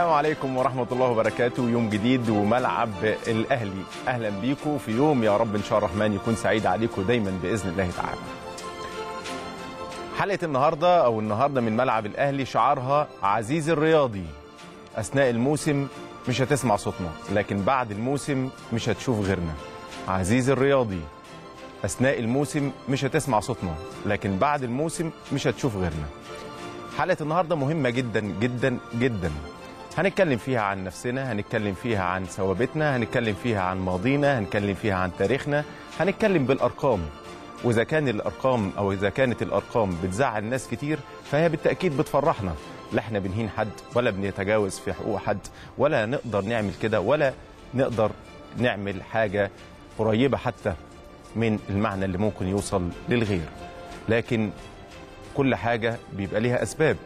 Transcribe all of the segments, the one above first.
السلام عليكم ورحمة الله وبركاته. يوم جديد وملعب الأهلي. أهلا بيكم في يوم يا رب إن شاء الرحمن يكون سعيد عليكم دايما بإذن الله تعالى. حلقة النهاردة أو النهاردة من ملعب الأهلي شعارها عزيز الرياضي. أثناء الموسم مش هتسمع صوتنا لكن بعد الموسم مش هتشوف غيرنا. عزيز الرياضي أثناء الموسم مش هتسمع صوتنا لكن بعد الموسم مش هتشوف غيرنا. حلقة النهاردة مهمة جدا جدا جدا. هنتكلم فيها عن نفسنا هنتكلم فيها عن ثوابتنا هنتكلم فيها عن ماضينا هنتكلم فيها عن تاريخنا. هنتكلم بالأرقام. وإذا كان الأرقام أو إذا كانت الأرقام بتزعل ناس كتير فهي بالتأكيد بتفرحنا. لا إحنا بنهين حد ولا بنتجاوز في حقوق حد ولا نقدر نعمل كده ولا نقدر نعمل حاجة قريبة حتى من المعنى اللي ممكن يوصل للغير. لكن كل حاجة بيبقى ليها أسباب.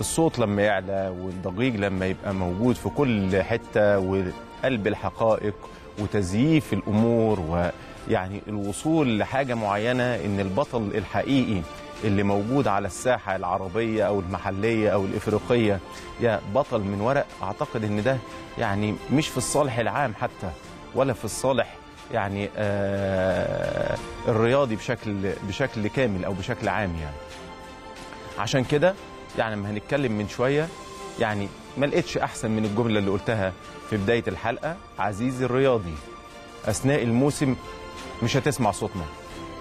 الصوت لما يعلى والضجيج لما يبقى موجود في كل حتة وقلب الحقائق وتزييف الأمور ويعني الوصول لحاجة معينة إن البطل الحقيقي اللي موجود على الساحة العربية أو المحلية أو الإفريقية يا بطل من ورق أعتقد إن ده يعني مش في الصالح العام حتى ولا في الصالح يعني آه الرياضي بشكل بشكل كامل أو بشكل عام يعني. عشان كده يعني لما هنتكلم من شوية يعني ما لقيتش أحسن من الجملة اللي قلتها في بداية الحلقة عزيزي الرياضي أثناء الموسم مش هتسمع صوتنا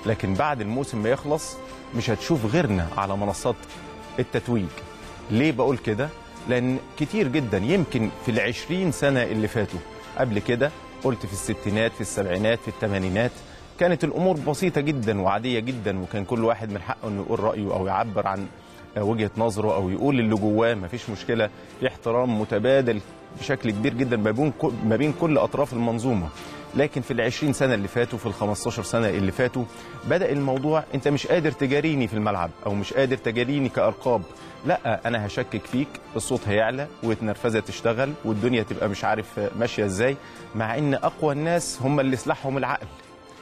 لكن بعد الموسم ما يخلص مش هتشوف غيرنا على منصات التتويج. ليه بقول كده؟ لأن كتير جدا يمكن في العشرين سنة اللي فاتوا قبل كده قلت في الستينات في السبعينات في الثمانينات كانت الأمور بسيطة جدا وعادية جدا وكان كل واحد من حقه إنه يقول رأيه أو يعبر عن وجهة نظره أو يقول اللي جواه مفيش مشكلة. في احترام متبادل بشكل كبير جدا ما بين كل أطراف المنظومة. لكن في العشرين سنة اللي فاتوا في الخمستاشر سنة اللي فاتوا بدأ الموضوع أنت مش قادر تجاريني في الملعب أو مش قادر تجاريني كأرقاب لأ أنا هشكك فيك الصوت هيعلى والنرفزة تشتغل والدنيا تبقى مش عارف ماشية إزاي مع إن أقوى الناس هم اللي سلاحهم العقل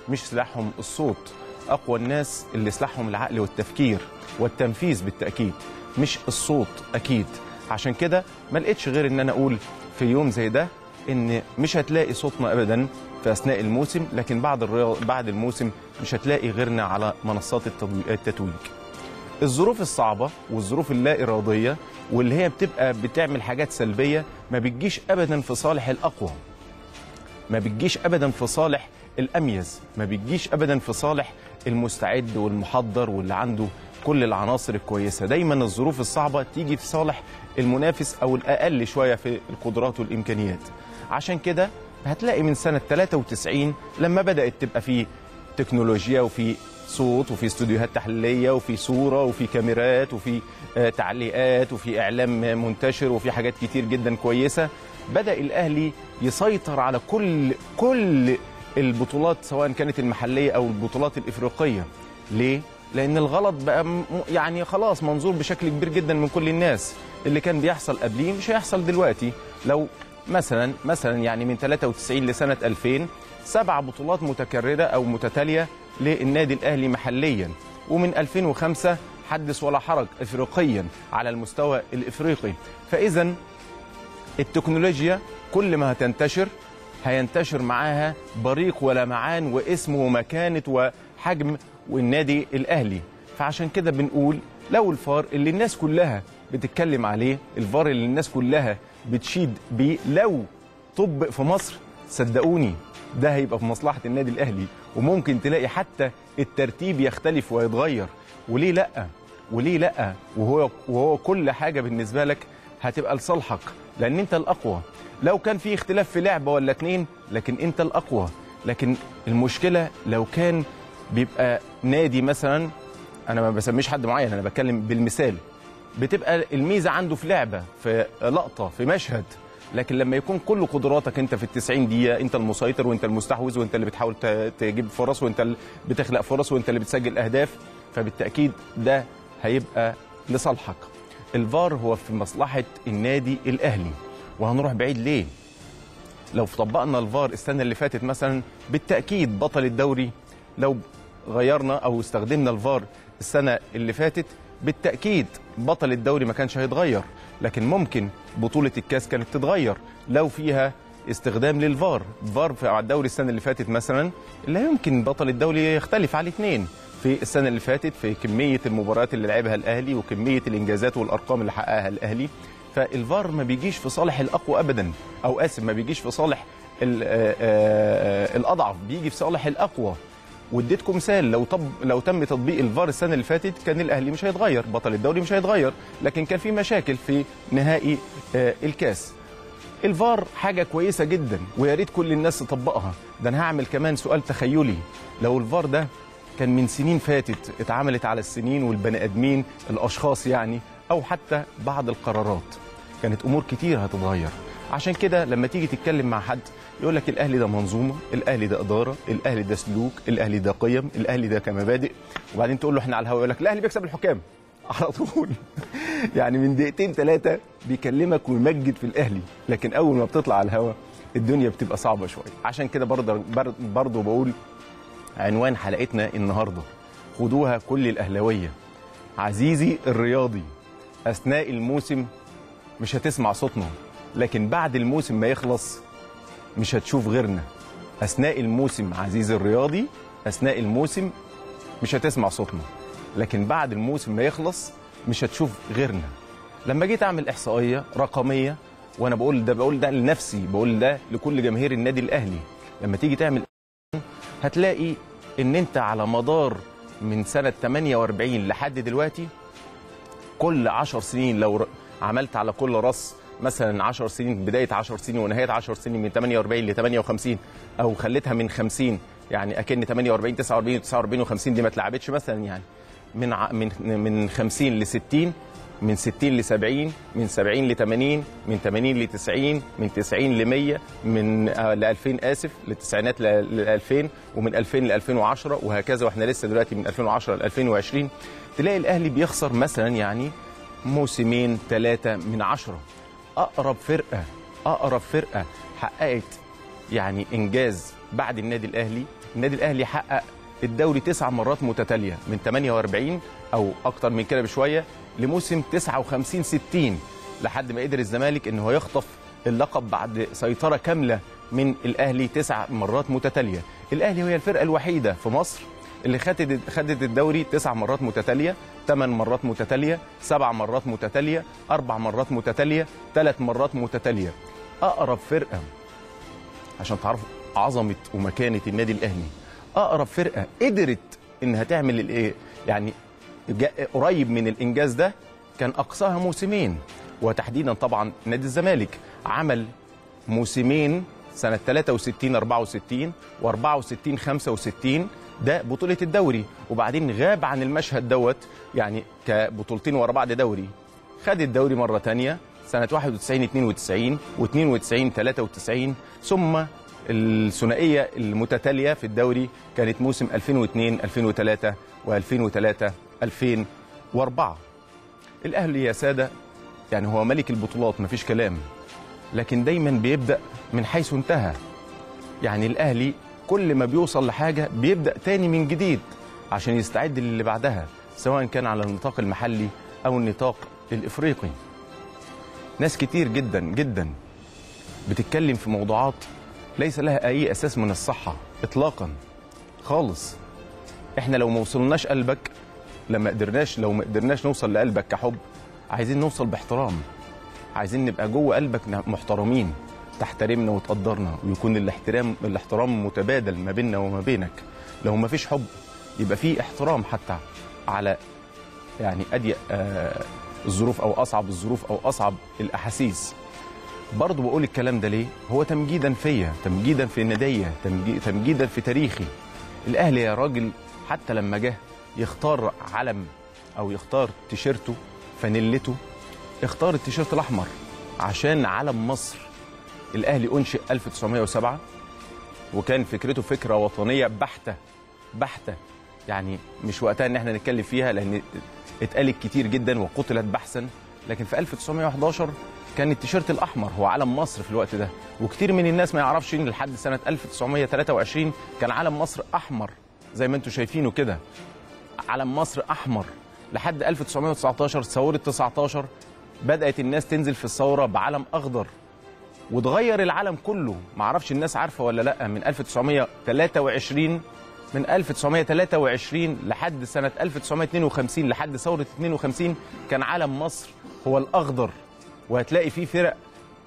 مش سلاحهم الصوت. أقوى الناس اللي سلاحهم العقل والتفكير. والتنفيذ بالتأكيد مش الصوت أكيد. عشان كده ما لقيتش غير إن أنا أقول في يوم زي ده إن مش هتلاقي صوتنا ابدا في أثناء الموسم لكن بعد بعد الموسم مش هتلاقي غيرنا على منصات التتويج. الظروف الصعبة والظروف اللا اراديه واللي هي بتبقى بتعمل حاجات سلبية ما بتجيش ابدا في صالح الأقوى. ما بتجيش ابدا في صالح الأميز. ما بتجيش ابدا في صالح المستعد والمحضر واللي عنده كل العناصر الكويسة. دايما الظروف الصعبة تيجي في صالح المنافس أو الأقل شوية في القدرات والإمكانيات. عشان كده هتلاقي من سنة 93 لما بدأت تبقى في تكنولوجيا وفي صوت وفي استوديوهات تحليلية وفي صورة وفي كاميرات وفي تعليقات وفي إعلام منتشر وفي حاجات كتير جدا كويسة بدأ الأهلي يسيطر على كل كل البطولات سواء كانت المحلية أو البطولات الإفريقية. ليه؟ لأن الغلط بقى يعني خلاص منظور بشكل كبير جدا من كل الناس. اللي كان بيحصل قبليه مش هيحصل دلوقتي. لو مثلا مثلا يعني من 93 لسنة 2000 سبع بطولات متكررة أو متتالية للنادي الأهلي محليا. ومن 2005 حدث ولا حرج افريقيا على المستوى الإفريقي. فاذا التكنولوجيا كل ما هتنتشر هينتشر معاها بريق ولمعان واسم ومكانة وحجم والنادي الأهلي. فعشان كده بنقول لو الفار اللي الناس كلها بتتكلم عليه الفار اللي الناس كلها بتشيد بيه لو طبق في مصر صدقوني ده هيبقى في مصلحة النادي الأهلي. وممكن تلاقي حتى الترتيب يختلف ويتغير. وليه لأ؟ وليه لأ؟ وهو وهو كل حاجة بالنسبة لك هتبقى لصالحك. لأن أنت الأقوى. لو كان في اختلاف في لعبه ولا اتنين لكن أنت الأقوى. لكن المشكلة لو كان بيبقى نادي مثلا أنا ما بسميش حد معين أنا بتكلم بالمثال. بتبقى الميزة عنده في لعبة في لقطة في مشهد. لكن لما يكون كل قدراتك أنت في ال 90 دقيقة أنت المسيطر وأنت المستحوذ وأنت اللي بتحاول تجيب فرص وأنت اللي بتخلق فرص وأنت اللي بتسجل أهداف فبالتأكيد ده هيبقى لصالحك. الفار هو في مصلحة النادي الأهلي. وهنروح بعيد ليه؟ لو طبقنا الفار السنة اللي فاتت مثلا بالتأكيد بطل الدوري لو غيرنا أو استخدمنا الفار السنة اللي فاتت بالتأكيد بطل الدوري ما كانش هيتغير لكن ممكن بطولة الكاس كانت تتغير لو فيها استخدام للفار. فار في الدوري السنة اللي فاتت مثلا لا يمكن بطل الدوري يختلف على الاثنين. في السنة اللي فاتت في كمية المباريات اللي لعبها الأهلي وكمية الإنجازات والأرقام اللي حققها الأهلي فالفار ما بيجيش في صالح الأقوى ابدا أو آسف ما بيجيش في صالح ال- آه، آه، الأضعف بيجي في صالح الأقوى. واديتكم مثال لو طب لو تم تطبيق الفار السنة اللي فاتت كان الأهلي مش هيتغير بطل الدوري مش هيتغير لكن كان في مشاكل في نهائي آه، الكاس. الفار حاجة كويسة جدا ويا ريت كل الناس تطبقها. ده أنا هعمل كمان سؤال تخيلي. لو الفار ده كان من سنين فاتت اتعملت على السنين والبني آدمين الأشخاص يعني أو حتى بعض القرارات كانت أمور كتير هتتغير. عشان كده لما تيجي تتكلم مع حد يقول لك الأهلي ده منظومة الأهلي ده إدارة الأهلي ده سلوك الأهلي ده قيم الأهلي ده كمبادئ. وبعدين تقول له إحنا على الهواء يقول لك الأهلي بيكسب الحكام على طول. يعني من دقيقتين ثلاثة بيكلمك ويمجد في الأهلي لكن أول ما بتطلع على الهوا الدنيا بتبقى صعبة شوية. عشان كده برضه بر- برضه بقول عنوان حلقتنا النهاردة خدوها كل الأهلاوية. عزيزي الرياضي أثناء الموسم مش هتسمع صوتنا لكن بعد الموسم ما يخلص مش هتشوف غيرنا. أثناء الموسم عزيزي الرياضي أثناء الموسم مش هتسمع صوتنا. لكن بعد الموسم ما يخلص مش هتشوف غيرنا. لما جيت أعمل إحصائية رقمية وأنا بقول ده بقول ده لنفسي بقول ده لكل جماهير النادي الأهلي. لما تيجي تعمل هتلاقي إن أنت على مدار من سنة 48 لحد دلوقتي كل 10 سنين لو عملت على كل رأس مثلا 10 سنين بداية 10 سنين ونهاية 10 سنين من 48 ل 58 أو خليتها من 50 يعني أكن 48 49 49 و50 دي ما اتلعبتش مثلا يعني. من من من 50 ل 60 من 60 ل 70 من 70 ل 80 من 80 ل 90 من 90 ل 100 من آه، ل 2000 آسف للتسعينات ل 2000 ومن 2000 ل 2010 وهكذا وإحنا لسه دلوقتي من 2010 ل 2020 تلاقي الأهلي بيخسر مثلا يعني موسمين ثلاثة من عشرة. أقرب فرقة أقرب فرقة حققت يعني إنجاز بعد النادي الأهلي. النادي الأهلي حقق الدوري تسع مرات متتالية من 48 أو أكتر من كده بشوية لموسم 59 60 لحد ما قدر الزمالك إن هو يخطف اللقب بعد سيطرة كاملة من الأهلي تسع مرات متتالية. الأهلي هي الفرقة الوحيدة في مصر اللي خدت خدت الدوري تسع مرات متتالية ثمان مرات متتالية سبع مرات متتالية أربع مرات متتالية ثلاث مرات متتالية. أقرب فرقة عشان تعرفوا عظمة ومكانة النادي الأهلي. أقرب فرقة قدرت إنها تعمل الإيه؟ يعني قريب من الإنجاز ده كان أقصاها موسمين. وتحديدا طبعا نادي الزمالك عمل موسمين سنة 63 64 و64 65 ده بطولة الدوري وبعدين غاب عن المشهد دوت يعني كبطولتين ورا بعض دوري. خد الدوري مرة تانية سنة 91 92 و92 93 ثم الثنائية المتتالية في الدوري كانت موسم 2002 2003 و2003 2004 الأهلي يا سادة يعني هو ملك البطولات مفيش كلام. لكن دايما بيبدأ من حيث انتهى. يعني الأهلي كل ما بيوصل لحاجة بيبدأ تاني من جديد عشان يستعد للي بعدها سواء كان على النطاق المحلي أو النطاق الإفريقي. ناس كتير جدا جدا بتتكلم في موضوعات ليس لها أي أساس من الصحة اطلاقا خالص. إحنا لو ما وصلناش قلبك لما قدرناش لو ما قدرناش نوصل لقلبك كحب عايزين نوصل باحترام عايزين نبقى جوه قلبك محترمين. تحترمنا وتقدرنا. ويكون الاحترام الاحترام متبادل ما بيننا وما بينك. لو ما فيش حب يبقى في احترام حتى على يعني اضيق آه الظروف أو أصعب الظروف أو أصعب الأحاسيس. برضه بقول الكلام ده ليه؟ هو تمجيدا فيا تمجيدا في تمجي- تمجيدا في تاريخي. الاهلي يا راجل حتى لما جه يختار علم أو يختار تيشيرته فانيلته اختار التيشيرت الأحمر عشان علم مصر. الأهلي أنشئ 1907 وكان فكرته فكرة وطنية بحتة بحتة. يعني مش وقتها إن إحنا نتكلم فيها لأن اتقالت كتير جدا وقتلت بحثا. لكن في 1911 كان التيشيرت الأحمر هو علم مصر في الوقت ده. وكتير من الناس ما يعرفش إن لحد سنة 1923 كان علم مصر أحمر زي ما أنتم شايفينه كده. علم مصر أحمر. لحد 1919 ثورة 19 بدأت الناس تنزل في الثورة بعلم أخضر. وتغير العالم كله. معرفش الناس عارفة ولا لأ من 1923 من 1923 لحد سنة 1952 لحد ثورة 52 كان علم مصر هو الأخضر. وهتلاقي فيه فرق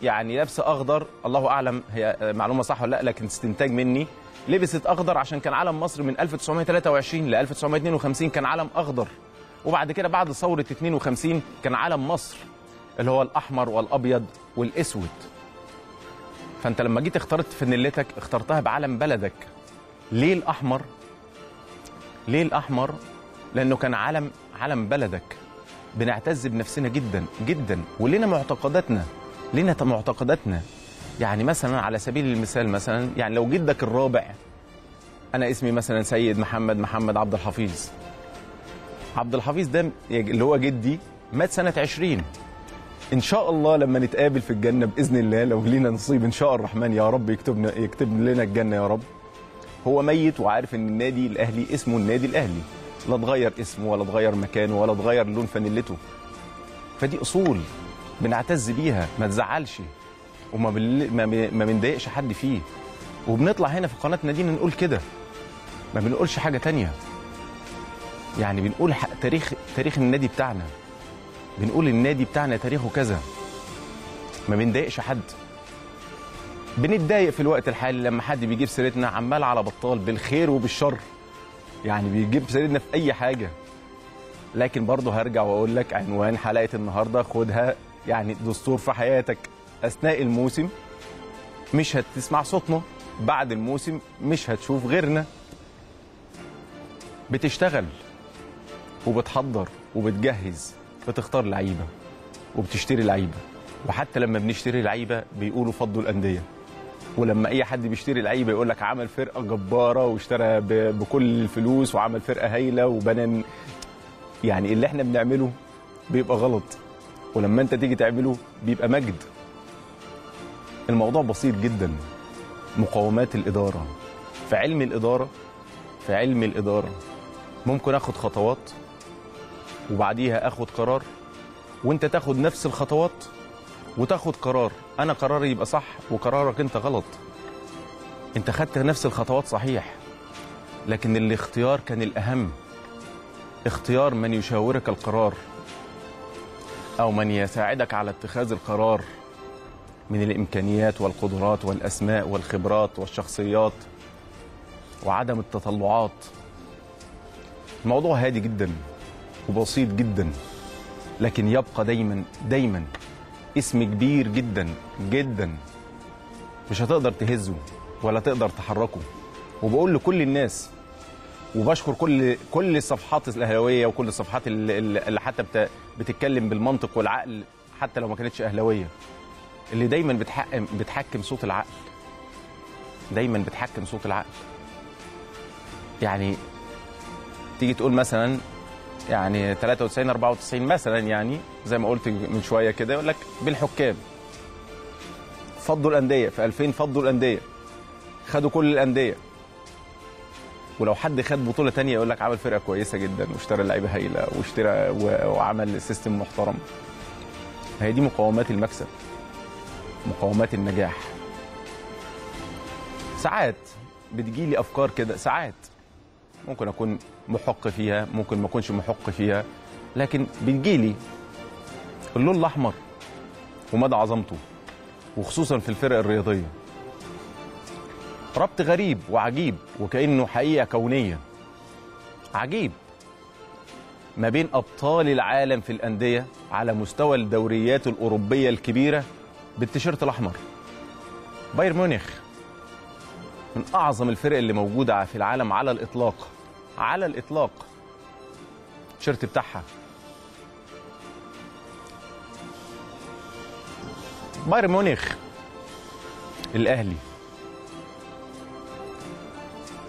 يعني لابسة أخضر. الله أعلم هي معلومة صح ولا لأ لكن استنتاج مني. لبست أخضر عشان كان علم مصر من 1923 ل 1952 كان علم أخضر. وبعد كده بعد ثورة 52 كان علم مصر اللي هو الأحمر والأبيض والأسود. فانت لما جيت اخترت فانيلتك اخترتها بعلم بلدك. ليه الأحمر؟ ليه الأحمر؟ لأنه كان علم علم بلدك. بنعتز بنفسنا جدا جدا. ولنا معتقداتنا لنا معتقداتنا. يعني مثلا على سبيل المثال مثلا يعني لو جدك الرابع أنا اسمي مثلا سيد محمد محمد عبد الحفيظ. عبد الحفيظ ده اللي هو جدي مات سنة 20 إن شاء الله لما نتقابل في الجنة بإذن الله لو لينا نصيب إن شاء الرحمن يا رب يكتبنا يكتب لنا الجنة يا رب. هو ميت وعارف إن النادي الأهلي اسمه النادي الأهلي. لا اتغير اسمه ولا اتغير مكانه ولا اتغير لون فانيلته. فدي أصول بنعتز بيها ما تزعلش. وما بل... ما. ما بنضايقش حد فيه. وبنطلع هنا في قناه نادينا نقول كده. ما بنقولش حاجة تانية. يعني بنقول. تاريخ تاريخ النادي بتاعنا. بنقول النادي بتاعنا تاريخه كذا. ما بنضايقش حد. بنتضايق في الوقت الحالي لما حد بيجيب سيرتنا عمال على بطال بالخير وبالشر. يعني بيجيب سيرتنا في أي حاجة. لكن برضه هرجع وأقول لك عنوان حلقة النهارده خدها يعني دستور في حياتك. أثناء الموسم مش هتسمع صوتنا. بعد الموسم مش هتشوف غيرنا. بتشتغل وبتحضر وبتجهز. بتختار لعيبة وبتشتري لعيبة. وحتى لما بنشتري لعيبة بيقولوا فضوا الأندية. ولما أي حد بيشتري لعيبة يقول لك عمل فرقة جبارة واشترى بكل الفلوس وعمل فرقة هايلة وبنى يعني اللي إحنا بنعمله بيبقى غلط. ولما أنت تيجي تعمله بيبقى مجد. الموضوع بسيط جدا. مقومات الإدارة. في علم الإدارة في علم الإدارة ممكن آخد خطوات وبعديها آخد قرار وأنت تاخد نفس الخطوات وتاخد قرار. أنا قراري يبقى صح وقرارك أنت غلط. أنت خدت نفس الخطوات صحيح لكن الاختيار كان الأهم. اختيار من يشاورك القرار أو من يساعدك على اتخاذ القرار من الإمكانيات والقدرات والأسماء والخبرات والشخصيات وعدم التطلعات. الموضوع هادي جدا. وبسيط جدا لكن يبقى دايما دايما اسم كبير جدا جدا. مش هتقدر تهزه ولا تقدر تحركه. وبقول لكل الناس وبشكر كل كل الصفحات الأهلاوية وكل الصفحات اللي, حتى بت- بتتكلم بالمنطق والعقل حتى لو ما كانتش أهلاوية. اللي دايما بتحكم بتحكم صوت العقل. دايما بتحكم صوت العقل. يعني تيجي تقول مثلا يعني 93 94 مثلا يعني زي ما قلت من شوية كده يقول لك بالحكام. فضوا الأندية في 2000 فضوا الأندية. خدوا كل الأندية. ولو حد خد بطولة تانية يقول لك عمل فرقة كويسة جدا واشترى لعيبة هايلة واشترى وعمل سيستم محترم. هي دي مقومات المكسب. مقومات النجاح. ساعات بتجيلي أفكار كده ساعات. ممكن أكون محق فيها ممكن ما أكونش محق فيها لكن بتجيلي اللون الأحمر ومدى عظمته وخصوصا في الفرق الرياضية. ربط غريب وعجيب وكأنه حقيقة كونية. عجيب. ما بين أبطال العالم في الأندية على مستوى الدوريات الأوروبية الكبيرة بالتيشيرت الأحمر. بايرن ميونخ من أعظم الفرق اللي موجودة في العالم على الإطلاق. على الإطلاق. التيشيرت بتاعها. بايرن ميونخ. الأهلي.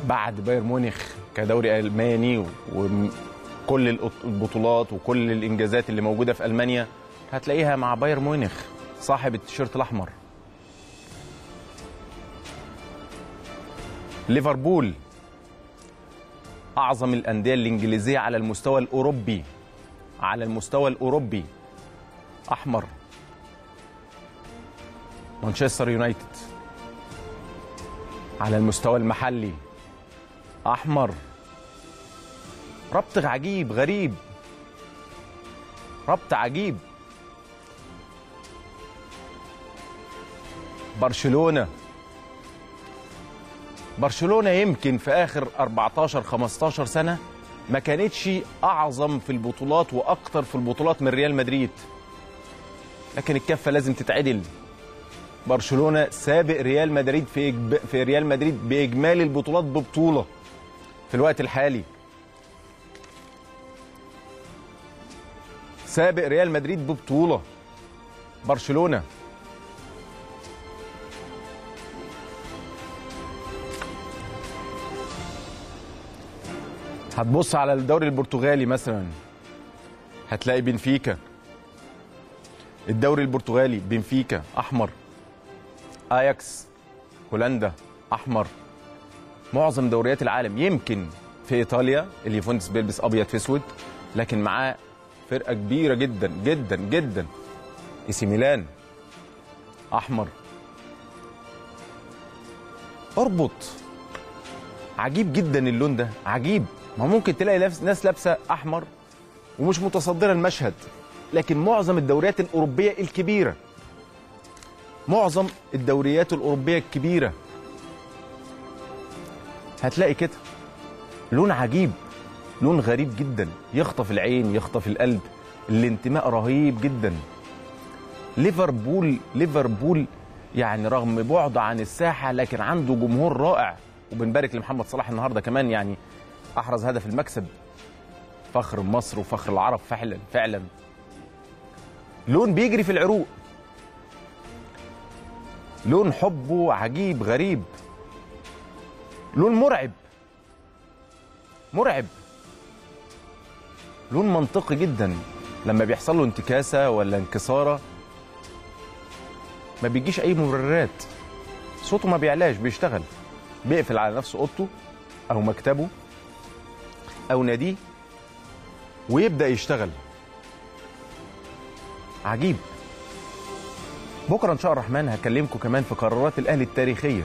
بعد بايرن ميونخ كدوري ألماني وكل البطولات وكل الإنجازات اللي موجودة في ألمانيا هتلاقيها مع بايرن ميونخ صاحب التيشيرت الأحمر. ليفربول. أعظم الأندية الإنجليزية على المستوى الأوروبي. على المستوى الأوروبي. أحمر. مانشستر يونايتد. على المستوى المحلي. أحمر. ربط عجيب غريب. ربط عجيب. برشلونة. برشلونة يمكن في آخر 14 15 سنة ما كانتش أعظم في البطولات وأكتر في البطولات من ريال مدريد. لكن الكفة لازم تتعدل. برشلونة سابق ريال مدريد في إجب... في ريال مدريد بإجمالي البطولات ببطولة في الوقت الحالي. سابق ريال مدريد ببطولة. برشلونة هتبص على الدوري البرتغالي مثلا هتلاقي بنفيكا. الدوري البرتغالي بنفيكا أحمر. آياكس هولندا أحمر. معظم دوريات العالم يمكن في إيطاليا اليوفنتوس بيلبس أبيض في أسود لكن معاه فرقة كبيرة جدا جدا جدا. إيه سي ميلان أحمر. أربت. عجيب جدا اللون ده عجيب. ما ممكن تلاقي ناس لابسة أحمر ومش متصدرة المشهد لكن معظم الدوريات الأوروبية الكبيرة. معظم الدوريات الأوروبية الكبيرة. هتلاقي كده. لون عجيب لون غريب جدا. يخطف العين يخطف القلب. الانتماء رهيب جدا. ليفربول ليفربول يعني رغم بعد عن الساحة لكن عنده جمهور رائع. وبنبارك لمحمد صلاح النهارده كمان يعني أحرز هدف المكسب. فخر مصر وفخر العرب فعلا فعلا. لون بيجري في العروق. لون حبه عجيب غريب. لون مرعب. مرعب. لون منطقي جدا. لما بيحصل له انتكاسة ولا انكسارة ما بيجيش أي مبررات. صوته ما بيعلاش بيشتغل. بيقفل على نفسه أوضته أو مكتبه. أو ناديه ويبدأ يشتغل. عجيب. بكرة إن شاء الرحمن هكلمكم كمان في قرارات الأهلي التاريخية.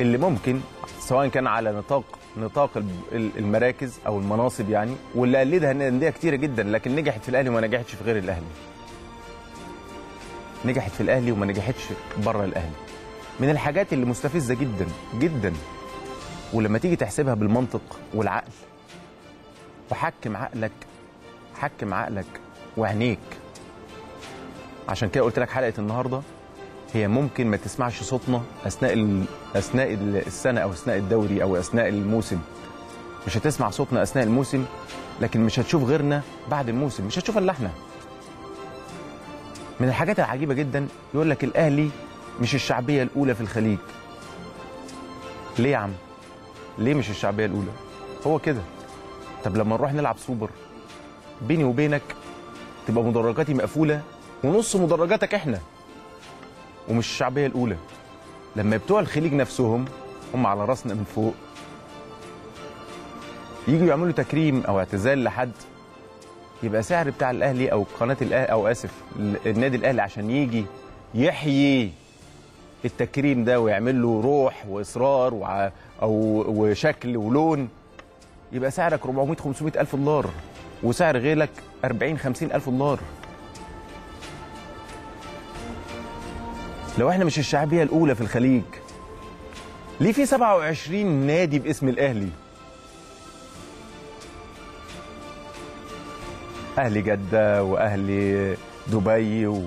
اللي ممكن سواء كان على نطاق نطاق المراكز أو المناصب يعني واللي قلدها انديه كتيرة جدا لكن نجحت في الأهلي وما نجحتش في غير الأهلي. نجحت في الأهلي وما نجحتش بره الأهلي. من الحاجات اللي مستفزة جدا جدا ولما تيجي تحسبها بالمنطق والعقل وحكم عقلك حكم عقلك وعينيك. عشان كده قلت لك حلقة النهارده هي ممكن ما تسمعش صوتنا أثناء. أثناء السنة أو أثناء الدوري أو أثناء الموسم. مش هتسمع صوتنا أثناء الموسم لكن مش هتشوف غيرنا بعد الموسم مش هتشوف إلا إحنا. من الحاجات العجيبة جدا يقول لك الأهلي مش الشعبية الأولى في الخليج. ليه يا عم؟ ليه مش الشعبية الأولى؟ هو كده. طب لما نروح نلعب سوبر بيني وبينك تبقى مدرجاتي مقفولة ونص مدرجاتك إحنا ومش الشعبية الأولى. لما بتوع الخليج نفسهم هم على راسنا من فوق يجوا يعملوا تكريم أو اعتزال لحد يبقى سعر بتاع الأهلي أو قناة الاهلي أو آسف النادي الأهلي عشان يجي يحيي التكريم ده ويعمل له روح وإصرار وع... أو وشكل ولون يبقى سعرك 400 500 ألف دولار وسعر غيرك 40 50 ألف دولار. لو إحنا مش الشعبية الأولى في الخليج ليه في 27 نادي باسم الأهلي؟ أهلي جدة وأهلي دبي و...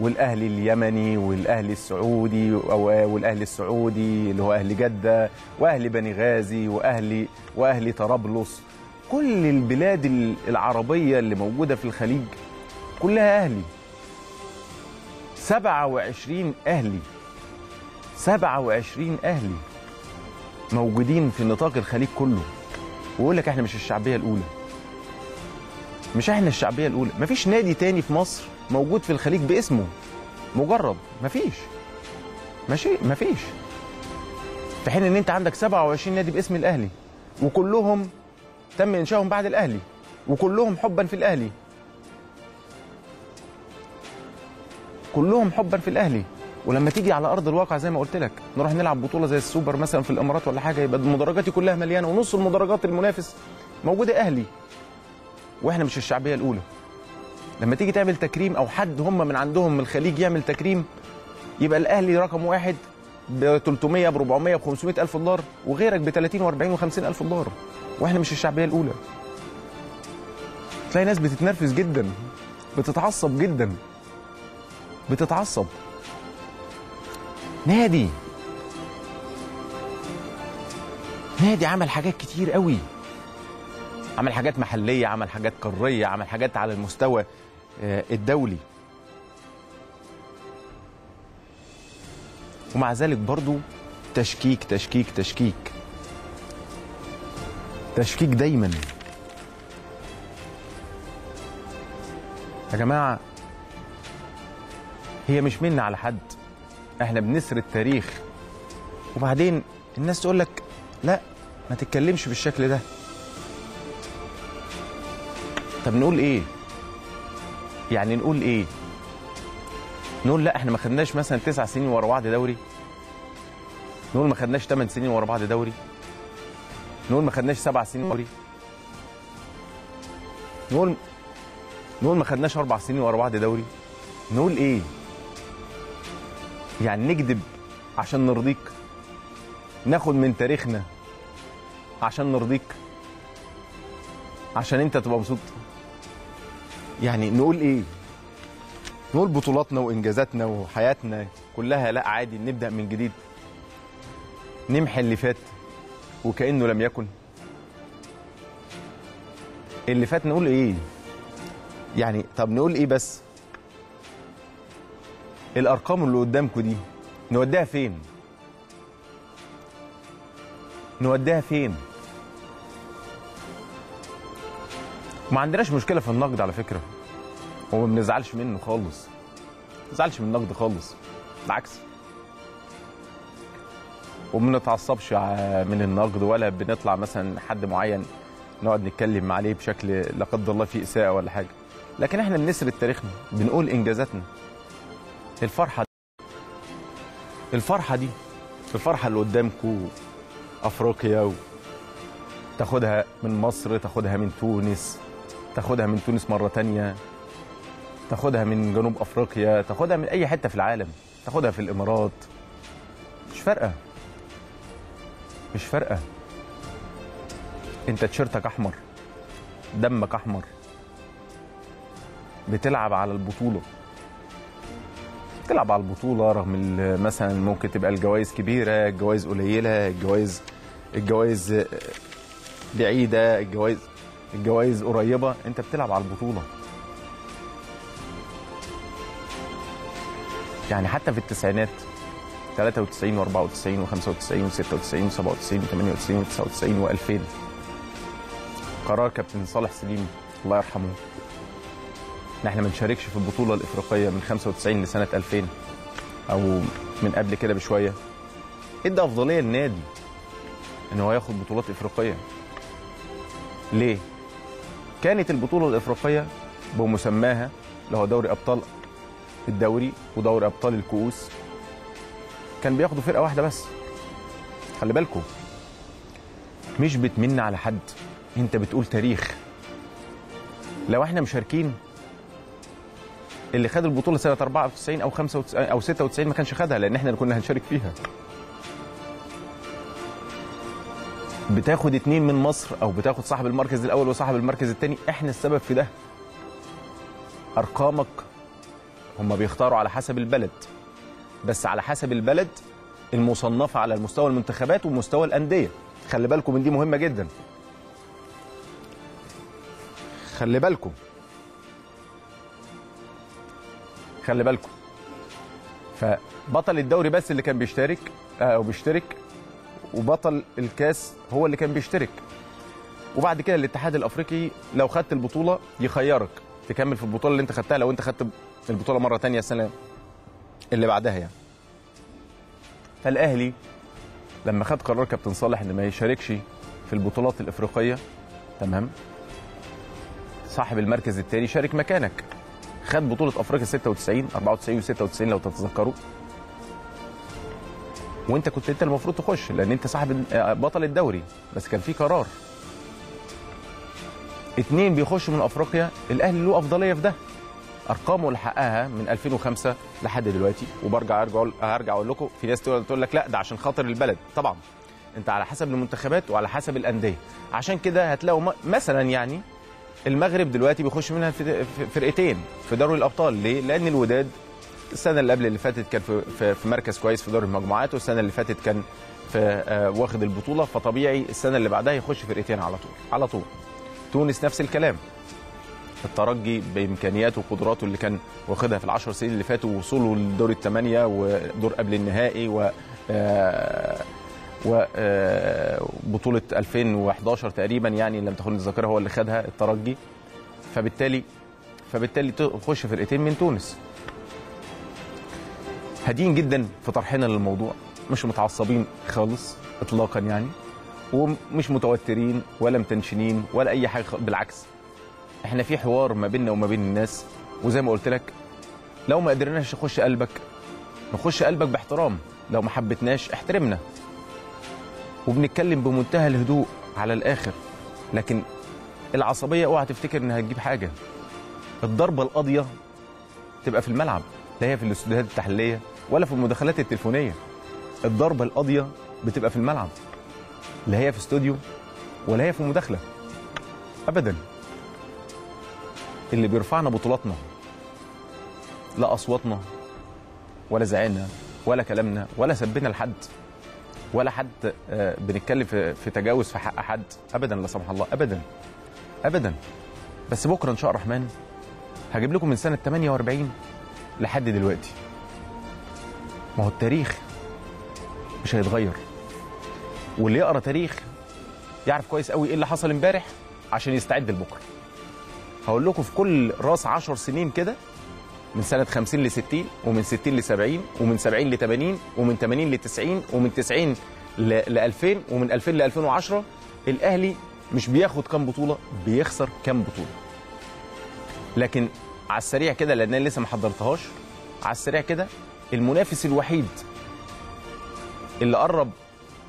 والاهلي اليمني والاهلي السعودي والاهلي السعودي اللي هو أهلي جدة واهلي بني غازي واهلي واهلي طرابلس. كل البلاد العربية اللي موجودة في الخليج كلها أهلي. 27 أهلي. 27 أهلي موجودين في نطاق الخليج كله. ويقول لك إحنا مش الشعبية الأولى. مش إحنا الشعبية الأولى. مفيش نادي تاني في مصر موجود في الخليج باسمه. مجرد. مفيش. ماشي؟ مفيش. في حين إن أنت عندك 27 نادي باسم الأهلي وكلهم تم إنشائهم بعد الأهلي وكلهم حبا في الأهلي. كلهم حبا في الأهلي. ولما تيجي على أرض الواقع زي ما قلت لك نروح نلعب بطولة زي السوبر مثلا في الإمارات ولا حاجة يبقى المدرجات كلها مليانة ونص المدرجات المنافس موجودة أهلي. وإحنا مش الشعبية الأولى. لما تيجي تعمل تكريم أو حد هم من عندهم من الخليج يعمل تكريم يبقى الاهلي رقم واحد ب 300 ب 400 ب 500 ألف دولار وغيرك ب 30 و40 و50 ألف دولار. وإحنا مش الشعبية الأولى. تلاقي ناس بتتنرفز جدا بتتعصب جدا بتتعصب. نادي. نادي عمل حاجات كتير قوي. عمل حاجات محلية عمل حاجات قارية عمل حاجات على المستوى الدولي. ومع ذلك برضو تشكيك تشكيك تشكيك. تشكيك دايما. يا جماعة هي مش منا على حد. إحنا بنسر التاريخ. وبعدين الناس تقول لك لا ما تتكلمش بالشكل ده. طب نقول إيه؟ يعني نقول إيه؟ نقول لا إحنا ما خدناش مثلا تسع سنين ورا بعض دوري. نقول ما خدناش ثمان سنين ورا بعض دوري. نقول ما خدناش سبع سنين دوري. نقول نقول ما خدناش أربع سنين ورا بعض دوري. نقول إيه؟ يعني نكذب عشان نرضيك. ناخد من تاريخنا عشان نرضيك. عشان أنت تبقى مبسوط. يعني نقول إيه؟ نقول بطولاتنا وإنجازاتنا وحياتنا كلها لا عادي نبدأ من جديد. نمحي اللي فات وكأنه لم يكن. اللي فات نقول إيه؟ يعني طب نقول إيه بس؟ الأرقام اللي قدامكم دي نوديها فين؟ نوديها فين؟ ما عندناش مشكلة في النقد على فكرة. وما بنزعلش منه خالص. ما بنزعلش من النقد خالص. بالعكس. وما بنتعصبش من النقد ولا بنطلع مثلا حد معين نقعد نتكلم عليه بشكل لا قدر الله فيه إساءة ولا حاجة. لكن إحنا بنسرد تاريخنا بنقول إنجازاتنا. الفرحة دي. الفرحة دي. الفرحة اللي قدامكم أفريقيا و... تاخدها من مصر تاخدها من تونس تاخدها من تونس مرة تانية. تاخدها من جنوب أفريقيا تاخدها من أي حتة في العالم تاخدها في الإمارات. مش فارقة. مش فارقة. أنت تيشيرتك أحمر دمك أحمر. بتلعب على البطولة. تلعب على البطولة رغم مثلا ممكن تبقى الجوائز كبيرة الجوائز قليلة الجوائز الجوائز بعيدة الجوائز الجوائز قريبة. أنت بتلعب على البطولة. يعني حتى في التسعينات 93 و94 و95 و96 و97 و98 و99 و2000 قرار كابتن صالح سليم الله يرحمه. ان إحنا ما نشاركش في البطولة الإفريقية من 95 لسنة 2000 أو من قبل كده بشوية. ادى افضليه للنادي؟ إن هو ياخد بطولات إفريقية. ليه؟ كانت البطولة الإفريقية بمسماها اللي هو دوري أبطال الدوري ودوري أبطال الكؤوس. كان بياخدوا فرقة واحدة بس. خلي بالكم. مش بتمن على حد. أنت بتقول تاريخ. لو إحنا مشاركين اللي خد البطولة سنة 94 أو 95 أو 96 ما كانش خدها لأن إحنا اللي كنا هنشارك فيها. بتاخد اتنين من مصر أو بتاخد صاحب المركز الأول وصاحب المركز الثاني إحنا السبب في ده. أرقامك هم بيختاروا على حسب البلد. بس على حسب البلد المصنفة على المستوى المنتخبات ومستوى الأندية. خلي بالكم من دي مهمة جدا. خلي بالكم. خلي بالكم. فبطل الدوري بس اللي كان بيشترك آه، أو بيشترك وبطل الكاس هو اللي كان بيشترك. وبعد كده الاتحاد الأفريقي لو خدت البطولة يخيرك تكمل في البطولة اللي أنت خدتها لو أنت خدت البطولة مرة تانية السنة اللي بعدها يعني. فالأهلي لما خد قرار كابتن صالح إن ما يشاركش في البطولات الإفريقية تمام؟ صاحب المركز الثاني شارك مكانك. خد بطولة أفريقيا 96 94 و96 لو تتذكروا. وأنت كنت أنت المفروض تخش لأن أنت صاحب بطل الدوري. بس كان في قرار. اتنين بيخشوا من أفريقيا الأهلي له أفضلية في ده. أرقامه اللي حققها من 2005 لحد دلوقتي. وبرجع أرجع هرجع أقول لكم في ناس تقول لك لا ده عشان خاطر البلد. طبعا. أنت على حسب المنتخبات وعلى حسب الأندية. عشان كده هتلاقوا مثلا يعني المغرب دلوقتي بيخش منها فرقتين في دوري الأبطال. ليه؟ لأن الوداد السنة اللي قبل اللي فاتت كان في, في, في مركز كويس في دوري المجموعات والسنة اللي فاتت كان في آه، واخد البطولة. فطبيعي السنة اللي بعدها يخش فرقتين على طول. على طول. تونس نفس الكلام. الترجي بإمكانياته وقدراته اللي كان واخدها في العشر سنين اللي فاتوا ووصوله لدور الثمانيه ودور قبل النهائي و آه، وبطولة 2011 تقريبا يعني لم تخن الذاكرة هو اللي خدها الترجي. فبالتالي فبالتالي تخش فرقتين من تونس. هادين جدا في طرحنا للموضوع. مش متعصبين خالص اطلاقا يعني ومش متوترين ولا متنشنين ولا أي حاجة بالعكس. إحنا في حوار ما بيننا وما بين الناس وزي ما قلت لك لو ما قدرناش نخش قلبك نخش قلبك باحترام. لو ما حبتناش احترمنا. وبنتكلم بمنتهى الهدوء على الآخر. لكن العصبية اوعى تفتكر إنها هتجيب حاجة. الضربة القاضية تبقى في الملعب لا هي في الاستوديوهات التحليلية ولا في المداخلات التليفونية. الضربة القاضية بتبقى في الملعب لا هي في استوديو ولا هي في مداخلة. ابدا. اللي بيرفعنا بطولاتنا لا أصواتنا ولا زعلنا ولا كلامنا ولا سبنا لحد ولا حد آه، بنتكلم في تجاوز في حق حد ابدا لا سمح الله ابدا ابدا. بس بكرة إن شاء الرحمن هجيب لكم من سنة 48 لحد دلوقتي. ما هو التاريخ مش هيتغير. واللي يقرأ تاريخ يعرف كويس قوي إيه اللي حصل امبارح عشان يستعد لبكرة. هقول لكم في كل راس 10 سنين كده من سنة 50 ل 60 ومن 60 ل 70 ومن 70 ل 80 ومن 80 ل 90 ومن 90 ل 2000 ومن 2000 ل 2010 الأهلي مش بياخد كام بطولة بيخسر كام بطولة. لكن على السريع كده لأن أنا لسه ما حضرتهاش على السريع كده المنافس الوحيد اللي قرب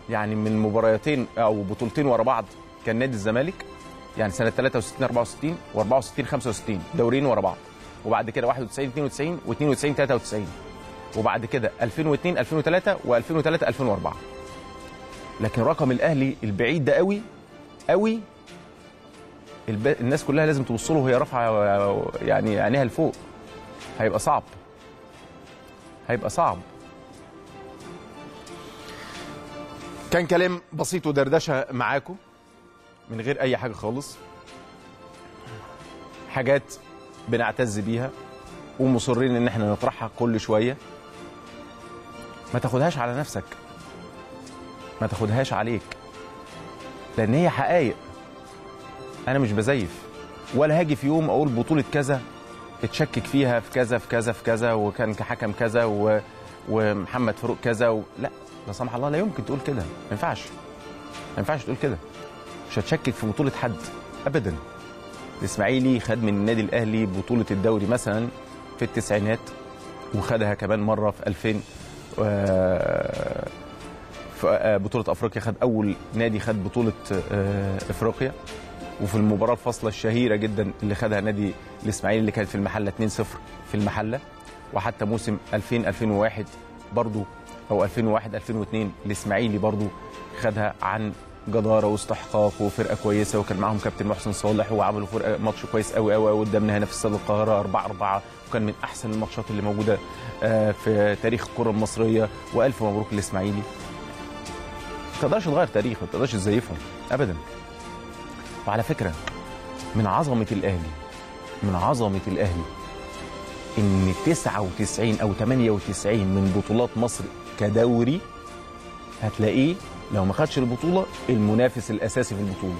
يعني من مباريتين أو بطولتين ورا بعض كان نادي الزمالك. يعني سنة 63 64 و64 65 دورين ورا بعض. وبعد كده 91 92 و92 93 وبعد كده 2002 2003 و2003 2004 لكن رقم الأهلي البعيد ده قوي قوي. الب... الناس كلها لازم تبص له وهي رافعة يعني عينيها لفوق. هيبقى صعب. هيبقى صعب. كان كلام بسيط ودردشة معاكم. من غير أي حاجة خالص. حاجات بنعتز بيها ومصرين إن إحنا نطرحها كل شوية. ما تاخدهاش على نفسك. ما تاخدهاش عليك. لأن هي حقائق أنا مش بزيف. ولا هاجي في يوم أقول بطولة كذا اتشكك فيها في كذا في كذا في كذا وكان كحكم كذا و... ومحمد فاروق كذا و... لا لا سمح الله لا يمكن تقول كده. ما ينفعش. ما ينفعش تقول كده. مش هتشكك في بطولة حد ابدا. الاسماعيلي خد من النادي الأهلي بطولة الدوري مثلا في التسعينات وخدها كمان مرة في 2000 آه، في آه، بطولة أفريقيا خد أول نادي خد بطولة آه، إفريقيا. وفي المباراة الفاصلة الشهيرة جدا اللي خدها نادي الإسماعيلي اللي كانت في المحلة 2-0 في المحلة. وحتى موسم 2000 2001 برضو أو 2001 2002 الإسماعيلي برضو خدها عن جدارة واستحقاق وفرقة كويسة وكان معاهم كابتن محسن صالح وعملوا فرقة ماتش كويس قوي قوي قوي قدامنا هنا في استاد القاهرة 4 4 وكان من أحسن الماتشات اللي موجودة آه، في تاريخ الكرة المصرية. وألف مبروك للإسماعيلي. ما تقدرش تغير تاريخ ما تقدرش تزيفه ابدا. وعلى فكرة من عظمة الأهلي من عظمة الأهلي إن 99 أو 98 من بطولات مصر كدوري هتلاقيه لو ما خدش البطولة المنافس الأساسي في البطولة.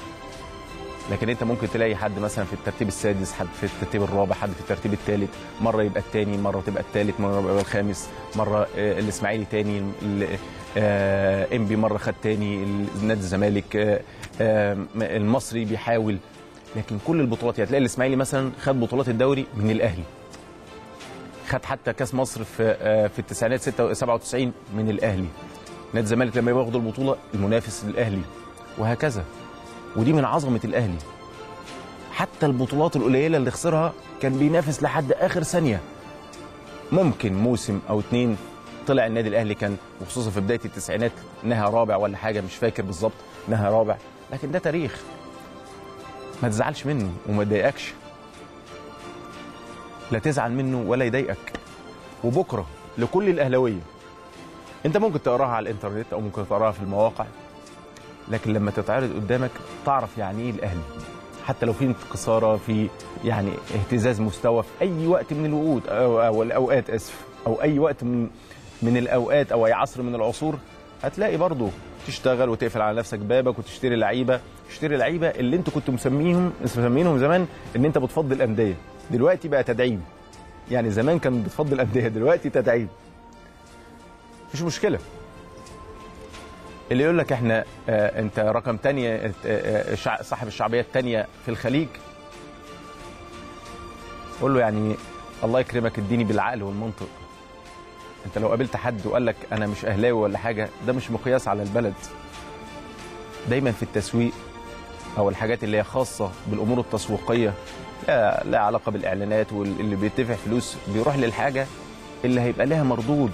لكن أنت ممكن تلاقي حد مثلا في الترتيب السادس حد في الترتيب الرابع حد في الترتيب الثالث مرة يبقى الثاني مرة تبقى الثالث مرة يبقى الخامس. مرة آه، الإسماعيلي ثاني إنبي مرة خد ثاني نادي الزمالك آه، آه، المصري بيحاول. لكن كل البطولات يعني تلاقي الإسماعيلي مثلا خد بطولات الدوري من الأهلي. خد حتى كأس مصر في آه، في التسعينات 97 من الأهلي. نادي الزمالك لما ياخد البطولة المنافس للأهلي وهكذا. ودي من عظمة الأهلي. حتى البطولات القليلة اللي خسرها كان بينافس لحد آخر ثانية. ممكن موسم أو اتنين طلع النادي الأهلي كان وخصوصا في بداية التسعينات نهى رابع ولا حاجة مش فاكر بالظبط نهى رابع. لكن ده تاريخ. ما تزعلش منه وما تضايقكش. لا تزعل منه ولا يضايقك. وبكرة لكل الأهلاوية. انت ممكن تقراها على الانترنت أو ممكن تقراها في المواقع لكن لما تتعرض قدامك تعرف يعني إيه الاهلي حتى لو في خساره في يعني اهتزاز مستوى في أي وقت من الوقود أو, أو الأوقات آسف أو أي وقت من من الأوقات أو أي عصر من العصور هتلاقي برضه تشتغل وتقفل على نفسك بابك وتشتري لعيبة. تشتري لعيبة اللي أنتوا كنتوا مسميهم مسمينهم زمان ان انت بتفضل انديه دلوقتي بقى تدعيم. يعني زمان كان بتفضل انديه دلوقتي تدعيم. مش مشكلة. اللي يقول لك إحنا آه أنت رقم تانية آه شع- صاحب الشعبيه الثانية في الخليج. قول له يعني الله يكرمك اديني بالعقل والمنطق. أنت لو قابلت حد وقال لك أنا مش أهلاوي ولا حاجة ده مش مقياس على البلد. دايما في التسويق أو الحاجات اللي هي خاصة بالأمور التسويقية لا, لا علاقة بالإعلانات واللي بيدفع فلوس بيروح للحاجة اللي هيبقى لها مردود.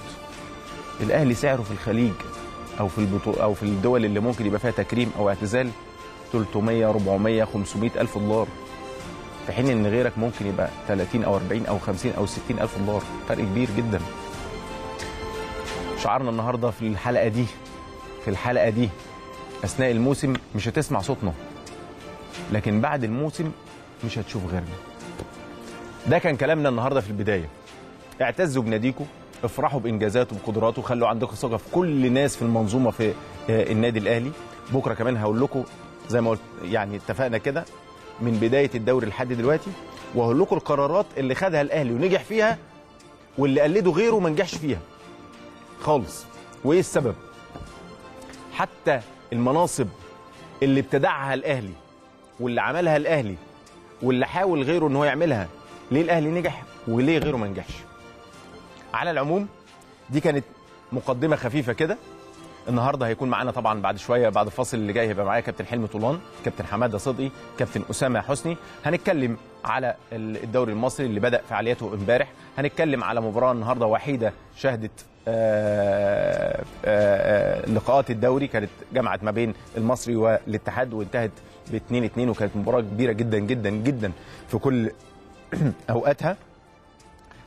الأهلي سعره في الخليج أو في البطو أو في الدول اللي ممكن يبقى فيها تكريم أو اعتزال 300 400 500 ألف دولار. في حين إن غيرك ممكن يبقى 30 أو 40 أو 50 أو 60 ألف دولار. فرق كبير جدا. شعارنا النهارده في الحلقة دي في الحلقة دي أثناء الموسم مش هتسمع صوتنا لكن بعد الموسم مش هتشوف غيرنا. ده كان كلامنا النهارده في البداية. اعتزوا بناديكم افرحوا بإنجازاته وبقدراته خلوا عندكم ثقة في كل ناس في المنظومة في آه، النادي الأهلي. بكرة كمان هقول لكم زي ما قلت يعني اتفقنا كده من بداية الدوري لحد دلوقتي وهقول لكم القرارات اللي خدها الأهلي ونجح فيها واللي قلده غيره ما نجحش فيها. خالص. وإيه السبب؟ حتى المناصب اللي ابتدعها الأهلي واللي عملها الأهلي واللي حاول غيره إن هو يعملها ليه الأهلي نجح وليه غيره ما نجحش؟ على العموم دي كانت مقدمة خفيفة كده. النهارده هيكون معانا طبعا بعد شوية بعد الفاصل اللي جاي هيبقى معايا كابتن حلمي طولان كابتن حمادة صدقي كابتن أسامة حسني. هنتكلم على الدوري المصري اللي بدأ فعالياته امبارح. هنتكلم على مباراة النهارده وحيدة شهدت آه، آه، آه، لقاءات الدوري. كانت جمعت ما بين المصري والاتحاد وانتهت ب 2 2 وكانت مباراة كبيرة جدا جدا جدا في كل أوقاتها.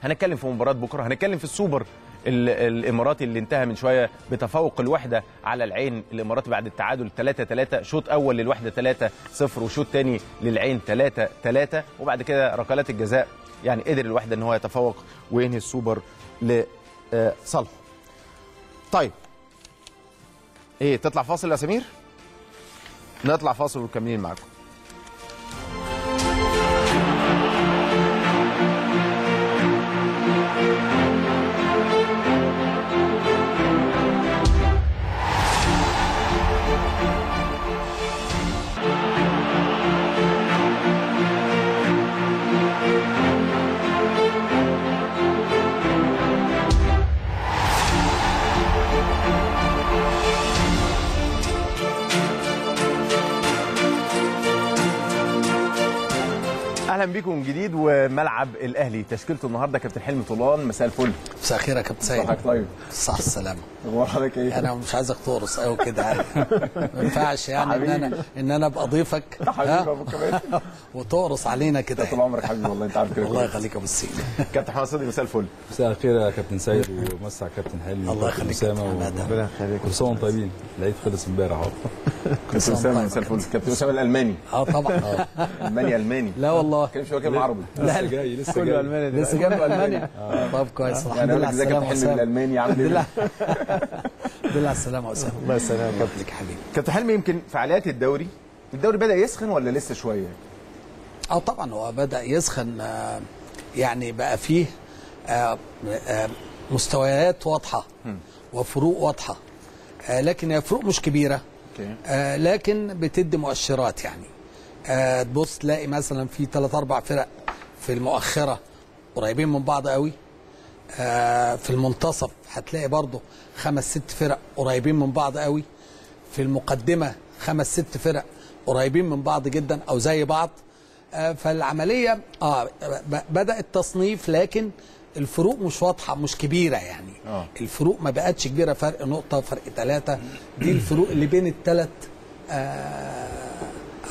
هنتكلم في مباراة بكرة هنتكلم في السوبر ال- الإماراتي اللي انتهى من شوية بتفوق الوحدة على العين الإماراتي بعد التعادل 3 3 شوط أول للوحدة 3 0 وشوط ثاني للعين 3 3 وبعد كده ركلات الجزاء يعني قدر الوحدة إن هو يتفوق وينهي السوبر لصالحه. طيب إيه تطلع فاصل يا سمير؟ نطلع فاصل ومكملين معاكم. أهلا بكم من جديد وملعب الأهلي. تشكيلته النهارده كابتن حلمي طولان. مساء الفل. مساء الخير يا كابتن سيد. طيب. صح السلامة أخبار حضرتك إيه؟ أنا مش عايزك تقرص. قوي كده عارف ما ينفعش يعني إن أنا إن أنا أبقى ضيفك. وتقرص علينا كده طول عمرك حبيبي والله. أنت عارف كده الله. يخليك يا أبو السيد. كابتن حماد صدقي مساء الفل. مساء الخير يا كابتن سيد. ومسا على كابتن حلمي الله يخليك حمادة. يخليك. كل سنة وأنتم طيبين. العيد خلص امبارح أهو. كابتن أسامة. مساء الفل. كابتن أسامة الألماني. آه طبعا. ألماني ألماني. لا والله. كان شوية كلمه عربي. لسه جاي لسه جاي. ألماني لسه جاي من المانيا طب كويس. يعني الحمد لله حلمي السلامه يا اسامه بالالماني عامل الحمد لله إيه؟ الحمد لله على السلامه يا اسامه الله يسلمك. يا كابتن حبيبي. كابتن حلمي يمكن فعاليات الدوري الدوري بدأ يسخن ولا لسه شوية؟ آه طبعا هو بدأ يسخن آه، يعني بقى فيه آه، آه، مستويات واضحة وفروق واضحة. آه، لكن هي فروق مش كبيرة. آه، لكن بتدي مؤشرات يعني. آه، تبص تلاقي مثلا في ثلاث أربع فرق في المؤخرة قريبين من بعض قوي. آه، في المنتصف هتلاقي برضه خمس ست فرق قريبين من بعض قوي. في المقدمة خمس ست فرق قريبين من بعض جدا أو زي بعض. آه، فالعملية آه بدأ التصنيف لكن الفروق مش واضحة مش كبيرة يعني. آه. الفروق ما بقتش كبيرة فرق نقطة فرق ثلاثة دي الفروق اللي بين الثلاث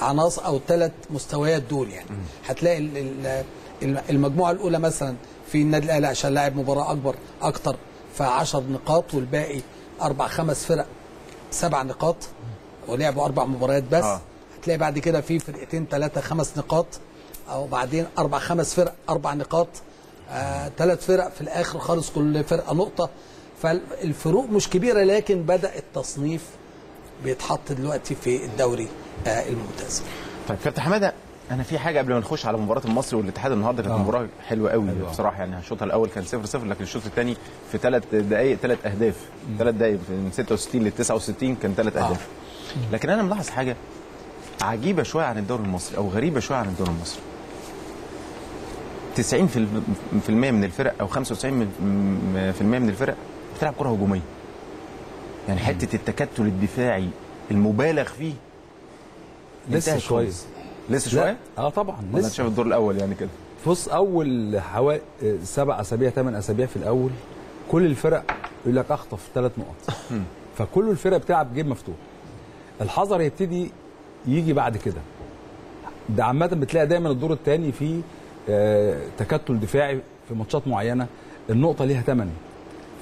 عناصر أو ثلاث مستويات دول يعني. هتلاقي ال- ال- الم- المجموعة الأولى مثلا في النادي الأهلي عشان لاعب مباراة أكبر أكتر ف 10 نقاط والباقي أربع خمس فرق سبع نقاط ولعبوا أربع مباريات بس. آه. آه. هتلاقي بعد كده في فرقتين ثلاثة خمس نقاط أو بعدين أربع خمس فرق أربع نقاط. آه، ثلاث فرق في الآخر خالص كل فرقة نقطة. فالفروق مش كبيرة لكن بدأ التصنيف بيتحط دلوقتي في الدوري. آه، الممتاز طيب كابتن حماده أنا في حاجة قبل ما نخش على مباراة المصري والاتحاد النهارده كانت آه. مباراة حلوة قوي حلوة. بصراحة يعني الشوط الأول كان 0 0 لكن الشوط الثاني في ثلاث دقائق ثلاث أهداف. ثلاث دقائق من 66 ل 69 كان ثلاث آه. أهداف. لكن أنا ملاحظ حاجة عجيبة شوية عن الدوري المصري أو غريبة شوية عن الدوري المصري. 90% في المية من الفرق أو 95% من الفرق بتلعب كرة هجومية. يعني حتة التكتل الدفاعي المبالغ فيه لسه شوية. لسه شوية؟ آه طبعا. لسه شايف الدور الأول يعني كده. بص أول حوالي سبع أسابيع ثمان أسابيع في الأول كل الفرق يقول لك أخطف ثلاث نقط. فكل الفرق بتلعب جيم مفتوح. الحذر يبتدي يجي بعد كده. ده عامة بتلاقي دايما الدور الثاني فيه آه، تكتل دفاعي في ماتشات معينة. النقطة ليها ثمن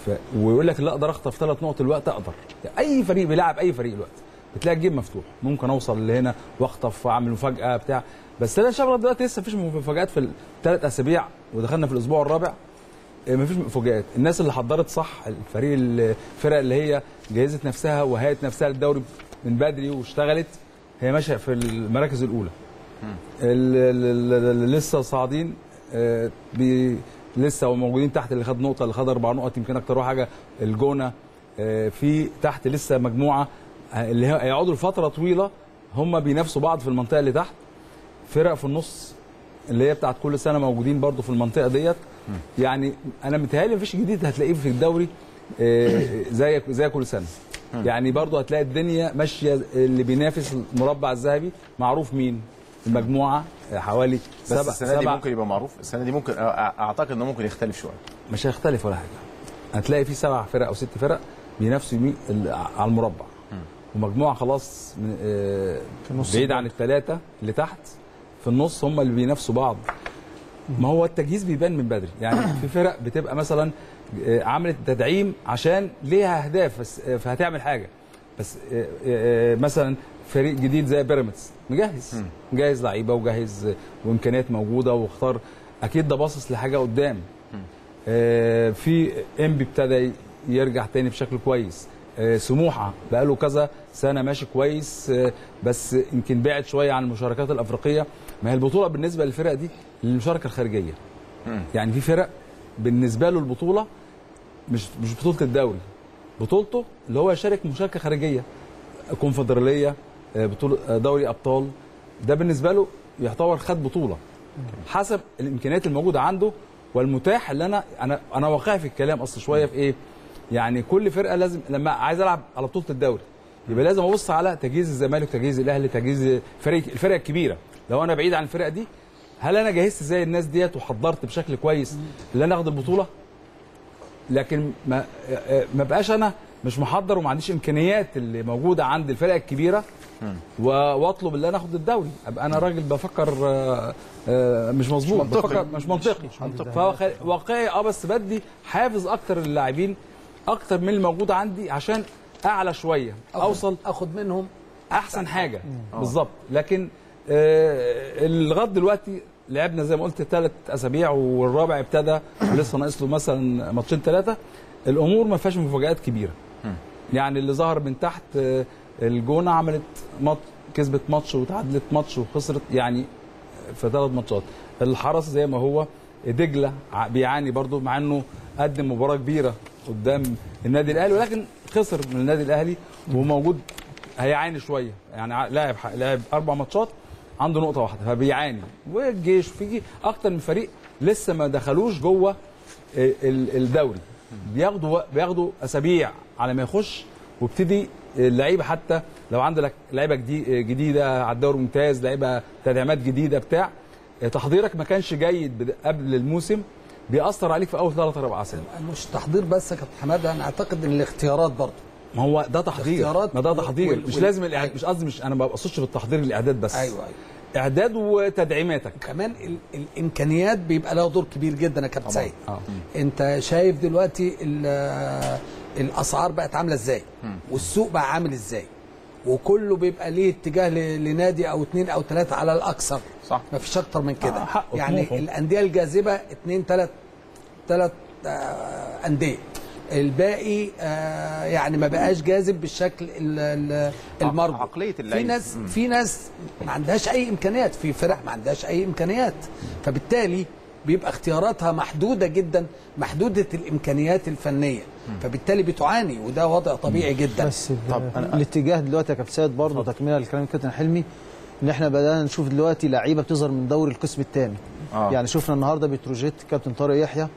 ف... ويقول لك لا أقدر أخطف ثلاث نقط الوقت أقدر. أي فريق بيلعب أي فريق الوقت. بتلاقي الجيم مفتوح. ممكن اوصل لهنا واخطف واعمل مفاجأة بتاع. بس أنا شايف دلوقتي لسه مفيش مفاجآت في الثلاث أسابيع ودخلنا في الأسبوع الرابع. آه، مفيش مفاجآت. الناس اللي حضرت صح الفريق الفرق اللي هي جهزت نفسها وهيئت نفسها للدوري من بدري واشتغلت هي ماشية في المراكز الأولى. ال- ال- ال- اللي لسه صاعدين آه، لسه وموجودين تحت اللي خد نقطة اللي خد أربع نقط يمكن أكتر حاجة الجونة آه، في تحت لسه مجموعة. اللي هي- هيقعدوا لفترة طويلة هم بينافسوا بعض في المنطقة اللي تحت. فرق في النص اللي هي بتاعت كل سنة موجودين برضو في المنطقة ديت. يعني أنا متهيألي مفيش جديد هتلاقيه في الدوري آه، زي زي كل سنة. يعني برضو هتلاقي الدنيا ماشية اللي بينافس المربع الذهبي معروف مين؟ المجموعة آه، حوالي بس سبع السنة دي سبع ممكن يبقى معروف؟ السنة دي ممكن أ- أعتقد إنه ممكن يختلف شوية. مش هيختلف ولا حاجة. هتلاقي في سبع فرق أو ست فرق بينافسوا على المربع. ومجموعة خلاص من- آه، بعيد عن الثلاثه اللي تحت في النص هم اللي بينافسوا بعض. ما هو التجهيز بيبان من بدري. يعني في فرق بتبقى مثلا آه، عملت تدعيم عشان ليها أهداف بس آه، فهتعمل حاجة. بس آه، آه، مثلا فريق جديد زي بيراميدز مجهز. مجهز لعيبة وجهز وإمكانيات موجودة واختار. أكيد ده باصص لحاجة قدام. آه، في انبي ابتدى يرجع تاني بشكل كويس. آه، سموحة. بقاله كذا سنة ماشي كويس آه، بس يمكن بعد شوية عن المشاركات الأفريقية. ما هي البطولة بالنسبة للفرق دي للمشاركة الخارجية. يعني في فرق بالنسبة له البطولة مش مش بطولة الدوري. بطولته اللي هو يشارك مشاركة خارجية. كونفدرالية آه، بطولة دوري أبطال. ده بالنسبة له يعتبر خد بطولة. حسب الإمكانيات الموجودة عنده والمتاح اللي أنا أنا أنا واقعي في الكلام أصل شوية في إيه؟ يعني كل فرقة لازم لما عايز ألعب على بطولة الدوري يبقى لازم أبص على تجهيز الزمالك تجهيز الأهلي تجهيز فريق الفرق الكبيرة. لو أنا بعيد عن الفرق دي هل أنا جهزت زي الناس ديت وحضرت بشكل كويس إن أنا أخد البطولة؟ لكن ما ما بقاش أنا مش محضر وما عنديش إمكانيات اللي موجودة عند الفرق الكبيرة وأطلب إن أنا أخد الدوري. أبقى أنا راجل بفكر آه، آه، مش مظبوط منطقي. بفكر مش منطقي. فهو خ- واقعي آه بس بدي حافز أكتر للاعبين أكتر من الموجود عندي عشان أعلى شوية. أوصل آخد منهم أحسن حاجة. بالظبط. لكن آه، لغايه دلوقتي لعبنا زي ما قلت ثلاث أسابيع والرابع ابتدى ولسه ناقص له مثلا ماتشين ثلاثة الأمور ما فيهاش مفاجآت كبيرة. يعني اللي ظهر من تحت آه، الجونة عملت مط- كسبت ماتش وتعادلت ماتش وخسرت يعني في ثلاث ماتشات. الحرس زي ما هو دجلة بيعاني برضو مع إنه قدم مباراة كبيرة. قدام النادي الأهلي ولكن خسر من النادي الأهلي وموجود هيعاني شوية. يعني لاعب لاعب أربع ماتشات عنده نقطة واحدة فبيعاني. والجيش في أكتر من فريق لسه ما دخلوش جوه ال- الدوري. بياخدوا بياخدوا أسابيع على ما يخش وابتدي اللعيبة حتى لو عندك لعيبة جدي- جديدة على الدوري الممتاز لعيبة تدعيمات جديدة بتاع تحضيرك ما كانش جيد قبل الموسم. بيأثر عليك في أول ثلاث أربع اسابيع مش تحضير بس يا كابتن حماده أنا أعتقد إن الاختيارات برضه. ما هو ده تحضير. ما ده تحضير. وال- مش وال- لازم الإعداد مش قصدي مش أنا ما بقصدش بالتحضير الاعداد بس. أيوه أيوه. إعداد وتدعيماتك. كمان ال الإمكانيات بيبقى لها دور كبير جدا يا كابتن سيد. آه. أنت شايف دلوقتي ال- الأسعار بقت عاملة إزاي؟ والسوق بقى عامل إزاي؟ وكله بيبقى ليه اتجاه لنادي أو اتنين أو ثلاثة على الأكثر صح. ما فيش أكتر من كده آه، يعني. الأندية الجاذبة اتنين ثلاث ثلاث أندية الباقي آه يعني ما بقاش جاذب بالشكل ال- ال- المرجو عقلية في اللعيب. ناس مم. في ناس ما عندهاش أي إمكانيات في فرق ما عندهاش أي إمكانيات فبالتالي بيبقى اختياراتها محدودة جدا محدودة الإمكانيات الفنية. فبالتالي بتعاني وده وضع طبيعي جدا. بس طب أنا- الاتجاه دلوقتي يا كابتن سيد برضه تكملة لكلام الكابتن حلمي إن إحنا بدأنا نشوف دلوقتي لعيبة بتظهر من دوري القسم الثاني. آه. يعني شفنا النهارده بتروجيت كابتن طارق يحيى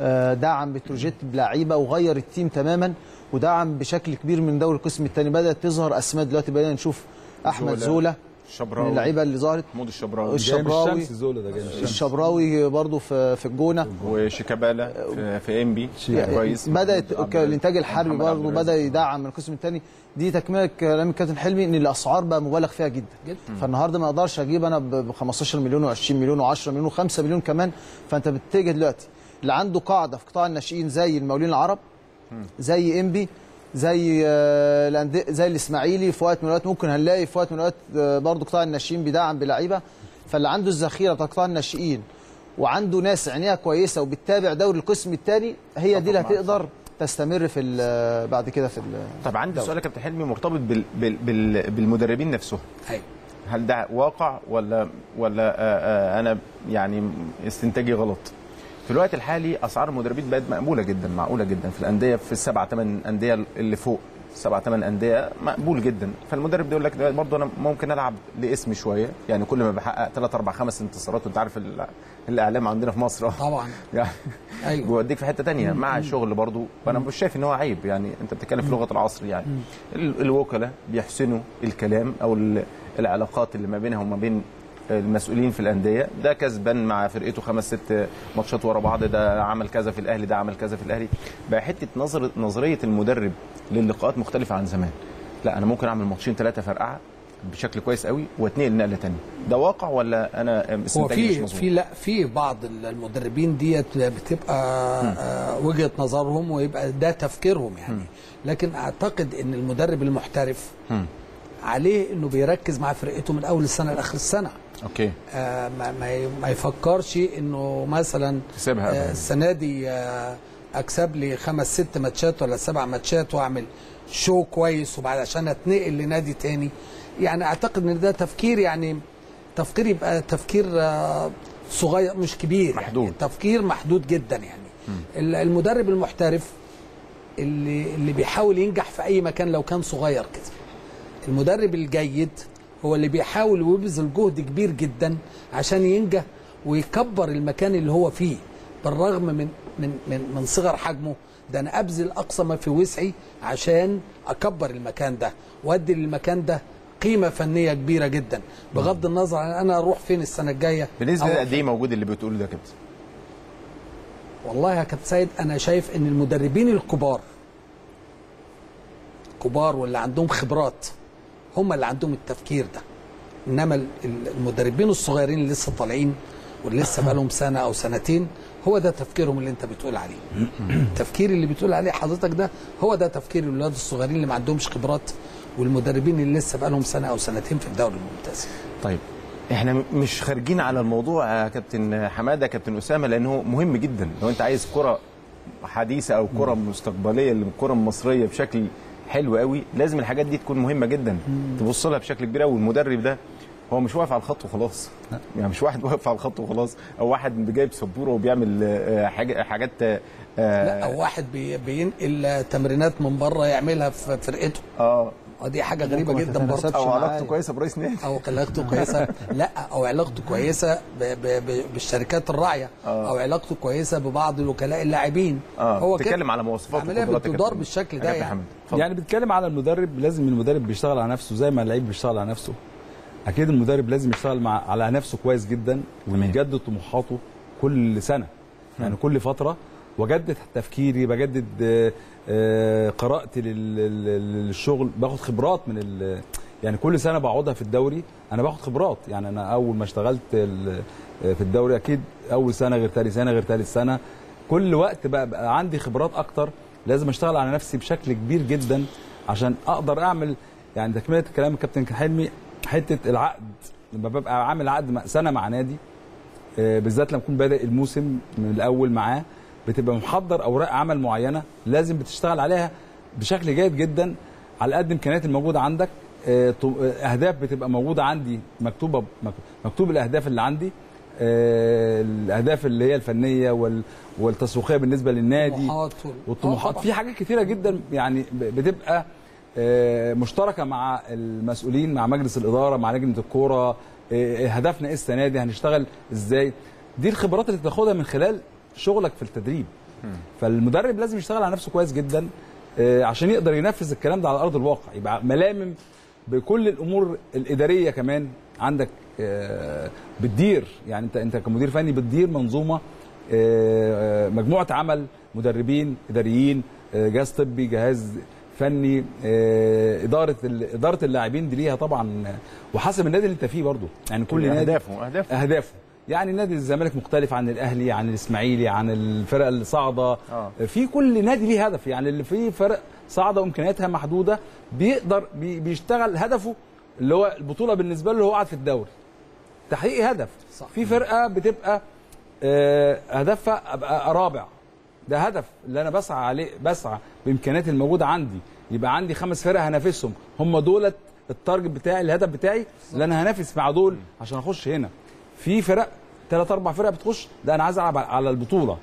آه، دعم بتروجيت بلعيبة وغير التيم تماما ودعم بشكل كبير من دوري القسم الثاني. بدأت تظهر أسماء دلوقتي بدأنا نشوف أحمد زولا، من الشبراوي اللعيبة اللي ظهرت. محمود الشبراوي. الشبراوي. الشمس زولا ده جاي من الشمس الشبراوي برضه في في الجونة. وشيكابالا في, في إنبي. كويس. بدات الإنتاج الحربي برضه. بدأ يدعم من القسم الثاني دي تكملة كلام الكابتن حلمي إن الأسعار بقى مبالغ فيها جدا. جدا. فالنهاردة ما أقدرش أجيب أنا ب 15 مليون و20 مليون و10 مليون و5 مليون كمان. فأنت بتتجه دلوقتي اللي عنده قاعدة في قطاع الناشئين زي المقاولين العرب زي إنبي. زي آه، الأندية- زي الإسماعيلي في وقت من الأوقات ممكن هنلاقي في وقت من الأوقات آه، برضه قطاع الناشئين بيدعم بلعيبة فاللي عنده الذخيرة بتاع قطاع الناشئين وعنده ناس عينيها كويسة وبتتابع دوري القسم الثاني هي دي اللي هتقدر تستمر في ال- بعد كده في ال- طب عندي. سؤال يا كابتن حلمي مرتبط بال بال بال بالمدربين نفسهم. أيوه هل ده واقع ولا ولا آه آه أنا يعني استنتاجي غلط؟ في الوقت الحالي أسعار المدربين بقت مقبولة جدا معقولة جدا في الأندية في السبع ثمان أندية اللي فوق سبع ثمان أندية مقبول جدا. فالمدرب بيقول لك برضه أنا ممكن ألعب لاسمي شوية يعني كل ما بحقق ثلاث أربع خمس انتصارات وأنت عارف ال- الإعلام عندنا في مصر طبعا. يعني أيوه. بيوديك في حتة تانية مع الشغل برضو وأنا مش شايف إن هو عيب يعني أنت بتتكلم في لغة العصر يعني. ال- الوكلاء بيحسنوا الكلام أو ال- العلاقات اللي ما بينها وما بين المسؤولين في الأندية. ده كسبان مع فرقته خمس ست ماتشات ورا بعض. ده عمل كذا في الأهلي ده عمل كذا في الأهلي. بقى حتة نظر نظرية المدرب للقاءات مختلفة عن زمان. لا أنا ممكن أعمل ماتشين ثلاثة فرقعة بشكل كويس قوي واتنقل نقله ثانية ده واقع ولا أنا هو في في لا في بعض المدربين ديت بتبقى وجهة نظرهم ويبقى ده تفكيرهم يعني. لكن أعتقد إن المدرب المحترف. عليه إنه بيركز مع فرقته من أول السنة لآخر السنة. أوكي. آه، ما ما يفكرش إنه مثلا آه،. السنة دي آه، أكسب لي خمس ست ماتشات ولا سبع ماتشات وأعمل شو كويس وبعد عشان أتنقل لنادي تاني. يعني أعتقد إن ده تفكير يعني تفكير يبقى تفكير آه، صغير مش كبير محدود. يعني تفكير محدود جدا يعني. ال- المدرب المحترف اللي اللي بيحاول ينجح في أي مكان لو كان صغير كده. المدرب الجيد هو اللي بيحاول ويبذل جهد كبير جدا عشان ينجح ويكبر المكان اللي هو فيه. بالرغم من من من, من صغر حجمه ده أنا أبذل أقصى ما في وسعي عشان أكبر المكان ده وأدي للمكان ده قيمة فنية كبيرة جدا. بغض النظر عن أنا أروح فين السنة الجاية بالنسبة لقد إيه موجود اللي بتقوله ده كده والله يا كابتن سيد أنا شايف إن المدربين الكبار كبار واللي عندهم خبرات هم اللي عندهم التفكير ده. إنما ال- ال- المدربين الصغيرين اللي لسه طالعين واللي لسه بقالهم سنة أو سنتين هو ده تفكيرهم اللي أنت بتقول عليه. التفكير اللي بتقول عليه حضرتك ده هو ده تفكير الولاد الصغيرين اللي ما عندهمش خبرات والمدربين اللي لسه بقالهم سنة أو سنتين في الدوري الممتاز. طيب إحنا مش خارجين على الموضوع يا كابتن حمادة كابتن أسامة لأنه مهم جدا. لو أنت عايز كرة حديثة أو كرة مستقبلية للكره المصرية بشكل حلو قوي لازم الحاجات دي تكون مهمة جدا. تبص لها بشكل كبير قوي المدرب ده هو مش واقف على الخط وخلاص. يعني مش واحد واقف على الخط وخلاص أو واحد جايب سبورة وبيعمل آه، حاجة حاجات آه، لا أو واحد بي بينقل تمرينات من بره يعملها في فرقته. آه. آه دي حاجة غريبة جدا برضه. أو. علاقته كويسة برئيس نادي. أو علاقته كويسة. لا أو علاقته كويسة ب ب ب بالشركات الراعية. آه. أو علاقته كويسة ببعض وكلاء اللاعبين. آه. هو كده. بتتكلم على مواصفات العملية بتدار بالشكل ده يعني. يعني بتتكلم على المدرب لازم المدرب بيشتغل على نفسه زي ما اللعيب بيشتغل على نفسه. أكيد المدرب لازم يشتغل مع على نفسه كويس جدا ويجدد طموحاته كل سنة. يعني كل فترة واجدد تفكيري بجدد آه، آه، قراءتي لل- لل- للشغل. باخد خبرات من ال- يعني كل سنة بقعدها في الدوري. أنا باخد خبرات. يعني أنا أول ما اشتغلت ال- في الدوري أكيد أول سنة غير تاني سنة غير تالت سنة. كل وقت بقى, بقى عندي خبرات أكتر. لازم أشتغل على نفسي بشكل كبير جدا عشان أقدر أعمل يعني تكملة كلام الكابتن حلمي. حتة العقد لما ببقى عامل عقد سنة مع نادي آه، بالذات لما اكون بادئ الموسم من الأول معاه. بتبقى محضر أوراق عمل معينة لازم بتشتغل عليها بشكل جيد جدا على قد الإمكانيات الموجودة عندك. آه، آه، أهداف بتبقى موجودة عندي مكتوبة مك- مكتوب الأهداف اللي عندي. آه، الأهداف اللي هي الفنية وال- والتسويقية بالنسبة للنادي طموحات وال- والطموحات. في حاجات كتيرة جدا يعني بتبقى مشتركة مع المسؤولين مع مجلس الإدارة مع لجنة الكورة. هدفنا إيه السنة دي؟ هنشتغل إزاي؟ دي الخبرات اللي بتاخدها من خلال شغلك في التدريب. فالمدرب لازم يشتغل على نفسه كويس جدا آه، عشان يقدر ينفذ الكلام ده على أرض الواقع. يبقى ملامم بكل الأمور الإدارية كمان عندك آه، بتدير. يعني أنت أنت كمدير فني بتدير منظومة آه، مجموعة عمل مدربين إداريين جهاز طبي جهاز فني إدارة إدارة اللاعبين دي ليها طبعا وحسب النادي اللي أنت فيه برضه يعني كل نادي اهدافه اهدافه اهدافه يعني نادي الزمالك مختلف عن الأهلي عن الإسماعيلي عن الفرق اللي صاعده آه. في كل نادي ليه هدف يعني اللي فيه فرق صاعدة وإمكانياتها محدودة بيقدر بي بيشتغل هدفه اللي هو البطولة بالنسبة له هو قاعد في الدوري. تحقيق هدف. صح. في فرقة بتبقى آه، هدفها أبقى رابع. ده هدف اللي أنا بسعى عليه بسعى بإمكانياتي الموجودة عندي. يبقى عندي خمس فرق هنافسهم. هم دولت التارجت بتاعي الهدف بتاعي اللي أنا هنافس مع دول عشان أخش هنا. في فرق ثلاث أربع فرق بتخش ده أنا عايز ألعب على البطولة.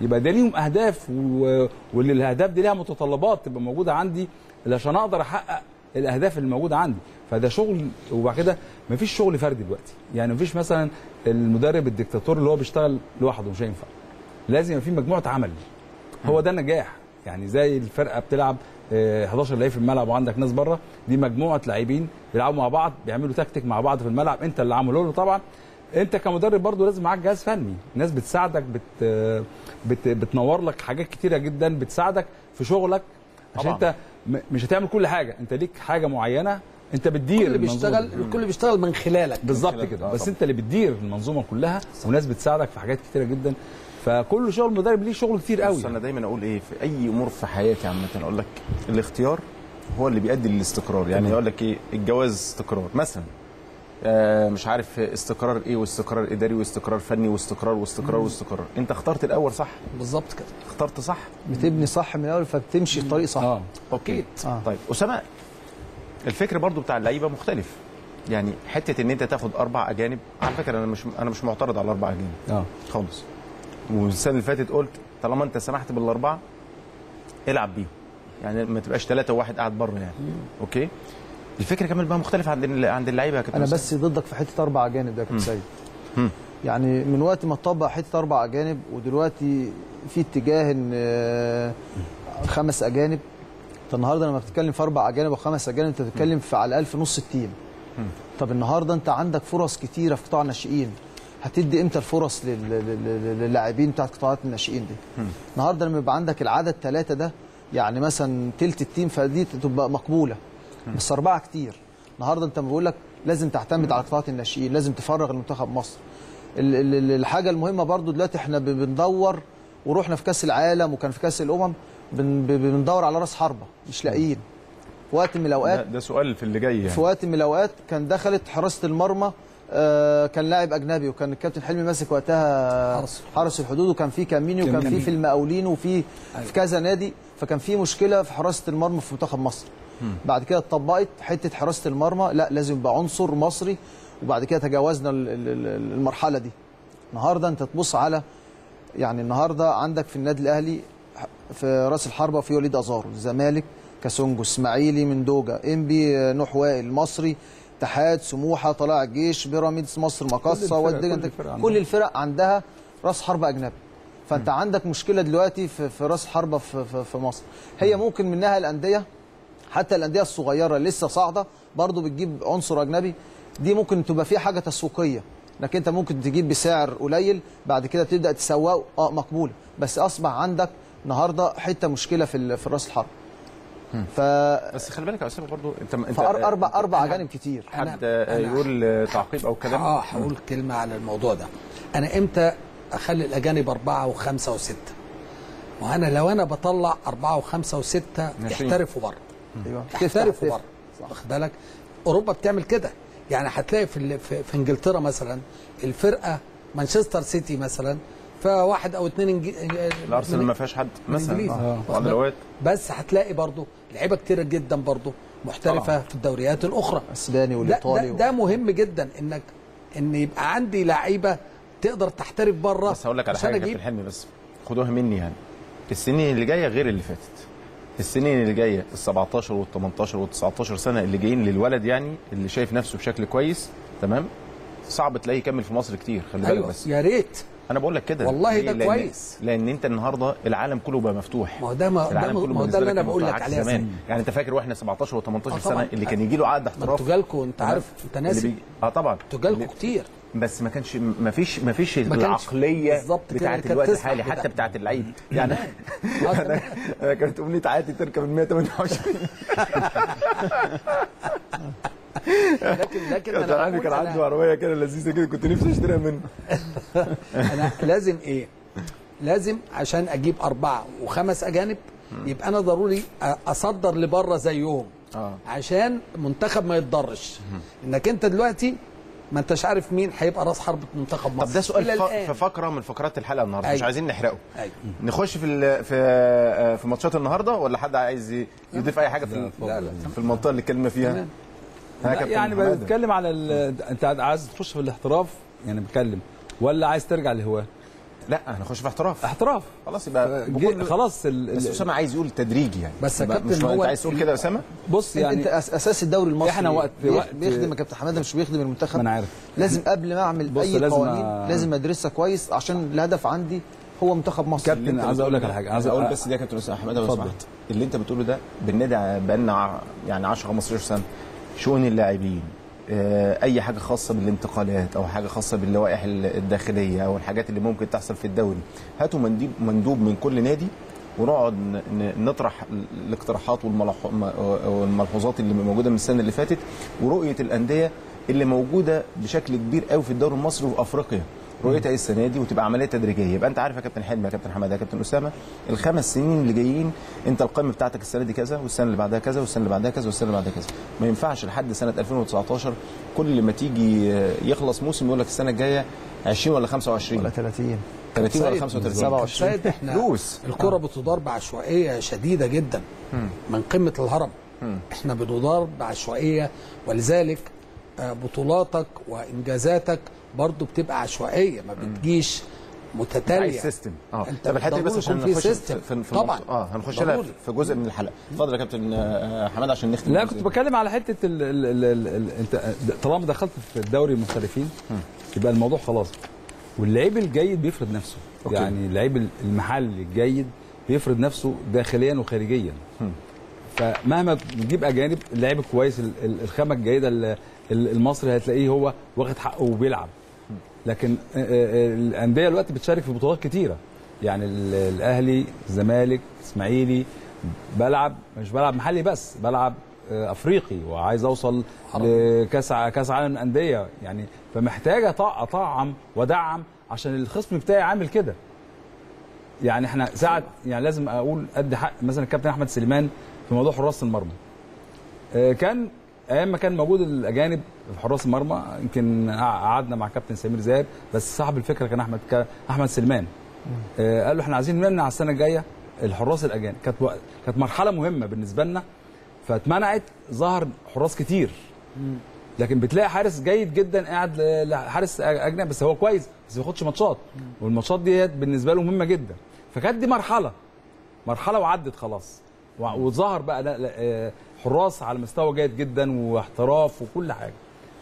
يبقى ده ليهم أهداف و... واللي الأهداف دي ليها متطلبات تبقى موجودة عندي عشان أقدر أحقق الأهداف اللي موجودة عندي. فده شغل وبعد كده مفيش شغل فردي دلوقتي. يعني مفيش مثلا المدرب الدكتاتور اللي هو بيشتغل لوحده مش هينفع. لازم يبقى في مجموعة عمل. هو ده النجاح. يعني زي الفرقة بتلعب آه، 11 لعيب في الملعب وعندك ناس بره. دي مجموعة لاعبين بيلعبوا مع بعض بيعملوا تكتيك مع بعض في الملعب. أنت اللي عامله له طبعا. انت كمدرب برضو لازم معاك جهاز فني. ناس بتساعدك بت بت بتنور لك حاجات كتيرة جدا بتساعدك في شغلك. عشان طبعاً. انت م- مش هتعمل كل حاجة. انت ليك حاجة معينة انت بتدير الكل بيشتغل. الكل بيشتغل من خلالك. بالظبط خلال- كده. آه بس. انت اللي بتدير المنظومة كلها وناس بتساعدك في حاجات كتيرة جدا. فكل شغل مدرب ليه شغل كتير قوي. بص أنا دايما أقول إيه في أي أمور في حياتي عامة أقول لك الاختيار هو اللي بيؤدي للاستقرار. يعني يقول لك إيه الجواز استقرار. مثلا مش عارف استقرار إيه واستقرار اداري واستقرار فني واستقرار واستقرار واستقرار. انت اخترت الأول صح؟ بالظبط كده. اخترت صح؟ بتبني صح من الأول فبتمشي الطريق صح. آه. أوكي. آه. طيب أسامة الفكر برضو بتاع اللعيبة مختلف. يعني حتة إن أنت تاخد أربع أجانب على فكرة أنا مش أنا مش معترض على أربع أجانب. آه. خالص. والسنة اللي فاتت قلت طالما أنت سمحت بالأربعة العب بيهم. يعني ما تبقاش ثلاثة وواحد قاعد بره يعني. أوكي؟ الفكرة كمان بقى مختلف عند عند اللعيبة يا كابتن أنا. بس ضدك في حتة أربع أجانب ده يا كابتن سيد. يعني من وقت ما طبق حتة أربع أجانب ودلوقتي في اتجاه إن آه، خمس أجانب انت النهارده لما بتتكلم في أربع أجانب وخمس أجانب أنت بتتكلم في على الاقل في نص ال team. طب النهارده أنت عندك فرص كتيرة في قطاع الناشئين. هتدي إمتى الفرص لل- لل- لل- للاعبين بتاعت قطاعات الناشئين دي؟ النهارده لما يبقى عندك العدد ثلاثة ده يعني مثلا تلت ال team فدي تبقى مقبولة. بس أربعة كتير. النهارده أنت بقول لك لازم تعتمد على قطاعات الناشئين لازم تفرغ المنتخب مصر. ال- ال- ال- الحاجة المهمة برضو دلوقتي إحنا بندور ورحنا في كأس العالم وكان في كأس الأمم بندور على راس حربة مش لاقيين. في وقت من ده, الأوقات ده سؤال في اللي جاي في يعني وقت من الأوقات كان دخلت حراسة المرمى آه كان لاعب أجنبي وكان الكابتن حلمي ماسك وقتها حرس. الحدود. وكان في كاميني وكان. في في المقاولين وفي في كذا نادي. فكان في مشكلة في حراسة المرمى في منتخب مصر. بعد كده اتطبقت حتة حراسة المرمى. لا لازم يبقى عنصر مصري وبعد كده تجاوزنا ال- ال- ال- المرحلة دي. النهارده انت تبص على يعني النهارده عندك في النادي الأهلي في رأس الحربة في وليد ازارو الزمالك كاسونجو إسماعيلي مندوجا إنبي نوح وائل المصري اتحاد سموحة طلائع الجيش بيراميدز مصر مقصه ودي كل الفرق عندها. كل الفرق عندها رأس حربة أجنبي. فأنت عندك مشكلة دلوقتي في, في رأس حربة في, في, في مصر. هي ممكن منها الأندية حتى الأندية الصغيرة اللي لسه صاعدة. برضو بتجيب عنصر أجنبي. دي ممكن تبقى فيها حاجة تسويقية إنك أنت ممكن تجيب بسعر قليل بعد كده تبدأ تسوقه. آه مقبوله بس أصبح عندك النهارده حتة مشكلة في ال- في رأس الحرب. ف بس خلي بالك يا اسامه برضو أنت أنت فاربع أربع أجانب كتير. حد أنا- يقول آه، تعقيب أو كلام؟ آه هقول كلمة على الموضوع ده. أنا إمتى أخلي الأجانب أربعة وخمسة وستة؟ وأنا لو أنا بطلع أربعة وخمسة وستة. يحترفوا بره. أيوه. بره واخد بالك؟ أوروبا بتعمل كده. يعني هتلاقي في, ال- في في إنجلترا مثلا الفرقة مانشستر سيتي مثلا فواحد أو اثنين إنجي... الأرسنال ما فيهاش حد مثلا. آه. الاوقات بس هتلاقي برضه لعيبة كتيرة جدا برضه محترفة طبعاً. في الدوريات الأخرى. أسباني ده, والايطالي ده, ده مهم جدا انك إن يبقى عندي لعيبة تقدر تحترف بره بس هقول لك على حاجة كابتن حلمي بس خدوها مني يعني. السنين اللي جاية غير اللي فاتت. السنين اللي جاية ال 17 وال 18 وال 19 سنة اللي جايين للولد يعني اللي شايف نفسه بشكل كويس تمام صعب تلاقيه يكمل في مصر كتير خلي بالك أيوه بس يا ريت أنا بقول لك كده والله؟ ده لأن- كويس. لأن أنت النهارده العالم كله بقى مفتوح ما هو ده ما العالم ده كله ما ده اللي أنا بقول لك عليه زمان. يعني أنت فاكر وإحنا 17 و18 آه سنة. اللي كان يجي له عقد احتراف أنتوا جالكوا انت؟ عارف أنت ناسي آه طبعا أنتوا جالكوا كتير بس ما كانش ما فيش ما فيش العقلية بتاعت الوقت الحالي. حتى بتاعت اللعيب يعني آه، أنا كانت أمنية حياتي تركب ال 128 لكن لكن أنا كان عندي عربية كده لذيذة كده كنت نفسي أشتريها منه. أنا لازم إيه؟ لازم عشان أجيب أربعة وخمس أجانب يبقى أنا ضروري أصدر لبره زيهم. آه. عشان منتخب ما يتضرش. إنك أنت دلوقتي ما انتش عارف مين هيبقى راس حربة منتخب مصر طب ده سؤال ف... في فقرة من فقرات الحلقة النهارده. مش أيوة. عايزين نحرقه. أيوه. نخش في ال... في في ماتشات النهارده ولا حد عايز يضيف أي حاجة في ال- لا، لا. في المنطقة اللي اتكلمنا فيها؟ لا، يعني؟ بتكلم على ال- أنت عايز تخش في الاحتراف؟ يعني بتكلم. ولا عايز ترجع للهواة؟ لا هنخش في احتراف. احتراف. خلاص يبقى بكل... خلاص ال- بس أسامة عايز يقول تدريجي يعني. بس يا كابتن هو أنت عايز تقول كده يا أسامة؟ بص يعني- أنت أس أساس الدوري المصري. إحنا وقت- وقت- بيخدم يا كابتن حمادة مش بيخدم المنتخب. أنا عارف. لازم قبل ما أعمل أي لازم قوانين أ- لازم أدرسها كويس عشان الهدف عندي هو منتخب مصر. كابتن، عايز أقول لك على حاجة. عايز أقول أ- بس دي يا كابتن أسامة حمادة لو اتفضل. سمحت اللي أنت بتقوله ده بالنادي بقالنا يعني 10 15 سنة. شؤون اللاعبين أي حاجة خاصة بالانتقالات أو حاجة خاصة باللوائح ال- الداخلية أو الحاجات اللي ممكن تحصل في الدوري. هاتوا مندوب من كل نادي ونقعد نطرح ال- الاقتراحات م- والملحوظات اللي موجودة من السنة اللي فاتت ورؤية الأندية اللي موجودة بشكل كبير قوي في الدوري المصري وفي افريقيا رؤيتها إيه السنة دي وتبقى عملية تدريجية. يبقى أنت عارف يا كابتن حلمي يا كابتن حمادة يا كابتن أسامة الخمس سنين اللي جايين أنت القائمة بتاعتك السنة دي كذا والسنة اللي بعدها كذا والسنة اللي بعدها كذا والسنة اللي بعدها كذا. ما ينفعش لحد سنة 2019 كل ما تيجي آه، يخلص موسم يقول لك السنة الجاية 20 ولا 25 ولا 30 30 ولا سيد، 35 27 سيد إحنا فلوس. الكرة بتدار بعشوائية شديدة جدا. من قمة الهرم. إحنا بندار بعشوائية ولذلك آه، بطولاتك وإنجازاتك برضو بتبقى عشوائية ما بتجيش متتالية. عايز system آه. أنت طب الحتة دي بس عشان في نخش system. في, في طبعاً. آه هنخش لها. في جزء من الحلقة. اتفضل يا كابتن آه، حماد عشان نختم لا كنت. بتكلم على حتة ال ال ال انت طالما دخلت في الدوري المحترفين يبقى الموضوع خلاص. واللعيب الجيد بيفرض نفسه. أوكي. يعني اللعيب المحلي الجيد بيفرض نفسه داخليا وخارجيا. فمهما تجيب أجانب اللعيب ال- الخامة الجيدة ال- ال- المصري هتلاقيه هو واخد حقه وبيلعب. لكن آه، آه، الأندية دلوقتي بتشارك في بطولات كتيرة. يعني ال- الأهلي الزمالك إسماعيلي بلعب مش بلعب محلي بس بلعب آه، أفريقي وعايز أوصل لكأس كأس عالم الأندية. يعني فمحتاج اطعم ودعم عشان الخصم بتاعي عامل كده. يعني إحنا ساعة يعني لازم أقول قد حق مثلا الكابتن أحمد سليمان في موضوع حراس المرمى. آه، كان أيام ما كان موجود الأجانب في حراس المرمى يمكن قعدنا مع كابتن سمير زاهر بس صاحب الفكرة كان أحمد ك... أحمد سلمان آه قال له إحنا عايزين نمنع السنة الجاية الحراس الأجانب. كانت. كانت مرحلة مهمة بالنسبة لنا فاتمنعت ظهر حراس كتير. لكن بتلاقي حارس جيد جدا قاعد حارس أجنبي بس هو كويس بس ما بياخدش ماتشات. والماتشات دي بالنسبة له مهمة جدا. فكانت دي مرحلة. مرحلة وعدت خلاص. وظهر بقى آه، حراس على مستوى جيد جدا واحتراف وكل حاجة.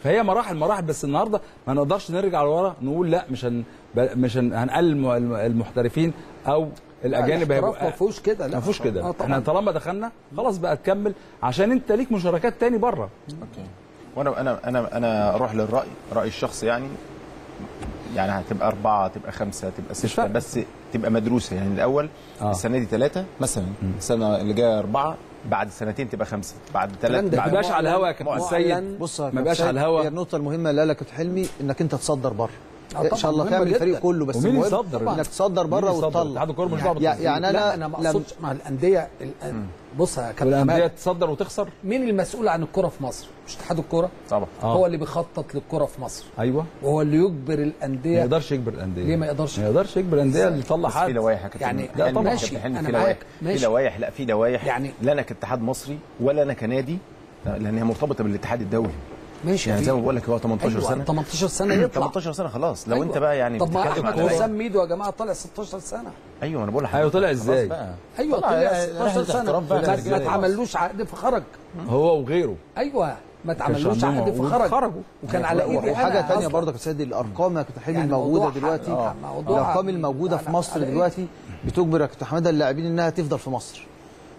فهي مراحل مراحل بس النهارده ما نقدرش نرجع لورا نقول لا مش هن مش هن هنقلل الم- الم- المحترفين أو الأجانب الاحتراف ما فيهوش كده لا. ما فيهوش كده. آه إحنا طالما دخلنا خلاص بقى تكمل عشان أنت ليك مشاركات تاني بره. أوكي. وأنا أنا أنا أنا أروح للرأي رايي الشخصي يعني. يعني هتبقى أربعة تبقى خمسة تبقى ستة فارقة. بس تبقى مدروسة. يعني الأول آه. السنة دي ثلاثة مثلا السنة اللي جاية أربعة بعد سنتين تبقى خمسة بعد ده ما بعد تبقاش على الهوا يا كابتن. السيد بص يا ما كابتن بقاش على الهوا. هي النقطة المهمة اللي قالها كابتن حلمي إنك أنت تصدر بره آه ان شاء الله تعمل الفريق. كله بس ومين المهم يصدر؟ إنك تصدر بره مين؟ وتطلع يعني, يعني أنا أنا ما أقصدش مع الأندية بص يا كابتن والأندية حماد تصدر وتخسر؟ مين المسؤول عن الكرة في مصر؟ مش اتحاد الكرة؟ طبعا. آه. هو اللي بيخطط للكرة في مصر. أيوه. وهو اللي يجبر ما الانديه يقدرش يجبر الأندية. ليه ما يقدرش؟ ما يقدرش يجبر الأندية اللي يطلع بس في حد لوائح يا كابتن يعني. لا طبعاً. كابتن ماشي، حلمي أنا في لوائح. ماشي. في لوائح. لا في لوائح. يعني- لا أنا كاتحاد مصري ولا أنا كنادي لأن هي مرتبطة بالاتحاد الدولي. ماشي يعني زي ما بقول لك هو 18 أيوة، سنة. 18 سنة يطلع. 18 سنة خلاص. لو أيوة. انت بقى يعني طب ما أحمد على- حسام ميدو يا جماعة طالع 16 سنة. أيوه أنا بقول لحضرتك. أيوه طلع إزاي؟ بقى. أيوه طلع طلع رحلة 16 سنة. ما- اتعملوش عقد فخرج هو وغيره. أيوه ما اتعملوش عقد فخرج خرجوا. وكان على إيدي وحاجة أصلاً. برضك يا سيدي الأرقام يا كابتن حلمي يعني الموجودة دلوقتي آه، الأرقام الموجودة في مصر؟ دلوقتي بتجبر يا كابتن حماده اللاعبين إنها تفضل في مصر.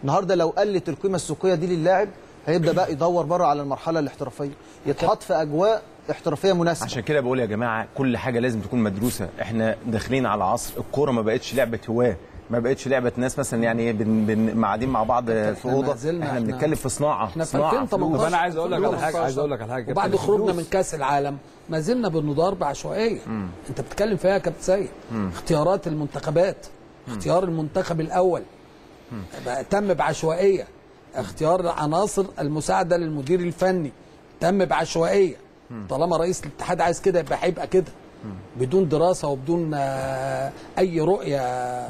النهارده لو قلت القيمة السوقية دي للاعب هيبدأ بقى يدور بره على المرحلة الاحترافية يتحط في أجواء احترافية مناسبة. عشان كده بقول يا جماعة كل حاجة لازم تكون مدروسة. إحنا داخلين على عصر الكورة ما بقتش لعبة هواة ما بقتش لعبة ناس مثلا يعني إيه بن بن قاعدين مع بعض في إحنا اوضه إحنا بنتكلم في صناعة. إحنا في صناعة. 2018 طب أنا عايز أقول لك على حاجة 2015. عايز أقول لك على حاجة. وبعد. خروجنا من كأس العالم ما زلنا بندار بعشوائية. أنت بتتكلم فيها يا كابتن سيد. اختيارات المنتخبات. اختيار المنتخب الأول. تم بعشوائية. اختيار العناصر المساعدة للمدير الفني. تم بعشوائية. طالما رئيس الاتحاد عايز كده يبقى هيبقى كده. بدون دراسة وبدون آه، أي رؤية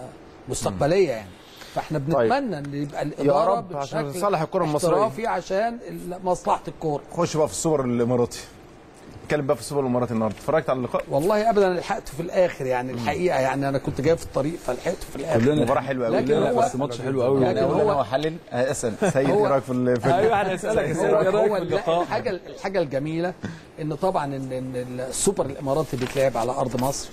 مستقبلية يعني. فإحنا بنتمنى إن يبقى الإدارة رب عشان الكرة المصرية. احترافي عشان مصلحة الكورة. خش بقى في السوبر الإماراتي. نتكلم بقى في السوبر الاماراتي النهارده. اتفرجت على اللقاء؟ والله ابدا لحقته في الآخر يعني الحقيقة يعني أنا كنت جاي في الطريق فلحقته في الآخر. كلنا. مباراة حلوة قوي هو- بس ماتش حلو قوي أنا هو- أنا احلل اسأل. سيد إيه رأيك في ال- في أيوه سيد هو إيه رأيك في ال- اللقاء؟ الحاجة الحاجة الجميلة إن طبعا ان إن السوبر الإماراتي بيتلعب على أرض مصر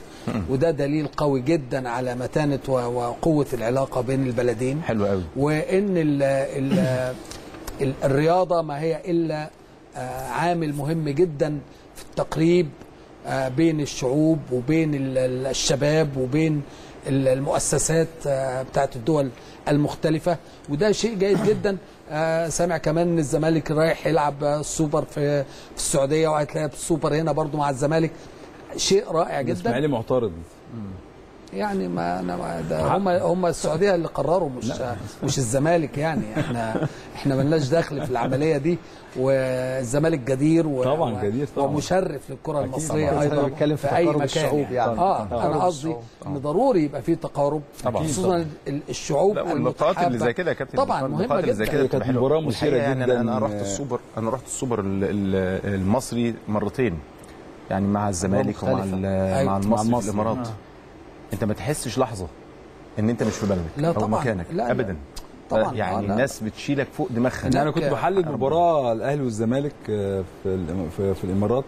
وده دليل قوي جدا على متانة وقوة العلاقة بين البلدين. حلو قوي وإن ال ال ال الرياضة ما هي إلا آه، عامل مهم جدا في التقريب آه، بين الشعوب وبين ال- ال- الشباب وبين ال- المؤسسات آه، بتاعت الدول المختلفة. وده شيء جيد جدا. آه، سامع كمان إن الزمالك رايح يلعب السوبر في في السعودية وهتلاقي السوبر هنا برضو مع الزمالك. شيء رائع جدا. الإسماعيلي معترض. يعني ما أنا ما ده هم هم السعودية اللي قرروا مش مش الزمالك يعني إحنا إحنا ملناش دخل في العملية دي والزمالك جدير و طبعاً جدير طبعاً. ومشرف للكرة المصرية. أيضا في في أي مكان الشعوب يعني, يعني. آه أنا قصدي الشعوب. إن ضروري يبقى في تقارب. خصوصا ال- الشعوب لا واللقاءات اللي زي كده يا كابتن طبعا اللقاءات مهمة اللي زي جدا كده كانت مثيرة والحقيقة يعني جداً. أنا أنا رحت السوبر أنا رحت السوبر ال- ال- المصري مرتين يعني مع الزمالك ومع أيوة. مع المصري في. الإمارات انت ما تحسش لحظة ان انت مش في بلدك لا أو طبعاً. مكانك. لا، لا. ابدا. طبعاً. يعني آه، لا. الناس بتشيلك فوق دماغها. أنا كنت بحلل مباراة الأهلي والزمالك آه، في في, في الإمارات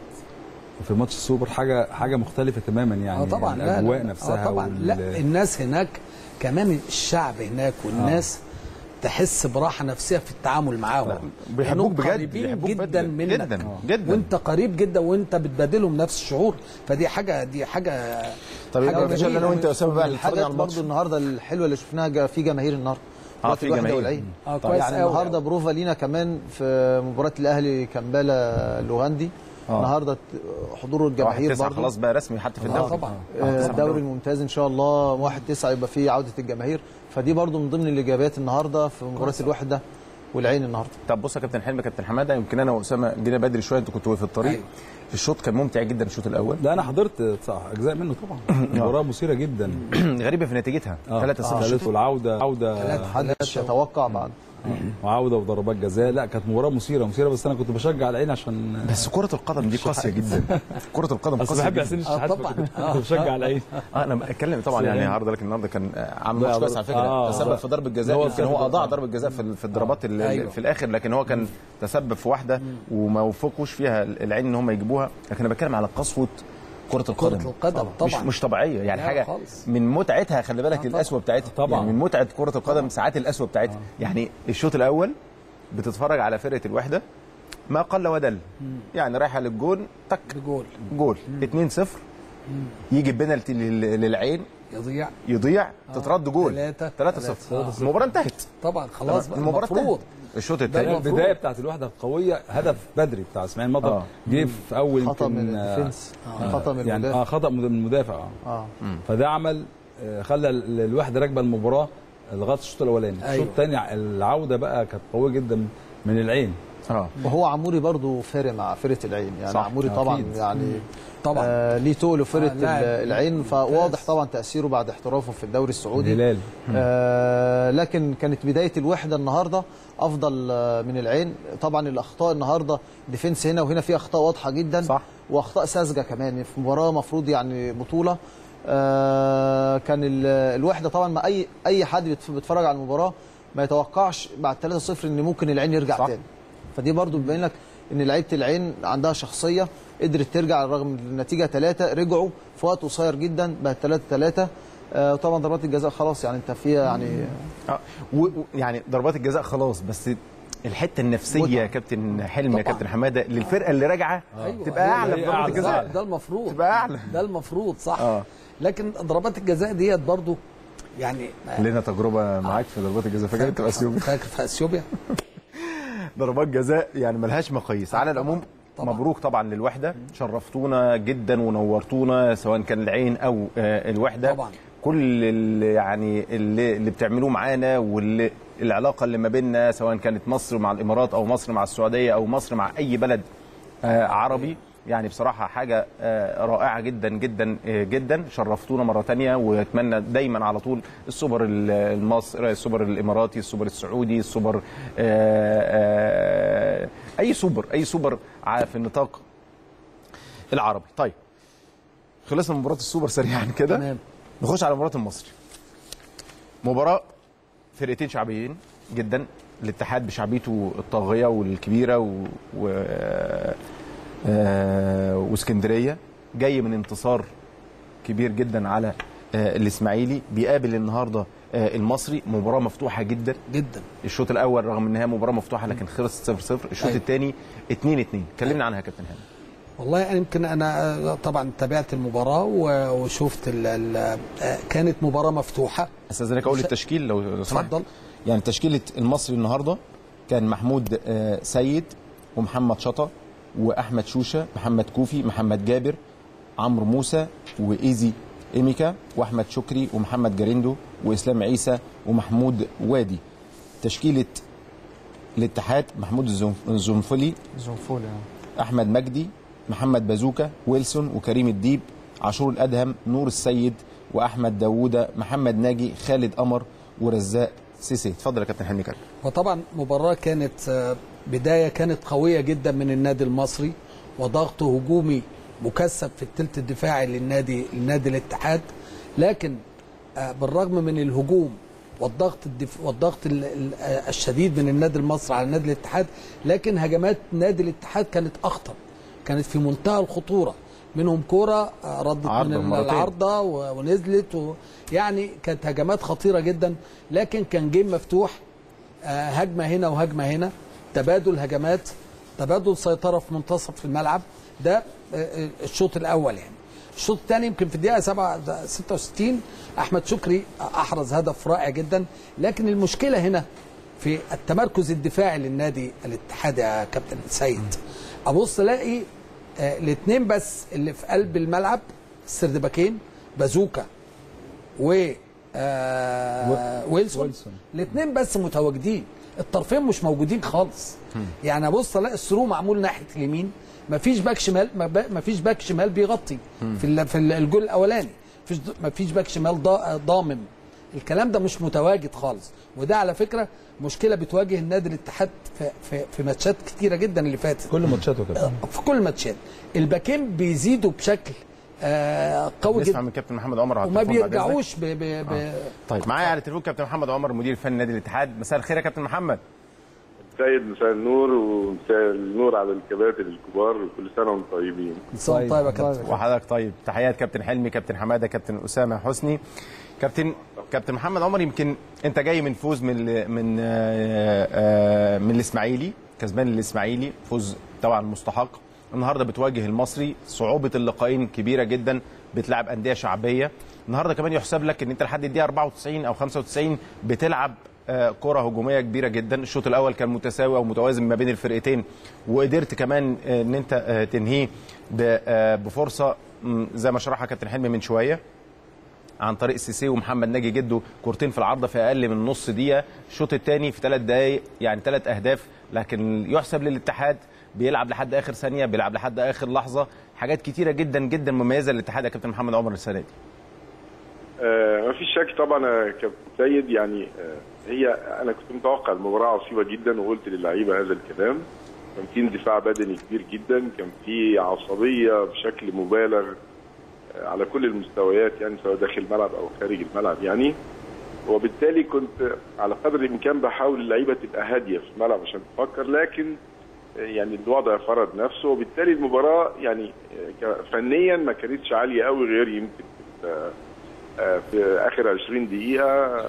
في ماتش السوبر حاجة حاجة مختلفة تماما يعني. آه طبعا. لا الأجواء لا. نفسها آه طبعا وال- لا الناس هناك كمان الشعب هناك والناس تحس براحة نفسية في التعامل معاهم. بيحبوك بجد بيحبوك جدا بجد. منك. جدا جدا. وأنت قريب جدا وأنت بتبادلهم نفس الشعور. فدي حاجة دي حاجة طب يا جميلة. أنا وانت يا اسامه بقى الحاجات برضو النهارده الحلوة اللي شفناها في جماهير النهارده. آه في جماهير. آه كويس يعني النهارده بروفا لينا كمان في مباراة الأهلي كامبالا الاوغندي آه. النهارده حضور الجماهير برضو. خلاص بقى رسمي حتى في آه الدوري. طبعا. آه، الدوري الممتاز إن شاء الله. 1 9 يبقى فيه عودة الجماهير. فدي برضو من ضمن الإيجابيات النهارده في مباراة الوحدة والعين النهارده. طب بص يا كابتن حلمي كابتن حمادة يمكن أنا وأسامة جينا بدري شوية أنتوا كنتوا في الطريق. أيوة. الشوط كان ممتع جدا الشوط الأول. لا أنا حضرت صح أجزاء منه طبعا. مباراه مثيرة جدا. غريبة في نتيجتها. 3 0 ثلاثة والعودة عودة. محدش يتوقع بعد. وعودة وضربات جزاء. لا كانت مباراة مثيرة مثيرة بس أنا كنت بشجع العين عشان بس كرة القدم دي قاسية جدا. كرة القدم قاسية بحب حسين آه، الشحات طبعاً. كنت بشجع العين. آه أنا بتكلم طبعا يعني يعني- عرض لك النهارده كان آه، عامل ماتش كويس على فكرة. آه، تسبب في ضربة جزاء يمكن هو أضاع آه. ضربة جزاء في في الضربات ال- أيوة. في الآخر لكن هو كان تسبب في واحدة وما وفقوش فيها العين إن هم يجيبوها. لكن أنا بتكلم على قسوه كرة القدم. كرة القدم مش طبعا. مش طبيعية. يعني حاجة خالص. من متعتها خلي بالك طبعاً. القسوه بتاعتها. طبعاً. يعني من متعة كرة القدم ساعات القسوه بتاعتها. يعني الشوط الأول بتتفرج على فرقة الوحدة ما قل ودل. يعني رايحة للجون تك بجول. جول. 2-0 يجي بنالتي لل- للعين. يضيع. يضيع. تترد جول. تلاتة. 3-0 المباراة انتهت. طبعا خلاص بقى. المباراة انتهت. الشوط الثاني. البداية بتاعت الوحدة القوية هدف بدري بتاع إسماعيل مطر. آه. جه في أول خطأ من آه، الديفنس. خطأ من يعني المدافع. آه خطأ من المدافع. آه. آه. فده عمل آه، خلى ال- الوحدة راكبة المباراة لغاية الشوط الأولاني. أيوة. الشوط الثاني العودة بقى كانت قوية جدا من العين. آه. وهو عموري برضو فارق مع فرقة العين. يعني صح. عموري طبعا أكيد. يعني طبعا. آه ليه تقل فرقة آه، العين. فواضح طبعا تأثيره بعد احترافه في الدوري السعودي. الهلال. آه لكن كانت بداية الوحدة النهارده أفضل آه، من العين. طبعا الأخطاء النهارده ديفنس هنا وهنا في أخطاء واضحة جدا. صح. وأخطاء ساذجة كمان. في مباراة مفروض يعني بطولة. آه كان ال- الوحدة طبعا ما اي أي حد بيتف- بيتفرج على المباراة ما يتوقعش بعد 3-0 إن ممكن العين يرجع صح. تاني. فدي برضو بيبين لك ان لعيبة العين عندها شخصية قدرت ترجع رغم من النتيجة ثلاثة رجعوا في وقت قصير جدا بقت 3 3 آه طبعا ضربات الجزاء خلاص يعني انت فيها يعني آه. و- يعني ضربات الجزاء خلاص بس الحتة النفسية. يا كابتن حلمي يا. كابتن حمادة للفرقة اللي راجعة أيوة، تبقى أيوة. أعلى في ضربات. الجزاء ده المفروض تبقى أعلى ده المفروض صح آه لكن ضربات الجزاء ديت برضو يعني لنا تجربة معاك في ضربات الجزاء فاكر انت في اثيوبيا فاكر في اثيوبيا ضربات جزاء يعني ملهاش مقاييس على العموم طبعاً. مبروك طبعا للوحدة شرفتونا جدا ونورتونا سواء كان العين أو آه، الوحدة طبعاً. كل اللي يعني اللي, اللي بتعملوه معانا واللي العلاقة اللي ما بيننا سواء كانت مصر مع الإمارات أو مصر مع السعودية أو مصر مع أي بلد آه، عربي يعني بصراحة حاجة آه، رائعة جدا جدا آه، جدا. شرفتونا مرة تانية وأتمنى دايما على طول السوبر ال- المصري السوبر الإماراتي السوبر السعودي السوبر آه، أي سوبر أي سوبر في النطاق العربي. طيب خلصنا من مباراة السوبر سريعا كده. تمام. نخش على مباراة المصري. مباراة فرقتين شعبيين جدا الاتحاد بشعبيته الطاغية والكبيرة و, و... آه... واسكندرية جاي من انتصار كبير جدا على آه... الإسماعيلي بيقابل النهارده آه... المصري. مباراة مفتوحة جدا. جدا. الشوط الأول رغم انها مباراة مفتوحة لكن خلصت 0 0 الشوط أيوة. الثاني 2 2 كلمنا عنها يا كابتن هاني. والله يعني يمكن أنا طبعا تابعت المباراة وشفت ال ال آه، كانت مباراة مفتوحة. استاذنك أقول التشكيل لو سمحت. اتفضل. يعني تشكيلة المصري النهارده كان محمود سيد ومحمد شطة. وأحمد شوشة محمد كوفي محمد جابر عمرو موسى وإيزي إيميكا وأحمد شكري ومحمد جاريندو وإسلام عيسى ومحمود وادي. تشكيلة الاتحاد محمود الزنف- الزنفلي زنفول يعني أحمد مجدي محمد بازوكا ويلسون وكريم الديب عاشور الأدهم نور السيد وأحمد داوودة محمد ناجي خالد قمر ورزاق سيسي. اتفضل يا كابتن حلمي كرم وطبعا مباراة كانت آه، بداية كانت قوية جدا من النادي المصري وضغط هجومي مكثف في الثلث الدفاعي للنادي النادي الاتحاد. لكن آه، بالرغم من الهجوم والضغط الدف... والضغط ال- ال- آه، الشديد من النادي المصري على نادي الاتحاد لكن هجمات نادي الاتحاد كانت أخطر. كانت في منتهى الخطورة. منهم كورة آه، ردت من. العارضه ونزلت و... يعني كانت هجمات خطيرة جدا. لكن كان جيم مفتوح هجمة هنا وهجمة هنا. تبادل هجمات تبادل سيطرة في منتصف الملعب. ده آه، آه، الشوط الأول يعني. الشوط الثاني يمكن في الدقيقة 7 66 أحمد شكري أحرز هدف رائع جدا. لكن المشكلة هنا في التمركز الدفاعي للنادي الاتحاد يا كابتن سيد. أبص ألاقي آه، الاثنين بس اللي في قلب الملعب السردباكين بازوكا و آه ويلسون. ويلسون. الاثنين بس متواجدين. الطرفين مش موجودين خالص. يعني ابص الاقي ال through معمول ناحية اليمين مفيش باك شمال مفيش باك شمال بيغطي في في ال- الجول الأولاني. مفيش مفيش باك شمال ضا- ضامن الكلام ده مش متواجد خالص. وده على فكرة مشكلة بتواجه النادي الاتحاد في, في, في ماتشات كتيرة جدا اللي فاتت. كل ماتشاته كده. في كل الماتشات الباكين بيزيدوا بشكل آه قوي نسمع جدا من كابتن محمد عمر على وما. بيرجعوش ب ب ب طيب معايا على التليفون كابتن محمد عمر مدير فني نادي الاتحاد. مساء الخير يا كابتن محمد. سيد مساء النور ومساء النور على الكباتن الكبار وكل سنة وأنتم طيبين. صوت طيب يا كابتن. وحضرتك طيب. تحيات كابتن حلمي كابتن حمادة كابتن أسامة حسني. كابتن كابتن محمد عمر يمكن أنت جاي من فوز من من آه، آه، من الإسماعيلي كسبان الإسماعيلي فوز طبعا مستحق. النهارده بتواجه المصري صعوبة اللقاءين كبيرة جدا بتلعب أندية شعبية. النهارده كمان يحسب لك إن أنت لحد الدقيقة 94 أو 95 بتلعب آه، كرة هجومية كبيرة جدا. الشوط الأول كان متساوي أو متوازن ما بين الفرقتين وقدرت كمان آه، إن أنت آه، تنهيه بفرصة زي ما شرحها كابتن حلمي من شوية عن طريق السيسي ومحمد ناجي جده كورتين في العارضه في أقل من نص دقيقة. الشوط الثاني في ثلاث دقائق يعني ثلاث أهداف لكن يحسب للاتحاد بيلعب لحد آخر ثانية بيلعب لحد آخر لحظة حاجات كتيرة جدا جدا مميزة للاتحاد يا كابتن محمد عمر السنة دي آه ما فيش شك طبعا يا كابتن سيد يعني آه هي أنا كنت متوقع المباراة عصيبة جدا وقلت للعيبة هذا الكلام. كان في اندفاع بدني كبير جدا، كان في عصبية بشكل مبالغ آه على كل المستويات يعني سواء داخل الملعب أو خارج الملعب يعني. وبالتالي كنت على قدر الإمكان بحاول اللعيبة تبقى هادية في الملعب عشان تفكر لكن يعني الوضع فرض نفسه وبالتالي المباراة يعني فنيا ما كانتش عالية قوي غير يمكن آه، آه، في آخر 20 دقيقة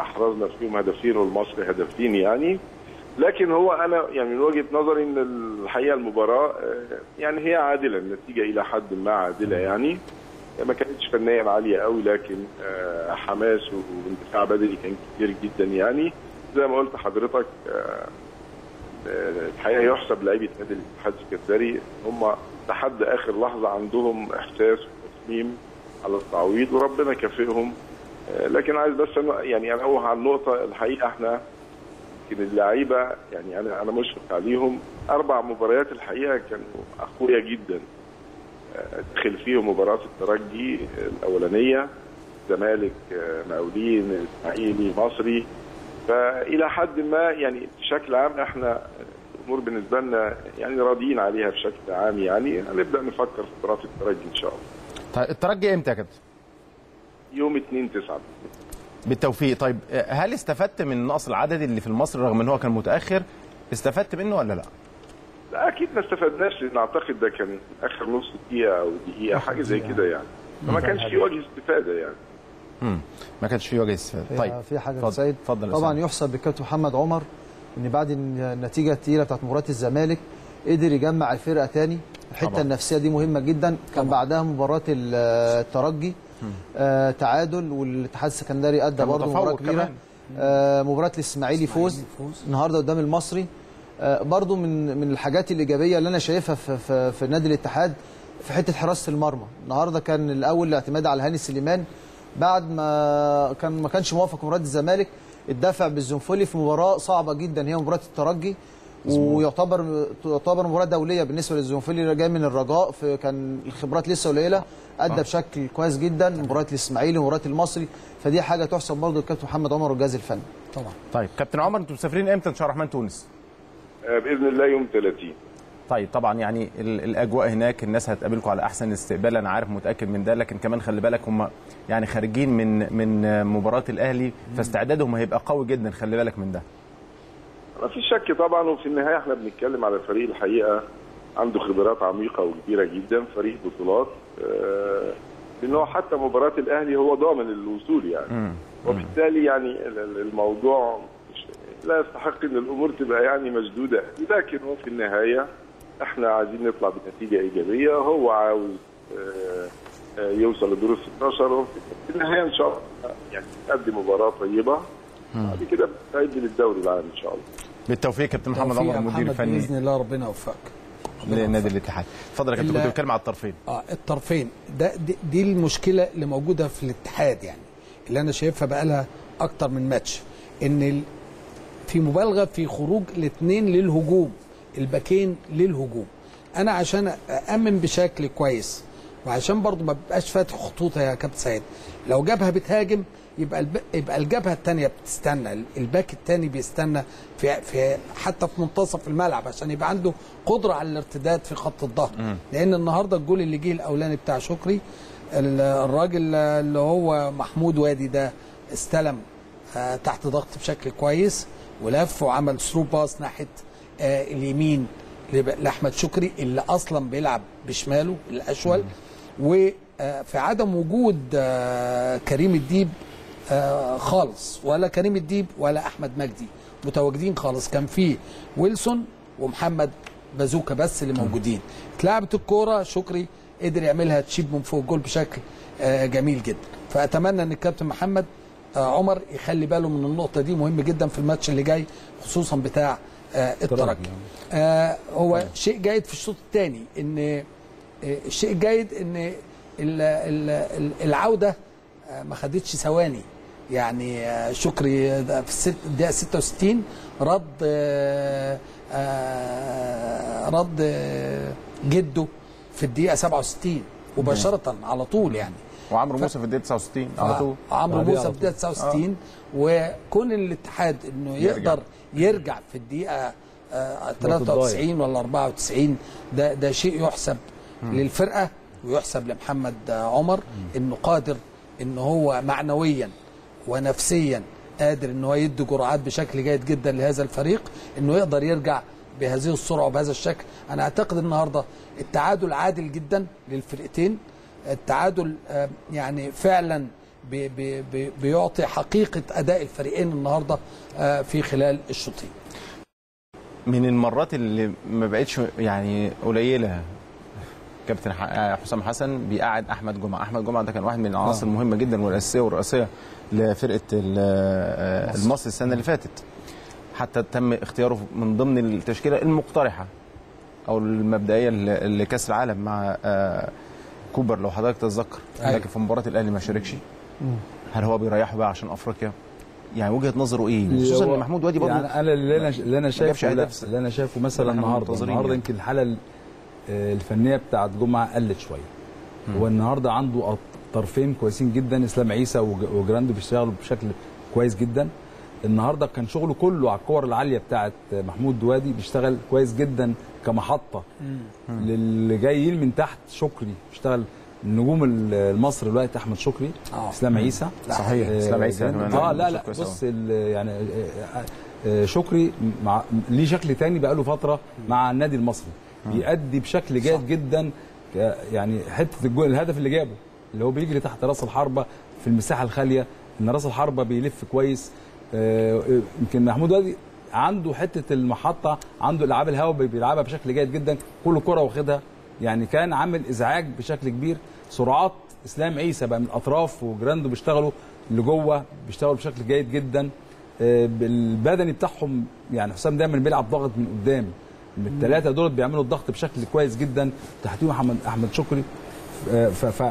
أحرزنا فيهم هدفين والمصري هدفين يعني. لكن هو أنا يعني من وجهة نظري إن الحقيقة المباراة آه، يعني هي عادلة النتيجة إلى حد ما عادلة يعني. ما كانتش فنيا عالية قوي لكن آه، حماس واندفاع بدني كان كتير جدا يعني. زي ما قلت حضرتك الحقيقة يحسب لعيبة نادي الاتحاد السكندري هم لحد آخر لحظة عندهم إحساس وتصميم على التعويض وربنا كافئهم آه، لكن عايز بس يعني انوه على النقطة الحقيقة إحنا يمكن اللعيبة يعني أنا أنا مشفق عليهم. أربع مباريات الحقيقة كانوا أقوياء جدا. آه، دخل فيهم مباراة الترجي الأولانية. زمالك آه، مقاولين إسماعيلي مصري. فإلى حد ما يعني بشكل عام إحنا الأمور بالنسبة لنا يعني راضيين عليها بشكل عام يعني. هنبدأ نفكر في مباراه الترجي إن شاء الله. طيب الترجي إمتى يا كابتن؟ يوم 2 9 بالتوفيق. طيب هل استفدت من نقص العدد اللي في المصري رغم إن هو كان متأخر؟ استفدت منه ولا لا؟ لا أكيد ما استفدناش. لأن أعتقد ده كان آخر نص دقيقة أو دقيقة حاجة زي كده يعني. فما كانش في وجه استفادة يعني. مم. ما كانش في وجه استفادة في- طيب في حاجة. سيد اتفضل يا طبعا أسامة. يحسب للكابتن محمد عمر إن بعد النتيجة الثقيله بتاعت مباراة الزمالك قدر يجمع الفرقة تاني الحتة طبعا. النفسية دي مهمة جدا كان بعدها مباراة ال- الترجي آه تعادل والاتحاد السكندري أدى برضه مباراة كبيرة. آه مباراة الاسماعيلي فوز فوز. النهارده قدام المصري آه برضه من من الحاجات الإيجابية اللي أنا شايفها في في, في نادي الاتحاد في حتة حراسة المرمى النهارده كان الأول الاعتماد على هاني سليمان بعد ما كان ما كانش موافق مباراه الزمالك اتدفع بالزنفولي في مباراة صعبة جدا هي مباراة الترجي. ويعتبر تعتبر مباراة دولية بالنسبة للزنفولي اللي جاي من الرجاء في كان الخبرات لسه قليلة أدى بشكل كويس جدا مباراة الإسماعيلي ومباراه المصري. فدي حاجة تحسب برضه للكابتن محمد عمر والجهاز الفني. طبعا. طيب كابتن عمر أنتوا مسافرين إمتى ان شاء الله تونس؟ آه، بإذن الله يوم 30 طيب طبعا يعني ال- الأجواء هناك الناس هتقابلكم على أحسن استقبال أنا عارف متأكد من ده لكن كمان خلي بالك هم يعني خارجين من من مباراة الأهلي فاستعدادهم هيبقى قوي جدا خلي بالك من ده. ما في شك طبعا وفي النهاية إحنا بنتكلم على فريق الحقيقة عنده خبرات عميقة وكبيرة جدا فريق بطولات آه، لأن هو حتى مباراة الأهلي هو ضامن الوصول يعني. وبالتالي يعني ال- ال- الموضوع لا يستحق إن الأمور تبقى يعني مشدودة. لكن هو في النهاية إحنا عايزين نطلع بنتيجة إيجابية هو عاوز آه، آه، يوصل لدور ال 16 وفي النهاية إن شاء الله يعني نقدم مباراة طيبة. بعد كده بنستعد للدوري العام إن شاء الله. بالتوفيق كابتن محمد عمر المدير الفني. بإذن الله ربنا يوفقك. لنادي الاتحاد. اتفضل يا كابتن كنت بتكلم على الطرفين. آه الطرفين. ده دي, دي المشكلة اللي موجودة في الاتحاد يعني اللي أنا شايفها بقى لها أكتر من ماتش. إن. في مبالغة في خروج الاثنين للهجوم. الباكين للهجوم. أنا عشان امن بشكل كويس وعشان برضو ما بيبقاش فاتح خطوطها يا كابتن سيد. لو جبهه بتهاجم يبقى الب... يبقى الجبهة الثانية بتستنى الباك الثاني بيستنى في في حتى في منتصف الملعب عشان يبقى عنده قدرة على الارتداد في خط الظهر لأن النهارده الجول اللي جه الأولاني بتاع شكري ال- الراجل اللي هو محمود وادي ده استلم آه، تحت ضغط بشكل كويس ولف وعمل through pass ناحية آه، اليمين لأحمد شكري اللي أصلا بيلعب بشماله الأشول. وفي عدم وجود آه، كريم الديب آه، خالص ولا كريم الديب ولا أحمد مجدي. متواجدين خالص. كان في ويلسون ومحمد بازوكا بس اللي موجودين. اتلعبت الكورة شكري قدر يعملها تشيب من فوق الجول بشكل آه، جميل جدا. فأتمنى إن الكابتن محمد آه، عمر يخلي باله من النقطة دي. مهم جدا في الماتش اللي جاي خصوصا بتاع آه، الترجي آه، هو شيء جيد في الشوط الثاني إن آه، الشيء الجيد إن ال- ال- ال- العودة آه، ما خدتش ثواني. يعني آه، شكري في الدقيقة 66 رد آه، آه، رد آه، جده في الدقيقة 67 مباشرة على طول يعني. وعمرو موسى في الدقيقة 69 على طول. عمرو موسى في الدقيقة 69 وكون الاتحاد إنه يرجع. يقدر يرجع في الدقيقة آه، 93 ولا 94 ده ده شيء يحسب للفرقة ويحسب لمحمد آه، عمر إنه قادر ان هو معنويا ونفسيا قادر ان هو يدي جرعات بشكل جيد جدا لهذا الفريق إنه يقدر يرجع بهذه السرعة وبهذا الشكل. أنا أعتقد النهارده التعادل عادل جدا للفرقتين. التعادل آه، يعني فعلا بي بي بي بيعطي حقيقة أداء الفريقين النهارده آه، في خلال الشوطين. من المرات اللي ما بقتش يعني قليلة. كابتن آه، حسام حسن بيقعد أحمد جمعة. أحمد جمعة ده كان واحد من العناصر المهمة جدا والأساسية والرئيسية لفرقة آه، المصري السنة اللي فاتت. حتى تم اختياره من ضمن التشكيلة المقترحة أو المبدئية لكأس العالم مع كوبر لو حضرتك تتذكر. أيوة. لكن في مباراة الأهلي ما شاركش. هل هو بيريحه بقى عشان أفريقيا؟ يعني وجهة نظره إيه؟ خصوصا إن محمود وادي برضه يعني أنا اللي أنا اللي أنا شايفه. اللي أنا شايفه مثلا النهارده النهارده يعني. يمكن الحاله ال- آه، الفنية بتاعت جمعة قلت شوية. هو النهارده عنده طرفين كويسين جدا إسلام عيسى وج- وجراندو بيشتغلوا بشكل كويس جدا. النهارده كان شغله كله على الكور العالية بتاعت محمود دوادي بيشتغل كويس جدا كمحطة. للي جايين من تحت شكري بيشتغل النجوم ال- المصري دلوقتي أحمد شكري آه. إسلام عيسى. صحيح. آه، إسلام عيسى. كمان آه لا لا. بص يعني آه، آه، شكري مع ليه شكل تاني بقاله فترة مع النادي المصري. بيأدي بشكل جيد جدا يعني حتة الجول الهدف اللي جابه اللي هو بيجري تحت راس الحربة في المساحة الخالية إن راس الحربة بيلف كويس. يمكن محمود وادي عنده حتة المحطة عنده العاب الهواء بي- بيلعبها بشكل جيد جدا كل كرة واخدها. يعني كان عامل إزعاج بشكل كبير. سرعات إسلام عيسى بقى من الأطراف وجريندو بيشتغلوا لجوه بيشتغلوا بشكل جيد جدا. آه، البدني بتاعهم يعني حسام دايما بيلعب ضغط من قدام. الثلاثه دول بيعملوا الضغط بشكل كويس جدا. تحتيهم أحمد أحمد شكري. آه،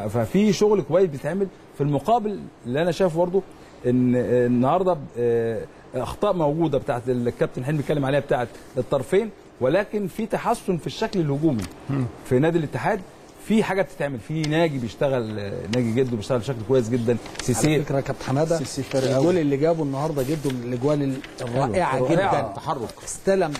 ففي شغل كويس بيتعمل في المقابل اللي أنا شايفه برضه إن النهارده آه، أخطاء موجودة بتاعت الكابتن حلمي بيتكلم عليها بتاعت الطرفين. ولكن في تحسن في الشكل الهجومي. في نادي الاتحاد في حاجة بتتعمل في ناجي بيشتغل آه، ناجي جده بيشتغل بشكل كويس جدا. على سيسي فكرة يا كابتن حمادة سيسي. الجول اللي جابه النهارده جده من الأجوال ال- الرائعه. جدا. تحرك. استلم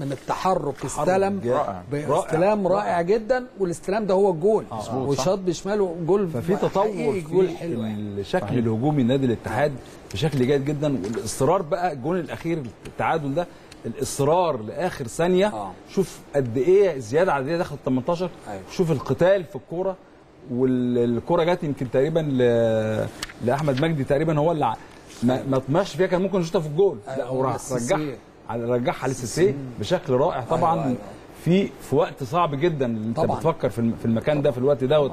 من التحرك استلم رائع. باستلام رائع جدا والاستلام ده هو الجول وشاط بشماله جول ففي تطور جول في حلو يعني. الشكل الهجومي نادي الاتحاد بشكل جيد جدا. والاصرار بقى الجون الأخير التعادل ده الإصرار لآخر ثانية آه. شوف قد إيه زيادة عددية دخلت 18 أيوة. شوف القتال في الكورة والكورة جت يمكن تقريبا ل... لأحمد مجدي تقريبا هو اللي ما, ما طمعش فيها كان ممكن يشوطها في الجول لا أيوة، وراح السيسي. رجعها على- رجعها للسيسي بشكل رائع طبعا أيوة، أيوة. في في وقت صعب جدا أنت طبعاً. بتفكر في الم- في المكان ده في الوقت دوت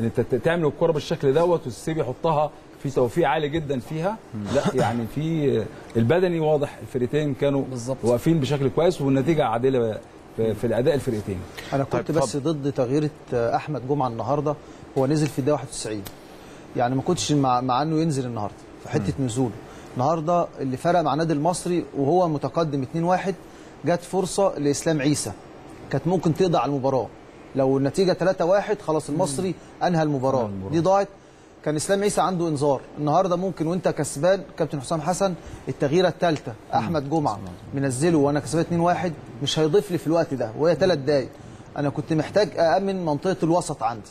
ان انت تعمل الكره بالشكل دوت والسيسي بيحطها في توفيق عالي جدا فيها. لا يعني في البدني واضح الفرقتين كانوا بالظبط. واقفين بشكل كويس والنتيجة عادلة في, في الأداء الفرقتين أنا كنت طيب، بس ضد تغيير أحمد جمعة النهارده. هو نزل في الدقيقة 91 يعني ما كنتش مع, مع إنه ينزل النهارده في حتة نزوله. النهارده اللي فرق مع النادي المصري وهو متقدم 2-1 جت فرصة لإسلام عيسى. كانت ممكن تقضي على المباراة. لو النتيجة 3-1 خلاص المصري أنهى المباراة. دي ضاعت. كان إسلام عيسى عنده إنذار. النهارده ممكن وأنت كسبان كابتن حسام حسن التغييرة الثالثه أحمد جمعة منزله وأنا كسبان 2-1 مش هيضيف لي في الوقت ده وهي ثلاث دقايق. أنا كنت محتاج أأمن منطقة الوسط عندي.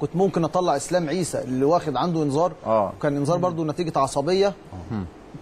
كنت ممكن أطلع إسلام عيسى اللي واخد عنده إنذار. آه. كان إنذار برضو نتيجة عصبية.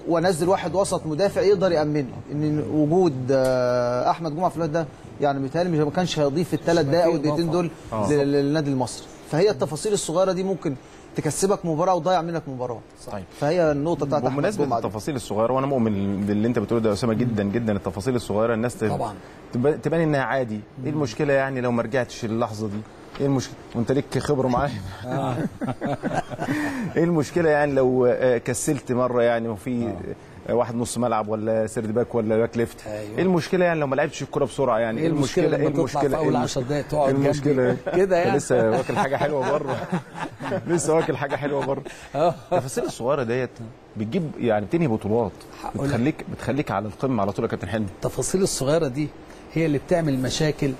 وأنزل واحد وسط مدافع يقدر يأمنه إن وجود آه، أحمد جمعة في الوقت ده يعني متهيألي مش ما كانش هيضيف الثلاث دقائق أو الدقيقتين دول لل- للنادي المصري. فهي التفاصيل الصغيرة دي ممكن تكسبك مباراة وتضيع منك مباراة. طيب. فهي النقطة بتاعت بمناسبة. التفاصيل الصغيرة وأنا مؤمن باللي أنت بتقوله ده يا أسامة جدا جدا التفاصيل الصغيرة. الناس طبعا. تب- تبان إنها عادي. إيه المشكلة يعني لو ما رجعتش اللحظة دي؟ إيه المشكلة؟ وأنت ليك خبرة معايا. إيه المشكلة يعني لو آه، كسلت مرة يعني وفي آه، واحد نص ملعب ولا third back ولا back left. أيوة. إيه المشكلة يعني لو ما لعبتش الكوره بسرعة يعني؟ إيه المشكلة إيه تطلع في اول إيه 10 دقائق تقعد إيه؟ المشكلة؟ كده يعني. لسه واكل حاجة حلوة بره. لسه واكل حاجة حلوة بره. التفاصيل الصغيرة ديت بتجيب يعني بتنهي بطولات. بتخليك بتخليك على القمة على طول يا كابتن حلمي. التفاصيل الصغيرة دي هي اللي بتعمل مشاكل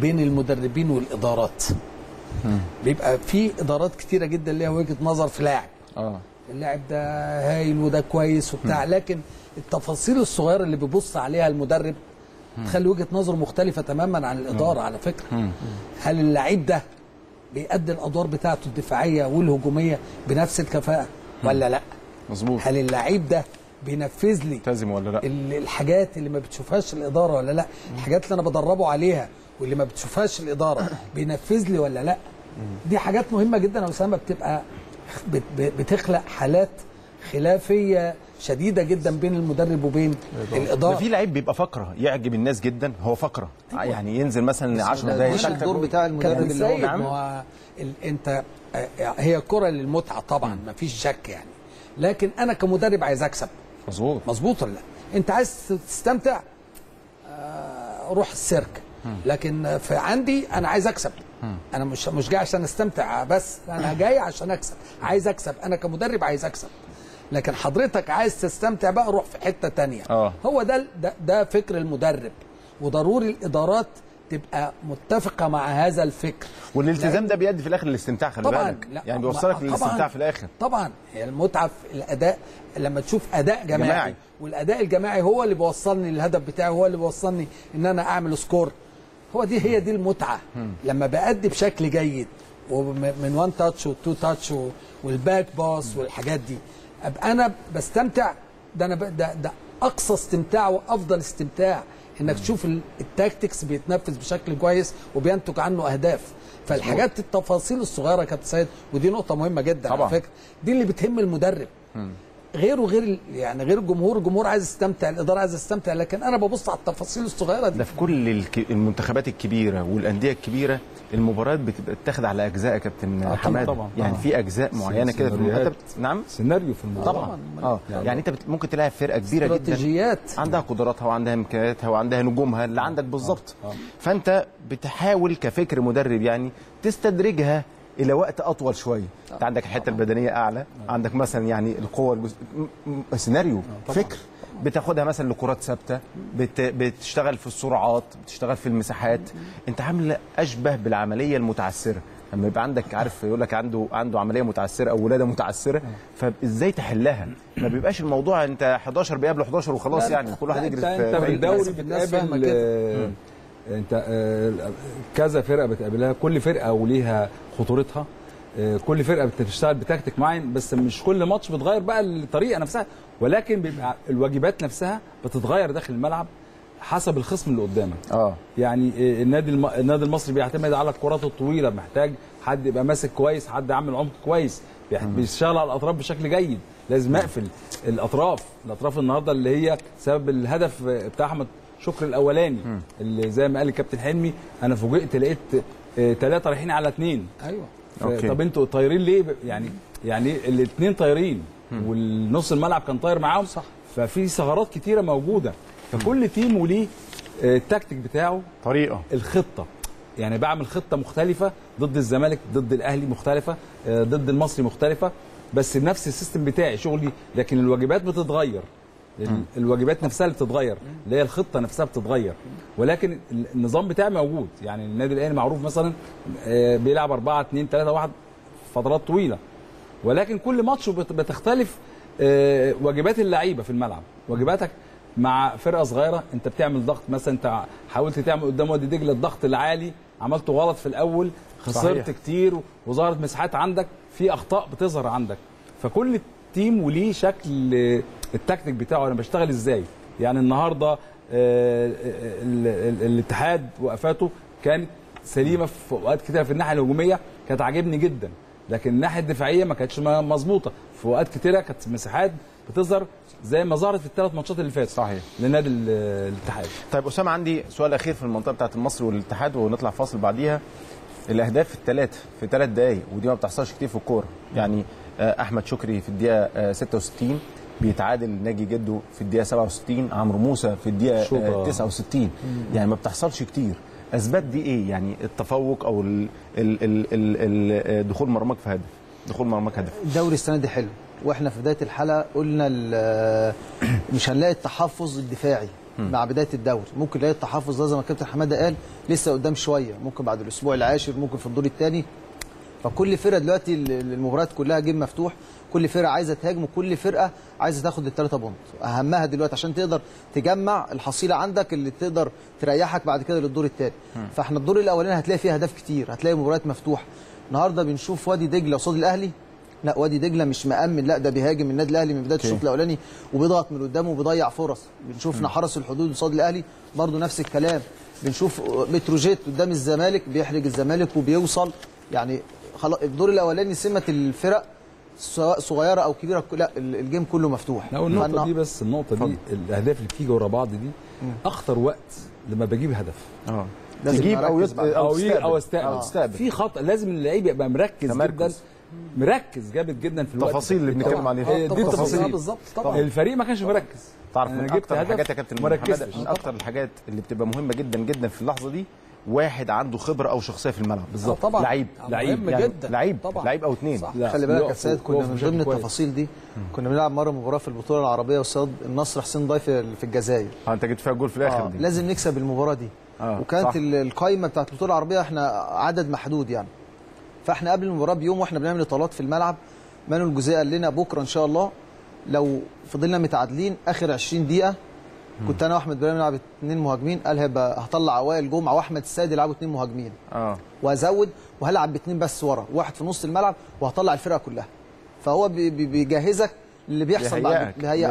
بين المدربين والإدارات. بيبقى في إدارات كتيرة جدا ليها وجهة نظر في لاعب. آه. اللاعب ده هايل وده كويس وبتاع. لكن التفاصيل الصغيرة اللي بيبص عليها المدرب تخلي وجهة نظره مختلفة تماما عن الإدارة على فكرة. هل اللعيب ده بيأدي الأدوار بتاعته الدفاعية والهجومية بنفس الكفاءة ولا لأ؟ مظبوط. هل اللعيب ده بينفذ لي ملتزم ولا لأ؟ ال- الحاجات اللي ما بتشوفهاش الإدارة ولا لأ؟ الحاجات اللي أنا بدربه عليها واللي ما بتشوفهاش الإدارة بينفذ لي ولا لأ؟ دي حاجات مهمة جدا يا أسامة بتبقى بتخلق حالات خلافية شديدة جدا بين المدرب وبين الإدارة. في لعيب بيبقى فقرة يعجب الناس جدا هو فقرة. يعني ينزل مثلا 10 ده دقايق. مش الدور بتاع المدرب اللي هو هو ال- انت آه، هي كرة للمتعة طبعا ما فيش شك يعني. لكن أنا كمدرب عايز أكسب. مظبوط. مظبوط ولا لأ؟ أنت عايز تستمتع؟ آه، روح السيرك. لكن في عندي أنا عايز أكسب. أنا مش مش جاي عشان أستمتع بس أنا جاي عشان أكسب. عايز أكسب. أنا كمدرب عايز أكسب. لكن حضرتك عايز تستمتع بقى روح في حتة تانية. آه. هو ده ده, ده فكر المدرب. وضروري الإدارات تبقى متفقة مع هذا الفكر. والالتزام ده بيؤدي في الآخر للاستمتاع خلي طبعا. بالك. لا يعني بيوصلك. للاستمتاع في الآخر. طبعا. هي المتعة في الأداء. لما تشوف أداء جماعي, جماعي. جماعي. والأداء الجماعي هو اللي بيوصلني للهدف بتاعي هو اللي بيوصلني إن أنا أعمل سكور. هو دي هي دي المتعة. لما بأدي بشكل جيد ومن one touch و two touch وال back pass والحاجات دي ابقى أنا بستمتع. ده أنا ده, ده أقصى استمتاع وأفضل استمتاع إنك تشوف ال- ال tactics بيتنفذ بشكل كويس وبينتج عنه أهداف. فالحاجات التفاصيل الصغيرة يا كابتن سيد ودي نقطة مهمة جدا طبعاً. على فكرة. دي اللي بتهم المدرب. غيره غير ال- يعني غير الجمهور الجمهور عايز يستمتع الإدارة عايز تستمتع لكن أنا ببص على التفاصيل الصغيرة دي. ده في كل المنتخبات الكبيرة والأندية الكبيرة المباريات بتبقى بتاخد على أجزاء يا كابتن آه، حماد طبعاً. يعني آه. في أجزاء معينة كده في. المباراه نعم. سيناريو في الموضوع طبعا. آه. يعني أنت بت- ممكن تلاعب فرقة كبيرة جدا. استراتيجيات. عندها قدراتها وعندها إمكانياتها وعندها نجومها اللي عندك بالظبط. فأنت بتحاول كفكر مدرب يعني تستدرجها إلى وقت أطول شوية أنت عندك الحتة البدنية أعلى. عندك مثلا يعني القوة الجز... سيناريو فكر. بتاخدها مثلا لكرات ثابتة بت... بتشتغل في السرعات بتشتغل في المساحات. أنت عامل أشبه بالعملية المتعسرة. لما يبقى عندك عارف يقول لك عنده عنده عملية متعسرة أو ولادة متعسرة فإزاي تحلها؟ ما بيبقاش الموضوع أنت 11 بيقابلوا 11 وخلاص يعني كل واحد يجري في أنت في الدوري بتقابل. آه، انت آه، كذا فرقة بتقابلها كل فرقة وليها خطورتها آه، كل فرقة بتشتغل بتكتيك معين بس مش كل ماتش بتغير بقى الطريقة نفسها ولكن بيبقى الواجبات نفسها بتتغير داخل الملعب حسب الخصم اللي قدامك. آه. يعني آه، النادي الم... النادي المصري بيعتمد على الكرات الطويلة محتاج حد يبقى ماسك كويس حد عامل عمق كويس بيشتغل على الأطراف بشكل جيد لازم أقفل الأطراف الأطراف النهارده اللي هي سبب الهدف بتاع أحمد شكر الأولاني اللي زي ما قال الكابتن حلمي أنا فوجئت لقيت ثلاثة رايحين على اثنين أيوه. أوكي. طب أنتوا طايرين ليه؟ يعني يعني الاثنين طايرين والنص الملعب كان طاير معاهم. صح. ففي ثغرات كتيرة موجودة. فكل team وليه آه، التكتيك بتاعه طريقة. الخطة. يعني بعمل خطة مختلفة ضد الزمالك ضد الأهلي مختلفة آه، ضد المصري مختلفة بس نفس ال system بتاعي شغلي. لكن الواجبات بتتغير. الواجبات نفسها اللي بتتغير اللي هي الخطة نفسها بتتغير. ولكن ال- النظام بتاعي موجود. يعني النادي الأهلي معروف مثلا آه، بيلعب 4 2 3 1 فترات طويلة. ولكن كل ماتش بت- بتختلف آه، واجبات اللعيبة في الملعب. واجباتك مع فرقة صغيرة انت بتعمل ضغط. مثلا انت حاولت تعمل قدام وادي دجلة الضغط العالي عملته غلط في الأول خسرت. صحيح. كتير وظهرت مساحات عندك في أخطاء بتظهر عندك. فكل تيم وليه شكل التكتيك بتاعه أنا بشتغل إزاي. يعني النهارده آه، ال- الاتحاد وقفاته كانت سليمة في أوقات كتير في الناحية الهجومية كانت عاجبني جدا. لكن الناحية الدفاعية ما كانتش مظبوطة. في أوقات كتيرة كانت مساحات بتظهر زي ما ظهرت في الثلاث ماتشات اللي فاتوا. صحيح. لنادي ال- الاتحاد. طيب أسامة عندي سؤال أخير في المنطقة بتاعت المصري والاتحاد ونطلع فاصل بعديها. الأهداف الثلاثه في ثلاث دقائق ودي ما بتحصلش كتير في الكورة. يعني آه، أحمد شكري في الدقيقة آه، 66 بيتعادل ناجي جده في الدقيقة 67 عمرو موسى في الدقيقة شوطة. آه، 69 يعني ما بتحصلش كتير. اسباب دي إيه؟ يعني التفوق أو ال ال ال ال ال دخول مرماك في هدف. دخول مرماك هدف. الدوري السنة دي حلو. وإحنا في بداية الحلقة قلنا ال- مش هنلاقي التحفظ الدفاعي مع بداية الدوري. ممكن نلاقي التحفظ ده زي ما كابتن حمادة قال لسه قدام شوية. ممكن بعد الأسبوع العاشر ممكن في الدور الثاني فكل فرقة دلوقتي ال- ال- المباريات كلها جيم مفتوح. كل فرقة عايزة تهاجم وكل فرقة عايزة تاخد الثلاثه بونت. أهمها دلوقتي عشان تقدر تجمع الحصيلة عندك اللي تقدر تريحك بعد كده للدور الثاني فإحنا الدور الأولاني هتلاقي فيه أهداف كتير. هتلاقي مباريات مفتوحة. النهارده بنشوف وادي دجلة قصاد الأهلي. لا وادي دجلة مش مأمن. لا ده بيهاجم النادي الأهلي من بداية الشوط الأولاني وبيضغط من قدامه وبيضيع فرص. بنشوفنا حرس الحدود قصاد الأهلي. برضه نفس الكلام. بنشوف بتروجيت قدام الزمالك بيحرج الزمالك وبيوصل. يعني خلاص الدور الأولاني سمة الفرق سواء صغيرة أو كبيرة لا ال- الجيم كله مفتوح. لا والنقطة فالنا- دي بس النقطة دي الأهداف اللي بتيجي ورا بعض دي أخطر وقت لما بجيب هدف. آه. لازم تجيب أو يت... أو أو ي- تستقبل أو استقبل أو تستقبل. في خطأ لازم اللعيب يبقى مركز تمركز. جدا. مركز. جامد جدا في الوقت. التفاصيل اللي بنتكلم. عليها. دي آه، التفاصيل. بالظبط طبعا. الفريق ما كانش مركز. تعرف من أكتر الحاجات يا كابتن. من أكتر الحاجات اللي بتبقى مهمة جدا جدا في اللحظة دي واحد عنده خبرة أو شخصية في الملعب. بالظبط. طبعا. لعيب. لعيب يعني مهم جدا. لعيب. طبعا. لعيب أو اثنين خلي بالك يا سيد كنا من ضمن. التفاصيل دي. كنا بنلعب مرة مباراة في البطولة العربية قصاد النصر حسين ضيف في الجزائر. آه أنت جبت فيها جول في الآخر آه دي. لازم نكسب المباراة دي. آه، وكانت القايمة بتاعت البطولة العربية إحنا عدد محدود يعني. فإحنا قبل المباراة بيوم وإحنا بنعمل إطالات في الملعب مانويل جوزيه قال لنا بكرة إن شاء الله لو فضلنا متعادلين آخر 20 دقيقة كنت أنا وأحمد بلال نلعب اثنين مهاجمين. قال هيبقى هطلع وائل جمعة وأحمد السيد يلعبوا اثنين مهاجمين. آه. وهزود وهلعب باثنين بس ورا واحد في نص الملعب وهطلع الفرقة كلها. فهو بي- بي- بيجهزك اللي بيحصل بعد بيهيئك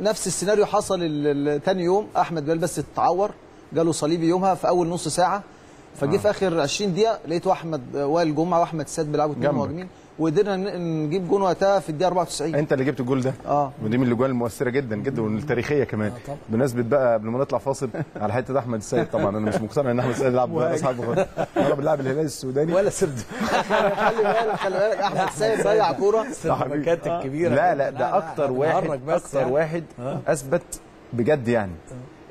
نفس السيناريو حصل تاني يوم. أحمد بلال بس اتعور جاله صليبي يومها في أول نص ساعة. فجه في آخر 20 دقيقة لقيت احمد وائل جمعة وأحمد السيد بيلعبوا اثنين. مهاجمين. وقدرنا نجيب جون وقتها في الدقيقة 94 انت اللي جبت الجول ده؟ آه. ودي من الاجوال المؤثرة جدا جدا والتاريخية كمان. آه، طبعا. بمناسبة بقى قبل ما نطلع فاصل على حتة أحمد السيد طبعا أنا مش مقتنع إن أحمد السيد يلعب راس حرب خالص أنا بنلعب الهلال السوداني. ولا سرد. خلي بالك خلي بالك. أحمد السيد ضيع كورة. الحركات الكبيره لا لا ده أكتر واحد أكتر يعني. واحد أثبت بجد يعني.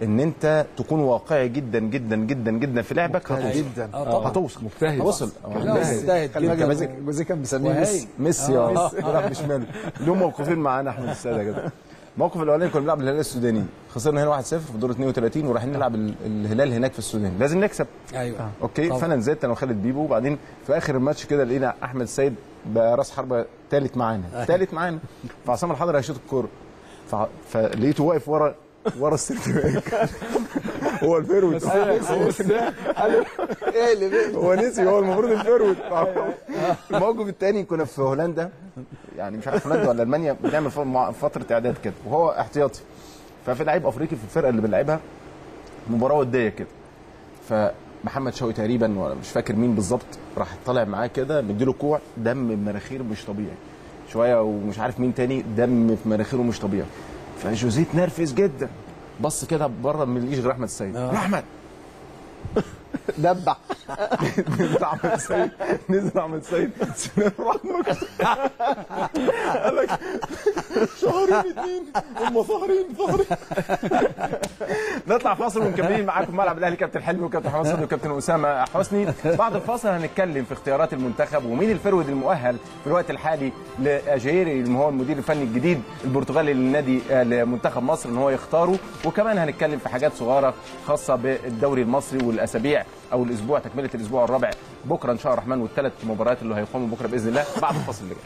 إن أنت تكون واقعي جدا جدا جدا جدا في لعبك هتوصل. جدا. آه طبعا. هتوصل. مجتهد. وصل لا، مجتهد. خلي بالك جدا. جوزي جوزي كان بيسميه. ميسي ميسي آه. بيلعب بشماله له موقفين معانا احمد السادة كده. الموقف الأولاني كنا بنلعب الهلال السوداني. خسرنا هنا 1-0 في دور 32 ورايحين نلعب ال- الهلال هناك في السودان لازم نكسب. أيوه. okay؟ طبعا. فأنا نزلت أنا وخالد بيبو. وبعدين في آخر الماتش كده لقينا أحمد السيد بقى راس حربة ثالث معانا. ثالث معانا. فعصام الحضري هيشوط الكورة. فلقيته واقف ورا ورا ال third back هو بيه؟ هو نسي هو المفروض ال forward الموقف الثاني كنا في هولندا. يعني مش عارف هولندا ولا ألمانيا بنعمل فترة إعداد كده. وهو احتياطي. ففي لعيب أفريقي في الفرقة اللي بنلعبها مباراة ودية كده. فمحمد شوقي تقريبا ولا مش فاكر مين بالظبط راح طالع معاه كده مديله كوع دم من مناخيره مش طبيعي. شوية ومش عارف مين تاني دم في مناخيره مش طبيعي. فجوزيه اتنرفز جدا. بص كده بره ما لقيش غير أحمد السيد. يا أحمد. دبح نزل عمل سيد نزل عمل سيد. قال لك شهرين اتنين هم ظاهرين ظاهرين نطلع فاصل ومكملين معاكم ملعب الأهلي كابتن حلمي وكابتن صدقي وكابتن أسامة حسني. بعد الفاصل هنتكلم في اختيارات المنتخب ومين الفرود المؤهل في الوقت الحالي لأجيري اللي هو المدير الفني الجديد البرتغالي للنادي لمنتخب مصر إن هو يختاره. وكمان هنتكلم في حاجات صغيرة خاصة بالدوري المصري والأسابيع. أو الأسبوع تكملة الأسبوع الرابع بكرة ان شاء الله الرحمن والثلاث مباريات اللي هيقاموا بكرة بإذن الله. بعد الفاصل اللي جاي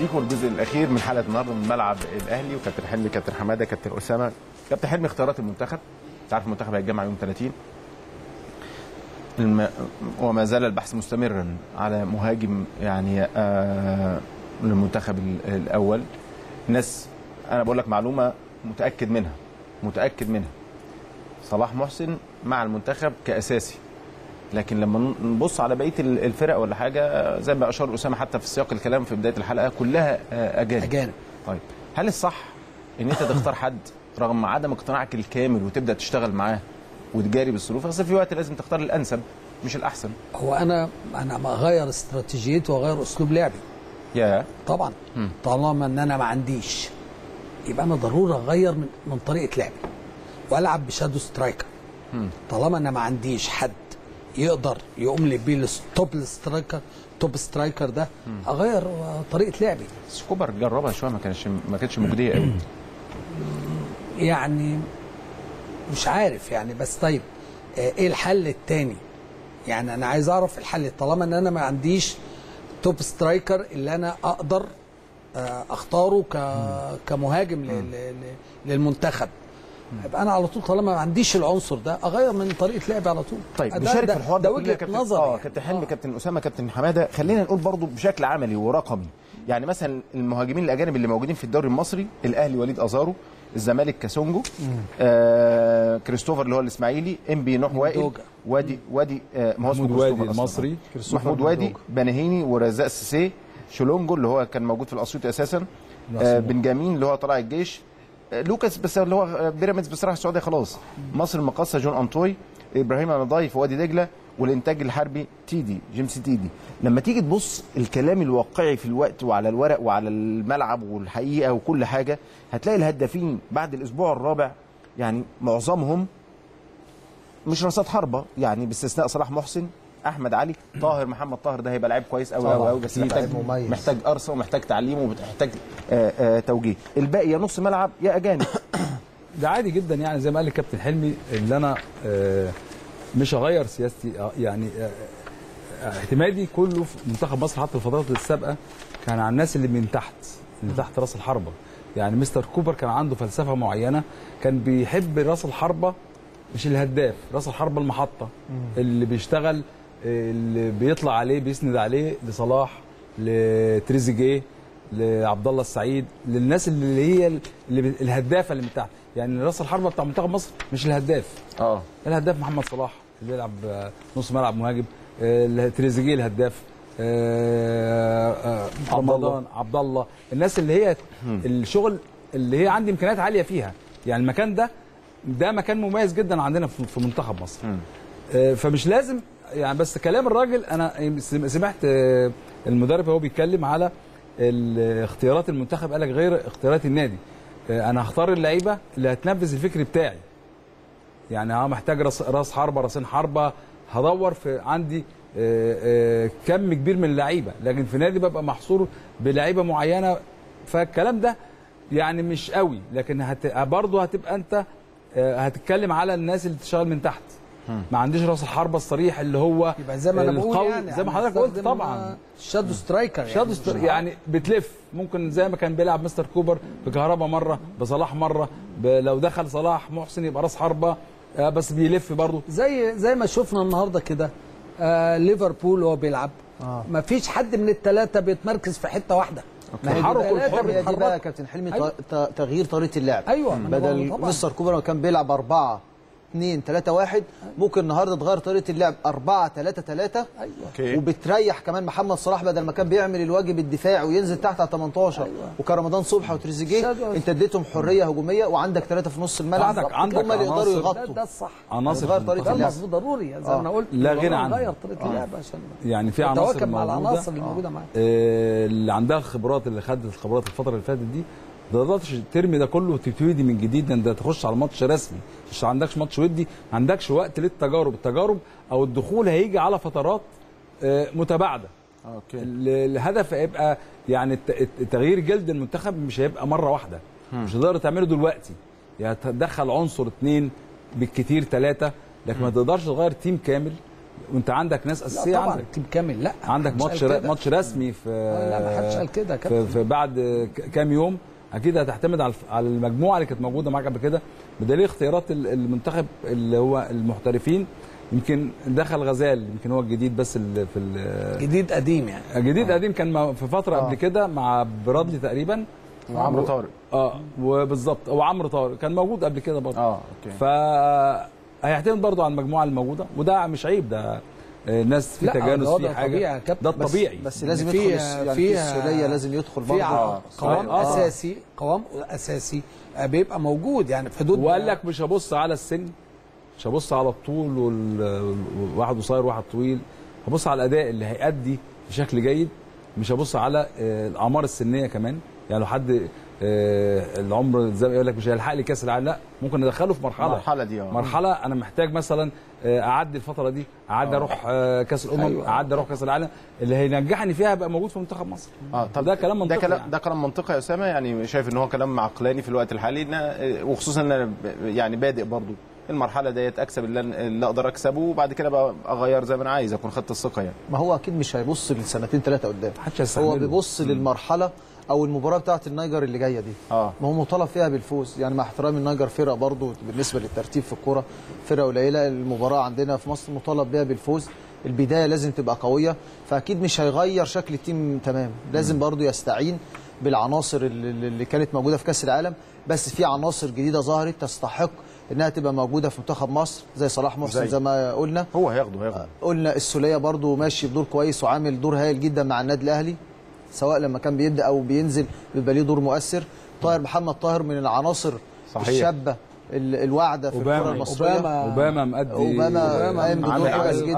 بيكم الجزء الاخير من حلقة النهارده من ملعب الاهلي وكابتن حلمي كابتن حمادة كابتن أسامة كابتن حلمي اختيارات المنتخب. انت عارف المنتخب هيتجمع يوم 30 الم... وما زال البحث مستمرا على مهاجم يعني آه للمنتخب ال- الأول. الناس أنا بقول لك معلومة متأكد منها متأكد منها. صلاح محسن مع المنتخب كأساسي. لكن لما نبص على بقية ال- الفرق ولا حاجة زي ما أشار أسامة حتى في سياق الكلام في بداية الحلقة كلها آه، أجانب. أجانب. طيب هل الصح إن أنت تختار حد رغم عدم اقتناعك الكامل وتبدأ تشتغل معاه وتجاري بالظروف أصل في وقت لازم تختار الأنسب مش الأحسن. هو أنا أنا ما اغير استراتيجيتي واغير أسلوب لعبي. يا. طبعا. طالما إن أنا ما عنديش يبقى أنا ضروري أغير من, من طريقة لعبي وألعب ب shadow striker. طالما أنا ما عنديش حد يقدر يقوم لي بيه ال top striker top striker ده أغير طريقة لعبي. بس كوبر جربها شوية ما كانش ما كانتش مجدية قوي يعني مش عارف يعني بس طيب آه، إيه الحل التاني؟ يعني أنا عايز أعرف الحل طالما إن أنا ما عنديش top striker اللي أنا أقدر آه، أختاره. كمهاجم للمنتخب. يبقى أنا على طول طالما ما عنديش العنصر ده أغير من طريقة لعبي على طول. طيب ده- نشارك ده- في الحوار ده ده وجهة كابتن؟ نظري آه يعني. كابتن حلمي كابتن أسامة كابتن حمادة. خلينا نقول برضو بشكل عملي ورقمي. يعني مثلا المهاجمين الأجانب اللي موجودين في الدوري المصري الأهلي وليد أزارو الزمالك كاسونجو آه كريستوفر اللي هو الإسماعيلي انبي نوح وائل. وادي وادي آه محمود وادي. المصري. محمود وادي بناهيني ورزاق سيسي شيلونجو اللي هو كان موجود في الأسيوطي أساسا آه بنجامين اللي هو طلع الجيش آه لوكاس بس اللي هو بيراميدز بصراحة السعودية خلاص. مصر المقاصة جون أنطوي إبراهيما نداي في وادي دجلة والإنتاج الحربي تيدي جيمس تيدي. لما تيجي تبص الكلام الواقعي في الوقت وعلى الورق وعلى الملعب والحقيقة وكل حاجة هتلاقي الهدافين بعد الأسبوع الرابع يعني معظمهم مش رصاد حربة يعني باستثناء صلاح محسن أحمد علي طاهر محمد طاهر ده هيبقى لعيب كويس قوي قوي. قوي بس محتاج مميز. محتاج قرصه ومحتاج تعليم ومحتاج آه آه توجيه الباقي يا نص ملعب يا أجانب ده عادي جدا يعني زي ما قال الكابتن حلمي اللي أنا آه، مش هغير سياستي يعني اعتمادي كله في منتخب مصر حتى الفترات السابقة كان على الناس اللي من تحت اللي تحت راس الحربة يعني مستر كوبر كان عنده فلسفة معينة كان بيحب راس الحربة مش الهداف راس الحربة المحطة اللي بيشتغل اللي بيطلع عليه بيسند عليه لصلاح لتريزيجيه لعبد الله السعيد للناس اللي هي اللي الهدافة اللي من تحت يعني راس الحربة بتاع منتخب مصر مش الهداف. آه. الهداف محمد صلاح اللي بيلعب نص ملعب مهاجم تريزيجيه الهداف آه، آه، رمضان عبد الله الناس اللي هي الشغل اللي هي عندي إمكانيات عالية فيها. يعني المكان ده ده مكان مميز جدا عندنا في في منتخب مصر. آه، فمش لازم يعني بس كلام الراجل أنا سم- سمعت آه، المدرب وهو بيتكلم على اختيارات المنتخب قال لك غير اختيارات النادي. آه، أنا هختار اللعيبة اللي هتنفذ الفكر بتاعي. يعني آه محتاج راس راس حربة راسين حربة هدور في عندي آه، كم كبير من اللعيبة. لكن في نادي ببقى محصور بلعيبة معينة. فالكلام ده يعني مش قوي. لكن. برضه هتبقى أنت هتتكلم على الناس اللي بتشتغل من تحت. ما عنديش راس الحربة الصريح اللي هو يبقى زي ما أنا بقول يعني زي ما حضرتك قلت طبعا. آه، shadow striker يعني. shadow str يعني بتلف. ممكن زي ما كان بيلعب مستر كوبر بكهربا مرة بصلاح مرة. لو دخل صلاح محسن يبقى راس حربة. آه، بس بيلف برضه. زي زي ما شفنا النهارده كده آه ليفربول وهو بيلعب. ما فيش حد من الثلاثه بيتمركز في حتة واحدة. بقى- الحر دي بقى. يا كابتن حلمي أيوة. تغيير طريقة اللعب. بقول بدل. مستر كوبر كان بيلعب 4 2 3 1 ممكن النهارده تغير طريقة اللعب. 4 3 3 أيوه. okay. وبتريح كمان محمد صلاح بدل ما كان بيعمل الواجب الدفاعي وينزل تحت على 18 وكان رمضان صبحي وتريزيجيه. انت اديتهم حرية هجومية وعندك ثلاثة في نص الملعب. عندك- عندك هم اللي يقدروا يغطوا. ده الصح. عناصر غير المنتخب. اللعب. ضروري زي آه. ما أنا قلت لا غنى ضروري عنه. نغير طريقه اللعب عشان يعني في عناصر نتواكب مع. العناصر اللي موجودة آه، اللي عندها الخبرات اللي خدت الخبرات الفترة اللي فاتت دي ما تقدرش ترمي ده كله وتبتدي من جديد ده انت تخش على ماتش رسمي. مش عندكش ماتش ودي ما عندكش وقت للتجارب. التجارب أو الدخول هيجي على فترات آه، متباعدة. okay. ال- الهدف هيبقى يعني تغيير جلد المنتخب مش هيبقى مرة واحدة. مش هتقدر تعمله دلوقتي. يعني تدخل عنصر اثنين بالكتير ثلاثة لكن ما تقدرش تغير team كامل. وانت عندك ناس أساسية طبعا عندك. team كامل لا عندك match. match رسمي في لا، ما حدش قال كده في, كابتن. في بعد كام يوم. أكيد هتعتمد على المجموعة اللي كانت موجودة معاك قبل كده. بدليل اختيارات ال- المنتخب اللي هو المحترفين يمكن دخل غزال يمكن هو الجديد بس ال- في ال- جديد قديم يعني. الجديد قديم كان في فترة قبل كده مع برادلي تقريبا. وعمرو طارق. آه وبالظبط. أو عمرو طارق كان موجود قبل كده برضه. آه أوكي. ف هيعتمد برضه على المجموعة الموجوده وده مش عيب ده آه، ناس في تجانس في حاجة. ده بس- الطبيعي بس لازم في- يدخل يعني في- في السوليه لازم يدخل برضه. ع- قوام آه، آه. أساسي قوام أساسي آه، بيبقى موجود يعني في حدود وقال لك مش هبص على السن مش هبص على الطول وواحد قصير وواحد طويل. هبص على الأداء اللي هيأدي بشكل جيد مش هبص على آه، الأعمار السنية كمان. يعني لو حد آه، العمر زي ما يقول لك مش هيلحق لي كاس العالم. لا ممكن ندخله في مرحلة. المرحله دي آه. مرحلة أنا محتاج مثلا آه، أعدي الفترة دي. أعدي أروح آه، كأس الأمم. أيوة. أعدي أروح كأس العالم. اللي هينجحني فيها ابقى موجود في منتخب مصر. آه طب ده كلام منطقي ده كلام يعني. ده كلام منطقي يا أسامة. يعني شايف إن هو كلام عقلاني في الوقت الحالي. وخصوصا إن أنا يعني بادئ برضو المرحلة ديت أكسب اللي, اللي أقدر أكسبه. وبعد كده بقى أغير زي ما أنا عايز أكون خدت الثقة يعني. ما هو أكيد مش هيبص لسنتين ثلاثة قدام. هو بيبص للمرحلة أو المباراة بتاعه النيجر اللي جاية دي. آه. ما هو مطالب فيها بالفوز. يعني مع احترامي النيجر فرقة برضو بالنسبة للترتيب في الكورة فرقة قليلة. المباراة عندنا في مصر مطالب بيها بالفوز. البداية لازم تبقى قوية. فأكيد مش هيغير شكل ال team تمام. لازم برضو يستعين بالعناصر اللي, اللي كانت موجودة في كأس العالم. بس في عناصر جديدة ظهرت تستحق إنها تبقى موجودة في منتخب مصر زي صلاح محسن زي. زي ما قلنا. هو هياخده هياخده. قلنا السولية برضو ماشي بدور كويس وعامل دور هايل جدا مع النادي الأهلي. سواء لما كان بيبدأ أو بينزل بيبقى ليه دور مؤثر. طاهر محمد طاهر من العناصر صحيح. الشابة ال- الواعده في. الكرة المصرية. أوباما. أوباما مأدي أوباما قايم بدور عامل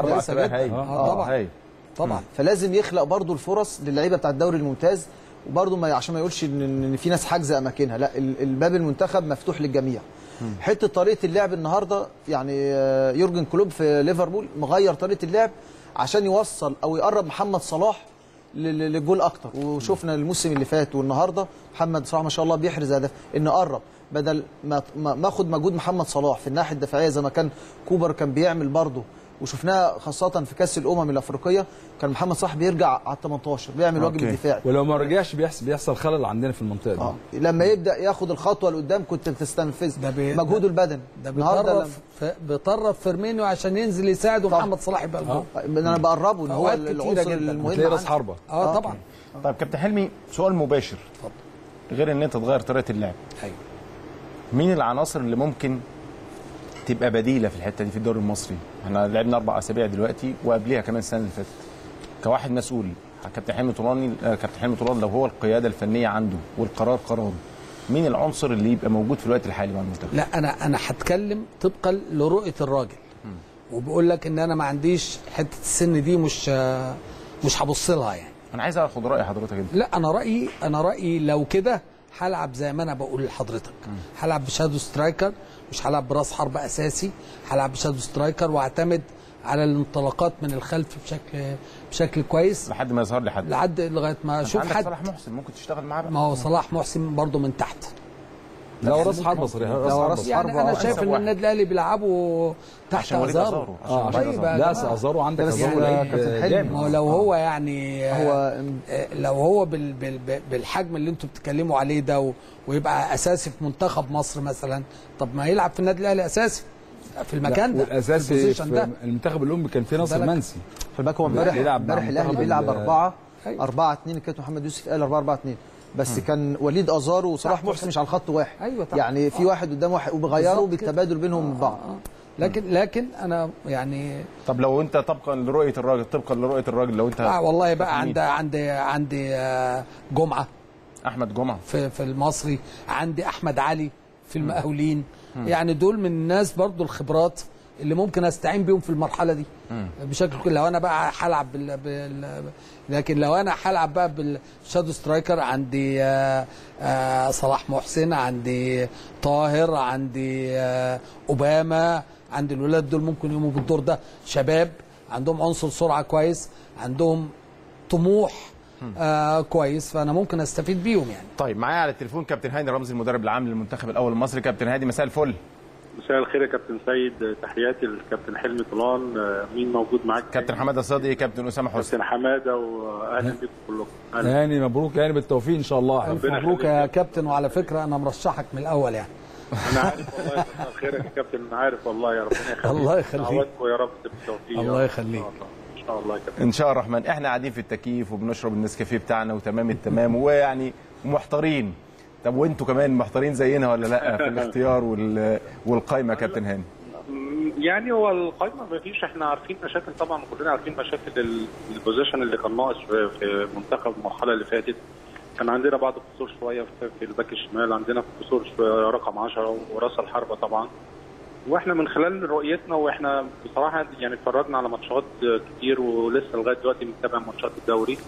كويس عامل جدا. جدا. هايل آه، طبعا. طبعا. فلازم يخلق برضو الفرص للعيبة بتاع الدوري الممتاز. وبرضو ما عشان ما يقولش ان إن في ناس حاجزة أماكنها. لا ال- الباب المنتخب مفتوح للجميع. حتة طريقة اللعب النهارده يعني آه، يورجن كلوب في ليفربول مغير طريقة اللعب عشان يوصل أو يقرب محمد صلاح للجول أكتر. وشفنا الموسم اللي فات والنهاردة محمد صلاح ما شاء الله بيحرز هدف إنه قرب. بدل ما أخد مجهود محمد صلاح في الناحية الدفاعية زي ما كان كوبر كان بيعمل برضه. وشفناها خاصة في كأس الأمم الأفريقية كان محمد صلاح بيرجع على ال 18 بيعمل واجب. الدفاعي ولو ما رجعش بيحصل بيحصل خلل عندنا في المنطقة دي. آه. لما يبدأ ياخد الخطوة لقدام كنت بتستنفذ ده بي- مجهوده البدني ده النهارده لما- بيطرف ف- بيطرف فيرمينيو عشان ينزل يساعد ومحمد صلاح يبقى الجول. أنا بقربه إن هو العنصر. المهم تلاقي راس. حربة. آه طبعا. طيب كابتن حلمي سؤال مباشر. غير إن أنت تغير طريقة اللعب. أيوه. مين العناصر اللي ممكن تبقى بديلة في الحتة دي في الدوري المصري. إحنا لعبنا أربع أسابيع دلوقتي وقبليها كمان السنة اللي فاتت. كواحد مسؤول كابتن حلمي طولاني آه، كابتن حلمي طولان لو هو القيادة الفنية عنده والقرار قراره مين العنصر اللي يبقى موجود في الوقت الحالي مع المنتخب؟ لا أنا أنا هتكلم طبقا لرؤية الراجل. وبقول لك إن أنا ما عنديش حتة السن دي مش آه، مش هبص لها يعني. أنا عايز أخد رأي حضرتك أنت. لا أنا رأيي أنا رأيي لو كده هلعب زي ما أنا بقول لحضرتك. هلعب ب shadow striker مش هلعب براس حرب أساسي هلعب ب shadow striker واعتمد على الانطلاقات من الخلف بشكل بشكل كويس. لحد ما يظهر لي حد. لحد لغاية ما أشوف حد. صلاح محسن ممكن تشتغل معاه ما هو صلاح محسن برضه من تحت. لو راس حربة صريح راس لو حربة راس يعني حربة أنا أنسب شايف إن. النادي الأهلي بيلعبوا تحت ازارو آه طيب لا. ازارو عندك ازارو لعيب كابتن حلمي، جامد ما هو لو هو يعني هو آه، لو هو بال بال بالحجم اللي أنتوا بتتكلموا عليه ده ويبقى أساسي في منتخب مصر مثلا طب ما يلعب في النادي الأهلي أساسي في المكان ده في والاساسي البوزيشن في ده المنتخب الأولمبي كان فيه ناصر. منسي خلي بالك هو امبارح امبارح الأهلي بيلعب ال- 4 أيوة. 4 2 كابتن محمد يوسف قال 4 4 2 بس كان وليد أزارو وصلاح محسن مش على الخط واحد. أيوة طبعا. يعني في واحد قدام واحد وبيغيروا. بالتبادل بينهم من بعض. آه. لكن لكن أنا يعني طب لو أنت طبقا لرؤية الراجل طبقا لرؤية الراجل لو أنت آه والله بقى؟ عندي عندي عندي آه، جمعة. أحمد جمعة. في في المصري عندي أحمد علي في المقاولين. يعني دول من الناس برضو الخبرات اللي ممكن أستعين بيهم في المرحلة دي بشكل كل لو أنا بقى هلعب بال... بال... لكن لو أنا هلعب بقى بالشادو سترايكر عندي آه آه صلاح محسن عندي طاهر عندي آه أوباما عندي الولاد دول ممكن يقوموا بالدور ده. شباب عندهم عنصر سرعة كويس عندهم طموح آه كويس فأنا ممكن أستفيد بيهم يعني. طيب معايا على التليفون كابتن هاني رمزي المدرب العام للمنتخب الأول المصري. كابتن هادي مساء الفل. مساء الخير يا كابتن سيد تحياتي للكابتن حلمي طولان آه، مين موجود معاك؟ كابتن حمادة صدقي كابتن أسامة حسني. كابتن حمادة واهلا بكم كلكم. يعني مبروك يعني بالتوفيق إن شاء الله. مبروك يا كابتن. وعلى فكرة أنا مرشحك من الأول يعني. أنا عارف والله مساء الخير يا كابتن. أنا عارف والله يا ربنا يخليك. الله يخليك. دعواتكم يا رب بالتوفيق. الله. يخليك. إن شاء الله. إن شاء الله يا كابتن. إن شاء الله الرحمن إحنا قاعدين في التكييف وبنشرب النسكافيه بتاعنا وتمام التمام. ويعني محتارين. طب وانتوا كمان محتارين زينا ولا لا في الاختيار وال... والقايمة يا كابتن هاني؟ يعني هو القائمه ما فيش إحنا عارفين مشاكل طبعا كلنا عارفين مشاكل ال- البوزيشن اللي كان ناقص في منتخب المرحلة اللي فاتت. كان عندنا بعض القصور شوية في, الباك الشمال عندنا قصور رقم 10 وراس الحربة طبعا. وإحنا من خلال رؤيتنا وإحنا بصراحة يعني اتفرجنا على ماتشات كتير ولسه لغاية دلوقتي بنتابع ماتشات الدوري.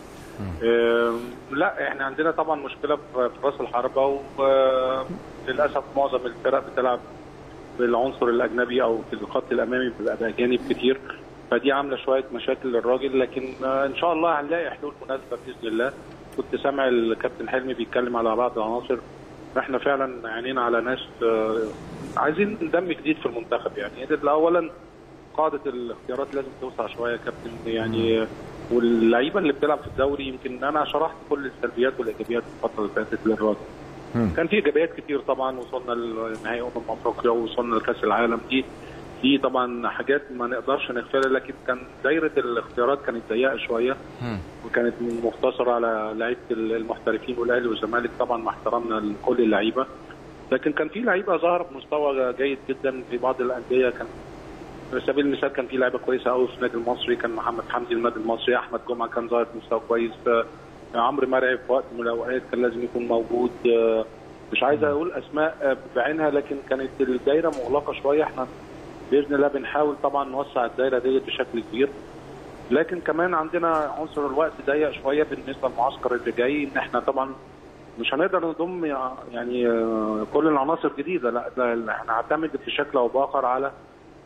لا إحنا عندنا طبعا مشكلة في راس الحربة وللأسف معظم الفرق بتلعب بالعنصر الأجنبي أو في الخط الأمامي بيبقى بأجانب كتير. فدي عاملة شوية مشاكل للراجل لكن إن شاء الله هنلاقي حلول مناسبة بإذن الله. كنت سامع الكابتن حلمي بيتكلم على بعض العناصر. إحنا فعلا عينينا على ناس آه، عايزين دم جديد في المنتخب يعني. اولا قاعدة الاختيارات لازم توسع شوية يا كابتن. يعني واللعيبة اللي بتلعب في الدوري يمكن أنا شرحت كل السلبيات والإيجابيات الفترة اللي فاتت للراجل كان في إيجابيات كتير طبعا وصلنا لنهائي أمم أفريقيا ووصلنا لكأس العالم. دي دي طبعا حاجات ما نقدرش نغفلها لكن كان دايرة الاختيارات كانت ضيقة شوية. وكانت مقتصره على لعيبة المحترفين والأهلي والزمالك طبعا مع احترامنا لكل اللعيبة. لكن كان في لعيبة ظهر بمستوى جيد جدا في بعض الأندية كان على سبيل المثال كان في لعيبة كويسة قوي في النادي المصري كان محمد حمدي النادي المصري أحمد جمعة كان ظاهر بمستوى كويس عمرو مرعي في وقت من الأوقات كان لازم يكون موجود آه، مش عايز أقول أسماء آه، بعينها لكن كانت الدايرة مغلقة شوية إحنا بإذن الله بنحاول طبعا نوسع الدايرة ديت بشكل كبير لكن كمان عندنا عنصر الوقت ضيق شوية بالنسبة للمعسكر اللي جاي إن إحنا طبعا مش هنقدر نضم يعني آه، كل العناصر جديده لا لا، هنعتمد بشكل أو بآخر على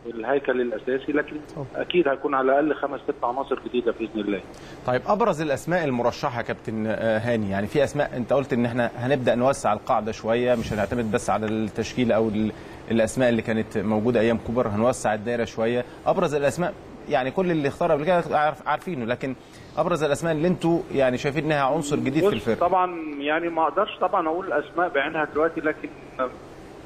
الهيكل الأساسي لكن أكيد هيكون على الأقل خمس ست عناصر جديدة بإذن الله. طيب أبرز الأسماء المرشحة كابتن آه، هاني يعني في أسماء أنت قلت إن إحنا هنبدأ نوسع القاعدة شوية مش هنعتمد بس على التشكيله أو ال- الأسماء اللي كانت موجودة أيام كوبر هنوسع الدايرة شوية. أبرز الأسماء يعني كل اللي اختار قبل كده عارف- عارفينه لكن أبرز الأسماء اللي أنتوا يعني شايفين إنها عنصر جديد في الفرقة. طبعا يعني ما أقدرش طبعا أقول أسماء بعينها دلوقتي لكن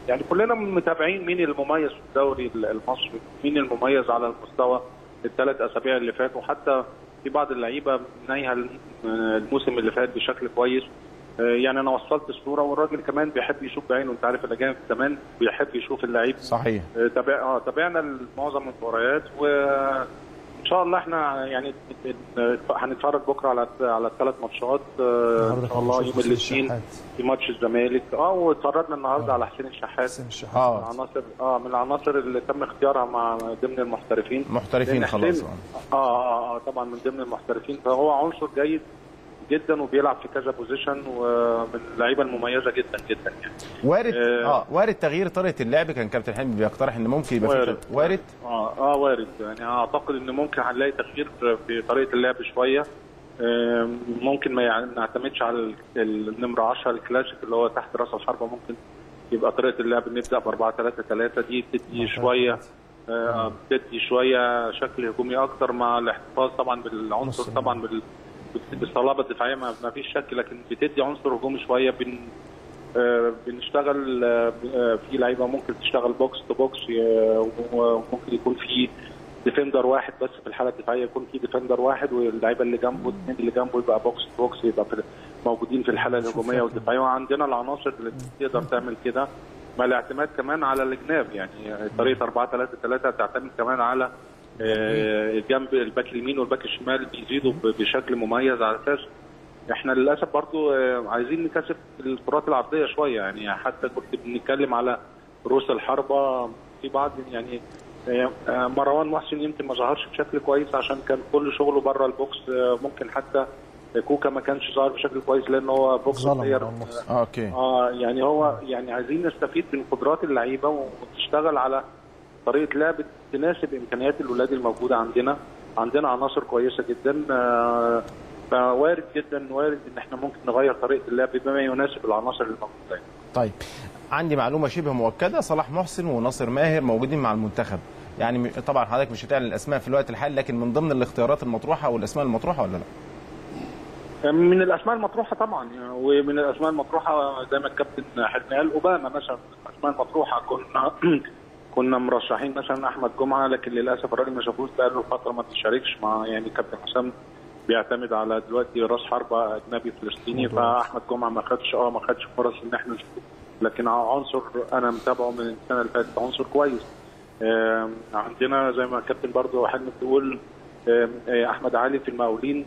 يعني كلنا متابعين مين المميز في الدوري المصري مين المميز على المستوى الثلاث أسابيع اللي فاتوا وحتى في بعض اللعيبة نايها الموسم اللي فات بشكل كويس. آه، يعني أنا وصلت الصورة والراجل كمان بيحب يشوف بعينه. أنت عارف الاجانب كمان بيحب يشوف اللعيب. صحيح. آه، تابع آه تابعنا معظم المباريات وان شاء الله إحنا يعني هنتفرج بكرة على على الثلاث ماتشات آه، إن شاء الله يوم الاثنين في ماتش الزمالك. آه واتفرجنا النهارده على حسين الشحات. من آه. العناصر آه من العناصر اللي تم اختيارها مع ضمن المحترفين. محترفين خلاص حسين- آه آه آه طبعا من ضمن المحترفين. فهو عنصر جيد جدا وبيلعب في كذا position ومن اللعيبة المميزة جدا جدا يعني. وارد آه. آه وارد تغيير طريقة اللعب. كان كابتن حلمي بيقترح إن ممكن يبقى وارد. في وارد؟ آه آه وارد. يعني أعتقد إن ممكن هنلاقي تغيير في طريقة اللعب شوية. آه، ممكن ما يعني نعتمدش على ال- النمره 10 الكلاسيك اللي هو تحت رأس الحربة. ممكن يبقى طريقة اللعب نبدأ ب 4 3 3 دي بتدي شوية آه، بتدي شوية شكل هجومي أكتر مع الاحتفاظ طبعا بالعنصر طبعا بال بالصلابه الدفاعيه ما فيش شك لكن بتدي عنصر هجومي شوية. بن آه، بنشتغل آه، في لعيبة ممكن تشتغل box to box وممكن يكون في defender واحد بس في الحالة الدفاعية يكون في defender واحد واللعيبة اللي جنبه الاثنين اللي جنبه يبقى box to box يبقى موجودين في الحالة الهجومية والدفاعية. وعندنا العناصر اللي تقدر تعمل كده مع الاعتماد كمان على الجناب يعني طريقة 4 3 3 تعتمد كمان على آه، الجنب ال back اليمين وال back الشمال بيزيدوا بشكل مميز على أساس إحنا للأسف برضو آه، عايزين نكثف الكرات العرضية شوية يعني حتى كنت بنتكلم على رؤوس الحربة في بعض يعني آه، مروان محسن يمكن ما ظهرش بشكل كويس عشان كان كل شغله بره ال box ممكن حتى كوكا ما كانش ظاهر بشكل كويس لأن هو box player. آه، okay. آه يعني هو يعني عايزين نستفيد من قدرات اللعيبة وتشتغل على طريقة لعب تناسب امكانيات الولاد الموجودة عندنا. عندنا عناصر كويسة جدا. آه فوارد جدا وارد إن إحنا ممكن نغير طريقة اللعب بما يناسب العناصر الموجوده طيب عندي معلومة شبه مؤكدة. صلاح محسن وناصر ماهر موجودين مع المنتخب. يعني طبعا حضرتك مش هتعلن الأسماء في الوقت الحالي لكن من ضمن الاختيارات المطروحة والاسماء المطروحة ولا لأ؟ من الأسماء المطروحة طبعا. ومن الأسماء المطروحة زي ما الكابتن حلمي قال أوباما مثلا. من الأسماء المطروحة كنا كنا مرشحين مثلا أحمد جمعة لكن للأسف الراجل ما شافوش بقاله فترة ما بيشاركش مع يعني كابتن حسام بيعتمد على دلوقتي راس حربة أجنبي فلسطيني فأحمد جمعة ما خدش آه ما خدش فرص إن إحنا نشوفه لكن عنصر أنا متابعه من السنة اللي فاتت عنصر كويس. عندنا زي ما الكابتن برضو حلمي بتقول آه، أحمد علي في المقاولين.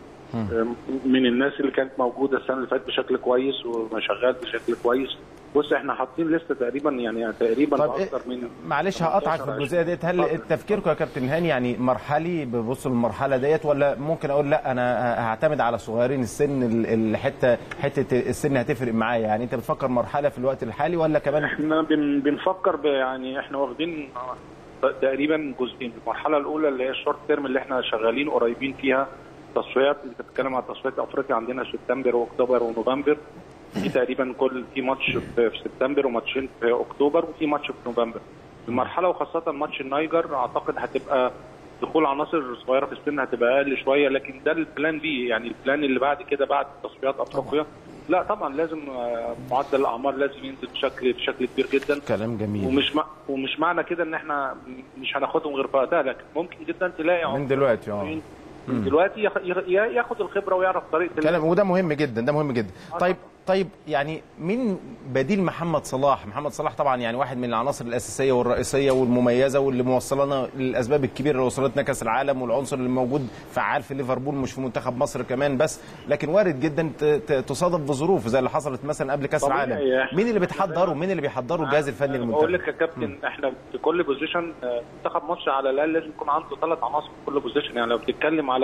من الناس اللي كانت موجودة السنة اللي فاتت بشكل كويس وشغال بشكل كويس. بص إحنا حاطين لسه تقريبا يعني تقريبا طب إيه- أكتر من معلش هقطعك في الجزئية ديت. هل تفكيركم يا كابتن هاني يعني مرحلي ببصوا للمرحلة ديت ولا ممكن أقول لأ أنا هعتمد على صغيرين السن ال- الحتة حتة السن هتفرق معايا؟ يعني أنت بتفكر مرحلة في الوقت الحالي ولا كمان إحنا بن بنفكر يعني إحنا واخدين تقريبا جزئين. المرحلة الأولى اللي هي ال short term اللي إحنا شغالين قريبين فيها تصفيات أنت بتتكلم على تصفيات أفريقيا عندنا سبتمبر وأكتوبر ونوفمبر. في تقريبا كل في ماتش في سبتمبر وماتشين في أكتوبر وفي ماتش في نوفمبر. المرحلة وخاصة ماتش النيجر أعتقد هتبقى دخول عناصر صغيرة في السن هتبقى أقل شوية لكن ده ال plan B يعني ال plan اللي بعد كده بعد تصفيات أفريقيا. لا طبعا لازم آه، معدل الأعمار لازم ينزل بشكل بشكل كبير جدا. كلام جميل. ومش مع ومش معنى كده إن إحنا مش هناخدهم غير في وقتها لكن ممكن جدا تلاقي من دلوقتي آه. دلوقتي ياخ- ياخ- ياخد الخبرة ويعرف طريقة. كلام وده مهم جدا ده مهم جدا. طيب طيب يعني مين بديل محمد صلاح؟ محمد صلاح طبعا يعني واحد من العناصر الأساسية والرئيسية والمميزة واللي موصلنا للأسباب الكبيرة اللي وصلتنا كأس العالم والعنصر اللي موجود فعال في ليفربول مش في منتخب مصر كمان بس لكن وارد جدا تصادف بظروف زي اللي حصلت مثلا قبل كأس. العالم. مين اللي بيتحضره مين اللي بيحضره الجهاز الفني بقول للمنتخب؟ لك يا كابتن إحنا في كل position آه، منتخب مصر على الأقل لازم يكون عنده ثلاث عناصر في كل position يعني لو بتتكلم على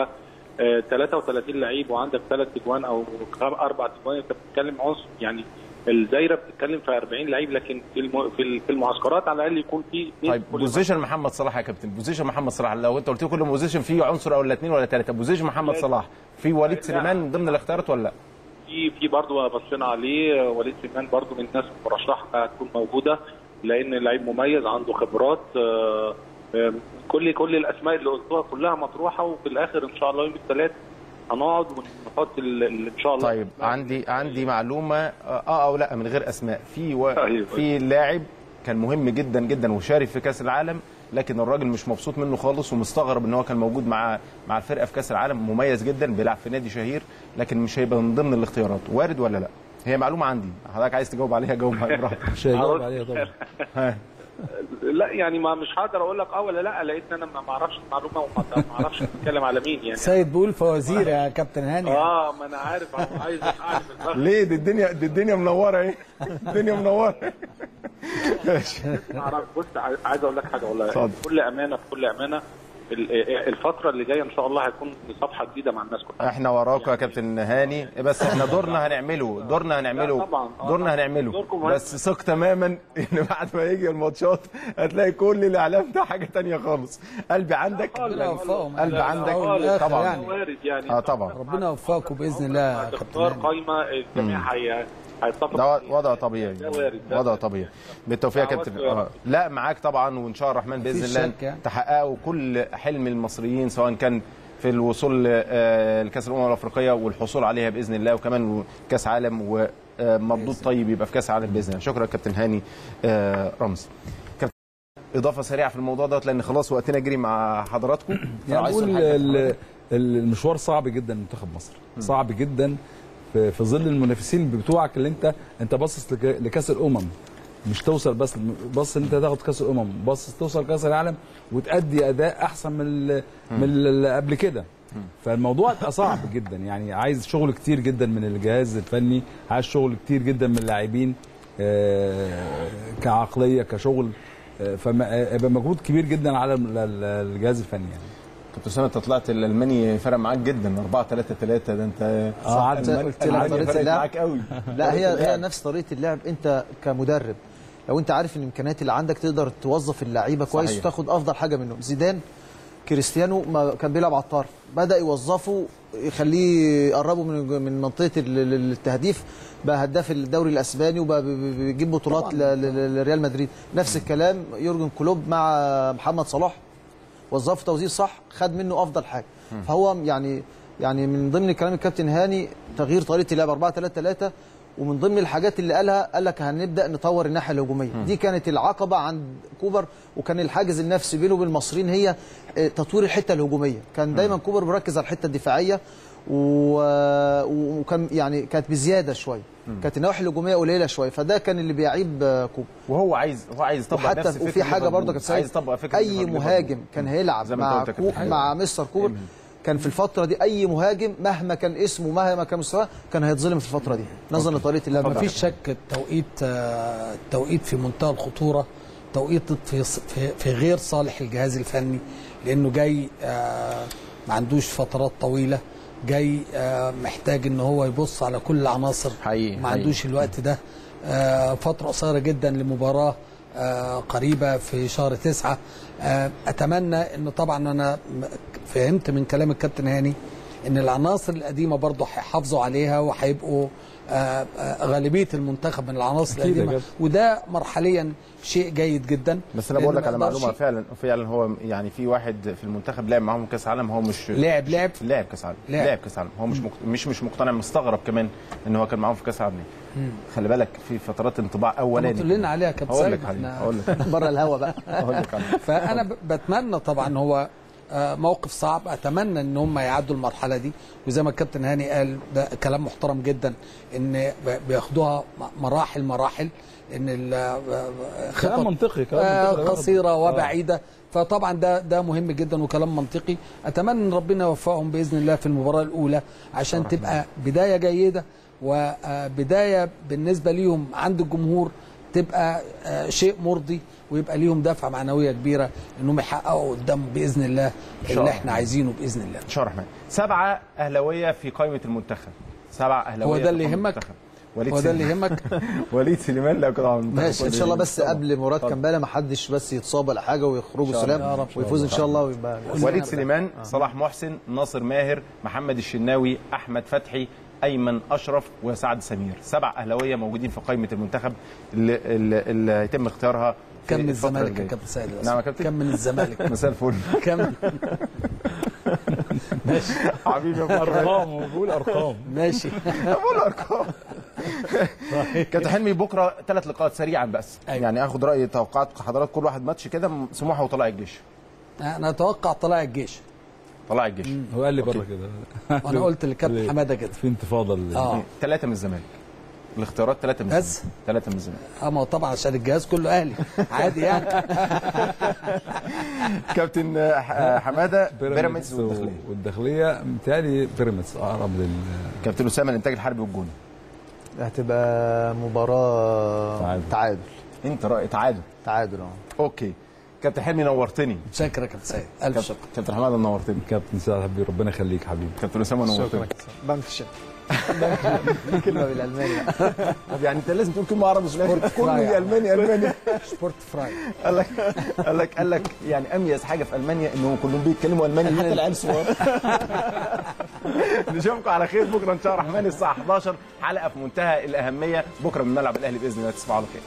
آه، 33 لعيب وعندك ثلاث اجوان أو أربع اجوان أنت بتتكلم عنصر يعني الدايرة بتتكلم في 40 لعيب لكن في في ال- في المعسكرات على الأقل يكون في طيب بوزيشن محمد صلاح يا كابتن position محمد صلاح لو أنت قلت لي كل position فيه عنصر أو اثنين ولا ثلاثة position محمد لا. صلاح في وليد. سليمان ضمن الاختيارات ولا لا في في برضه بصينا عليه وليد سليمان برضه من الناس المرشحه هتكون موجودة لأن لعيب مميز عنده خبرات آه، آه، كل كل الأسماء اللي قلتوها كلها مطروحة وفي الآخر إن شاء الله يوم الثلاث هنقعد ونحط إن شاء الله. طيب عندي عندي معلومة آه أو لأ من غير أسماء. في و... أيوة. في لاعب كان مهم جدا جدا وشارك في كأس العالم لكن الراجل مش مبسوط منه خالص ومستغرب إن هو كان موجود مع مع الفرقة في كأس العالم. مميز جدا بيلعب في نادي شهير لكن مش هيبقى من ضمن الاختيارات. وارد ولا لأ؟ هي معلومة عندي. حضرتك عايز تجاوب عليها؟ جاوب عليها براحتك. مش هيجاوب عليها طبعا. لا يعني ما مش هقدر أقول لك آه ولا لا لأن أنا ما ما أعرفش المعلومة وما ما أعرفش بتتكلم على مين يعني سيد بيقول فوازير يا كابتن هاني آه ما أنا عارف عايز اعرف. ليه دي الدنيا دي الدنيا منورة إيه الدنيا منورة ماشي أعرف. بص عايز- أقول لك حاجة والله اتفضل. بكل أمانة بكل أمانة الفترة اللي جاية إن شاء الله هيكون صفحه جديدة مع الناس كلها. إحنا وراكم يا كابتن هاني. بس إحنا دورنا هنعمله. دورنا هنعمله. طبعا. آه دورنا. هنعمله. بس ثق تماما إن بعد ما يجي الماتشات هتلاقي كل الإعلام ده حاجة تانية خالص. قلبي عندك؟ ربنا يوفقهم. قلب عندك؟ طبعا. يعني وارد يعني. آه طبعا. ربنا يوفقكم بإذن الله يا كابتن قايمة الجميع هي هيتفق ده. وضع طبيعي. وضع طبيعي. بالتوفيق يا كابتن. آه. لا معاك طبعا وإن شاء الله الرحمن بإذن الله يعني. تحققوا كل حلم المصريين سواء كان في الوصول آه، لكأس الأمم الأفريقية والحصول عليها بإذن الله وكمان كأس عالم ومردود طيب يبقى في كأس عالم بإذن الله. شكرا كابتن هاني آه، رمزي إضافة سريعة في الموضوع دوت لأن خلاص وقتنا جري مع حضراتكم. يعني؟ المشوار صعب جدا لمنتخب مصر. صعب جدا. في في ظل المنافسين بتوعك اللي انت انت باصص لك- لكأس الأمم. مش توصل بس بص إن انت تاخد كأس الأمم. بص توصل كأس العالم وتأدي أداء أحسن من من اللي قبل كده. فالموضوع صعب جدا. يعني عايز شغل كتير جدا من الجهاز الفني عايز شغل كتير جدا من اللاعبين آه، كعقلية كشغل آه، فيبقى مجهود كبير جدا على ال- ال- الجهاز الفني يعني. كابتن اسامه انت طلعت الألماني فرق معاك جدا 4 3 3 ده انت آه ألمانيا- قلت لك فرقت اللعب. معاك قوي لا هي هي. نفس طريقة اللعب أنت كمدرب لو أنت عارف الإمكانيات اللي عندك تقدر توظف اللعيبة كويس صحيح. وتاخد أفضل حاجة منهم زيدان كريستيانو ما كان بيلعب على الطرف بدأ يوظفه يخليه يقربه من من منطقة ال- ال- التهديف بقى هداف الدوري الأسباني وبقى بي- بي- بيجيب بطولات لريال مدريد نفس الكلام يورجن كلوب مع محمد صلاح وظفه توظيف صح خد منه أفضل حاجة. فهو يعني يعني من ضمن كلام الكابتن هاني تغيير طريقة اللعب 4 3 3 ومن ضمن الحاجات اللي قالها قال لك هنبدأ نطور الناحية الهجومية. دي كانت العقبة عند كوبر وكان الحاجز النفسي بينه وبين المصريين هي آه، تطوير الحتة الهجومية. كان دايما كوبر بيركز على الحتة الدفاعية و- وكان يعني كانت بزيادة شوية. كانت النواحي الهجومية قليلة شوية فده كان اللي بيعيب كوبر وهو عايز هو عايز يطبق نفس وحتى وفي حاجة. برضه كانت عايز يطبق فكرة أي. مهاجم كان هيلعب زي ما انت مع كو. مع مستر كوبر كان في الفترة دي أي مهاجم مهما كان اسمه مهما كان مستواه كان هيتظلم في الفترة دي نظرا لطريقة اللعب ما بتاعته. فيش شك التوقيت آه، التوقيت في منتهى الخطورة توقيت في في, في غير صالح الجهاز الفني لأنه جاي آه، ما عندوش فترات طويلة جاي آه، محتاج إن هو يبص على كل العناصر. حقيقي، ما. عندوش الوقت ده. آه، فترة قصيرة جدا لمباراة آه، قريبة في شهر تسعة. أتمنى إن طبعا أنا فهمت من كلام الكابتن هاني إن العناصر القديمة برضه هيحافظوا عليها وهيبقوا غالبية المنتخب من العناصر القديمة. وده مرحليا شيء جيد جدا. بس أنا بقول لك على معلومة فعلا فعلا هو يعني في واحد في المنتخب لعب معاهم كأس عالم هو مش لعب لعب. لعب كأس عالم لعب. لعب كأس عالم. هو مش مقت... مش مش مقتنع مستغرب كمان إن هو كان معاهم في كأس عالم خلي بالك في فترات انطباع طب اولاني تقول لنا عليها يا كابتن هقول سيد لك بره الهوا بقى. هقول لك فأنا ب- بتمنى طبعا هو آه، موقف صعب. أتمنى إن هم يعدوا المرحلة دي. وزي ما الكابتن هاني قال ده كلام محترم جدا إن بياخدوها مراحل مراحل إن ال- آه، كلام خطط منطقي كلام آه، منطقي. قصيرة آه. وبعيدة. فطبعا ده ده مهم جدا وكلام منطقي. أتمنى إن ربنا يوفقهم بإذن الله في المباراة الأولى عشان تبقى بداية جيدة. وبدايه بالنسبة ليهم عند الجمهور تبقى آه، شيء مرضي. ويبقى ليهم دفعة معنوية كبيرة إنهم يحققوا قدام بإذن الله اللي. إحنا عايزينه بإذن الله. إن شاء الله الرحمن سبعة أهلاوية في قائمة المنتخب. سبعة أهلاوية هو ده اللي يهمك؟ وليد هو ده اللي. يهمك؟ وليد سليمان لا كده ماشي، إن شاء الله بس قبل مباراه كامبالا ما حدش بس يتصاب ولا حاجة ويخرجوا سلام. ويفوز إن شاء الله ويبقى وليد سليمان صلاح محسن ناصر ماهر محمد الشناوي أحمد فتحي أيمن أشرف وسعد سمير. سبع أهلاوية موجودين في قائمة المنتخب اللي, اللي, اللي هيتم اختيارها كم من الزمالك يا. كابتن سيد نعم يا كابتن كم من الزمالك؟ مساء الفل. كم؟ حبيبي يا أرقام بقول أرقام. ماشي. بقول أرقام. كابتن حلمي بكرة ثلاث لقاءات سريعا بس. أيوة. يعني آخد رأي توقعات حضرات كل واحد ماتش كده سموحة وطلائع الجيش. أنا أتوقع طلائع الجيش. طلائع الجيش. هو قال لي بره كده. وأنا قلت للكابتن حمادة كده في انتفاضة آه. ثلاثة من الزمالك. الاختيارات ثلاثة من بس؟ ثلاثة من الزمالك آه ما هو طبعا عشان الجهاز كله أهلي. عادي يعني. كابتن آه، آه، حمادة بيراميدز والداخلية. والداخلية. متهيألي بيراميدز أقرب لل كابتن أسامة الإنتاج الحربي والجون. هتبقى مباراة تعادل. تعادل. أنت راي تعادل. تعادل آه. okay. كابتن حلمي نورتني. شكرا يا كابتن سيد. ألف شكر. كابتن حمادة نورتني. كابتن سعد حبيبي ربنا يخليك حبيبي. كابتن أسامة نورتني. بانكشن كلمة بالالماني طب يعني أنت لازم تقول كلمة عربي فراي. كله الماني ألماني. سبورت فراي قال لك قال لك قال لك يعني أميز حاجة في ألمانيا انهم كلهم بيتكلموا ألماني. حتى العيال الصغيره نشوفكم على خير. بكرة إن شاء الله الرحمن الساعة 11 حلقة في منتهى الأهمية. بكرة من ملعب الأهلي بإذن الله. تصبحوا على خير.